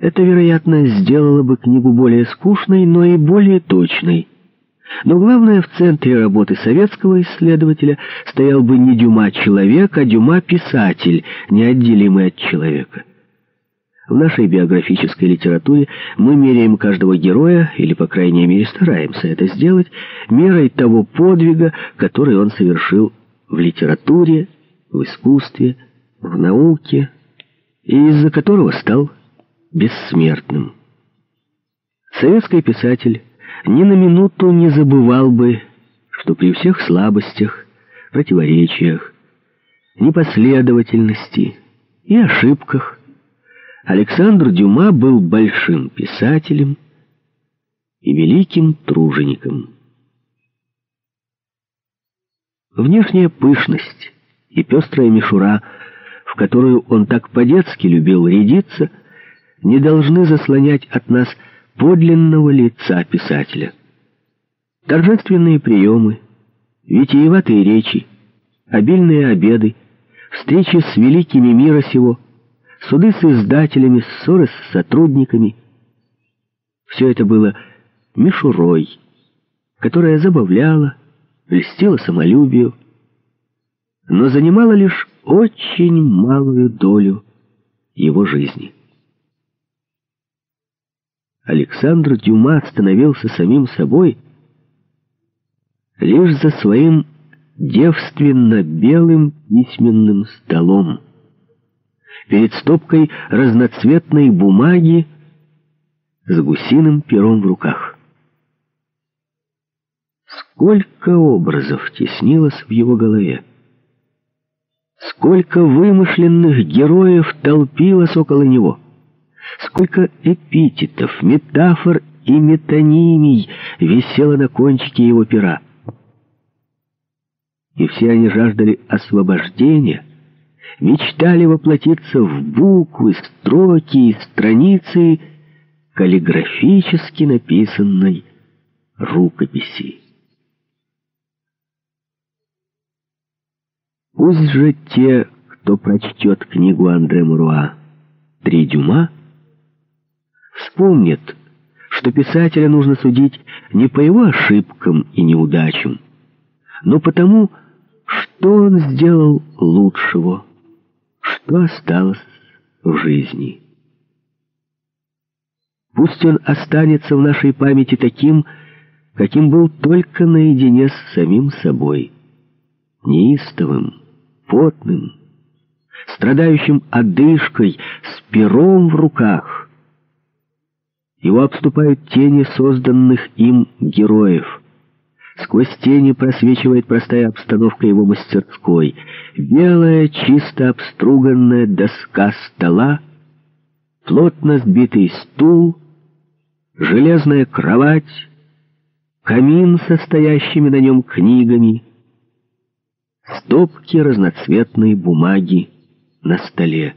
Это, вероятно, сделало бы книгу более скучной, но и более точной. Но главное, в центре работы советского исследователя стоял бы не Дюма-человек, а Дюма-писатель, неотделимый от человека. В нашей биографической литературе мы меряем каждого героя, или, по крайней мере, стараемся это сделать, мерой того подвига, который он совершил в литературе, в искусстве, в науке, и из-за которого стал бессмертным. Советский писатель ни на минуту не забывал бы, что при всех слабостях, противоречиях, непоследовательности и ошибках Александр Дюма был большим писателем и великим тружеником. Внешняя пышность и пестрая мишура, в которую он так по-детски любил рядиться, не должны заслонять от нас подлинного лица писателя. Торжественные приемы, витиеватые речи, обильные обеды, встречи с великими мира сего — суды с издателями, ссоры с сотрудниками. Все это было мишурой, которая забавляла, льстила самолюбию, но занимала лишь очень малую долю его жизни. Александр Дюма становился самим собой лишь за своим девственно белым письменным столом перед стопкой разноцветной бумаги с гусиным пером в руках. Сколько образов теснилось в его голове! Сколько вымышленных героев толпилось около него! Сколько эпитетов, метафор и метонимий висело на кончике его пера! И все они жаждали освобождения — мечтали воплотиться в буквы, строки и страницы каллиграфически написанной рукописи. Пусть же те, кто прочтет книгу Андре Муруа «Три дюма», вспомнят, что писателя нужно судить не по его ошибкам и неудачам, но потому, что он сделал лучшего что осталось в жизни. Пусть он останется в нашей памяти таким, каким был только наедине с самим собой, неистовым, потным, страдающим одышкой, с пером в руках. Его обступают тени созданных им героев — Сквозь тени просвечивает простая обстановка его мастерской. Белая, чисто обструганная доска стола, плотно сбитый стул, железная кровать, камин со стоящими на нем книгами, стопки разноцветной бумаги на столе.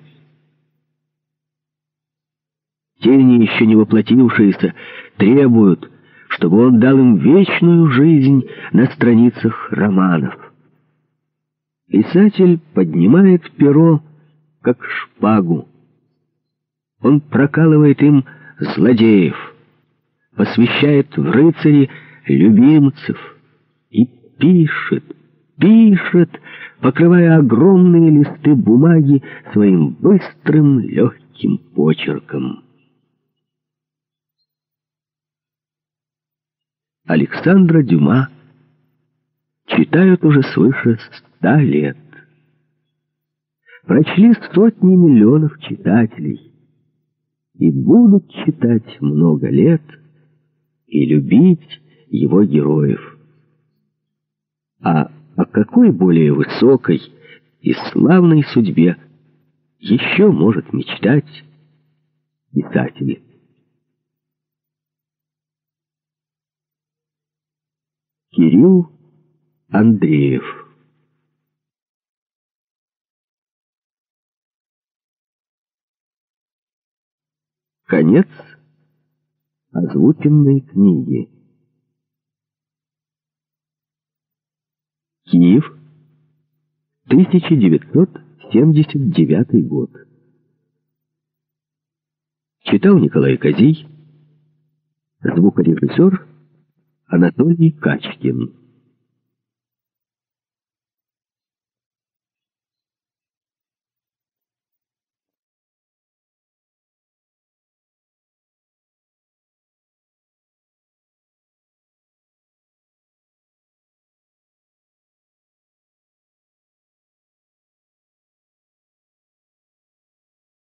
Тени, еще не воплотившиеся, требуют — чтобы он дал им вечную жизнь на страницах романов. Писатель поднимает перо, как шпагу. Он прокалывает им злодеев, посвящает в рыцари любимцев и пишет, пишет, покрывая огромные листы бумаги своим быстрым легким почерком. Александра Дюма читают уже свыше ста лет. Прочли сотни миллионов читателей и будут читать много лет и любить его героев. А о какой более высокой и славной судьбе еще может мечтать писатель? Кирилл Андреев Конец озвученной книги. Киев, 1979 год. Читал Николай Козий, звукорежиссер Анатолий Качкин.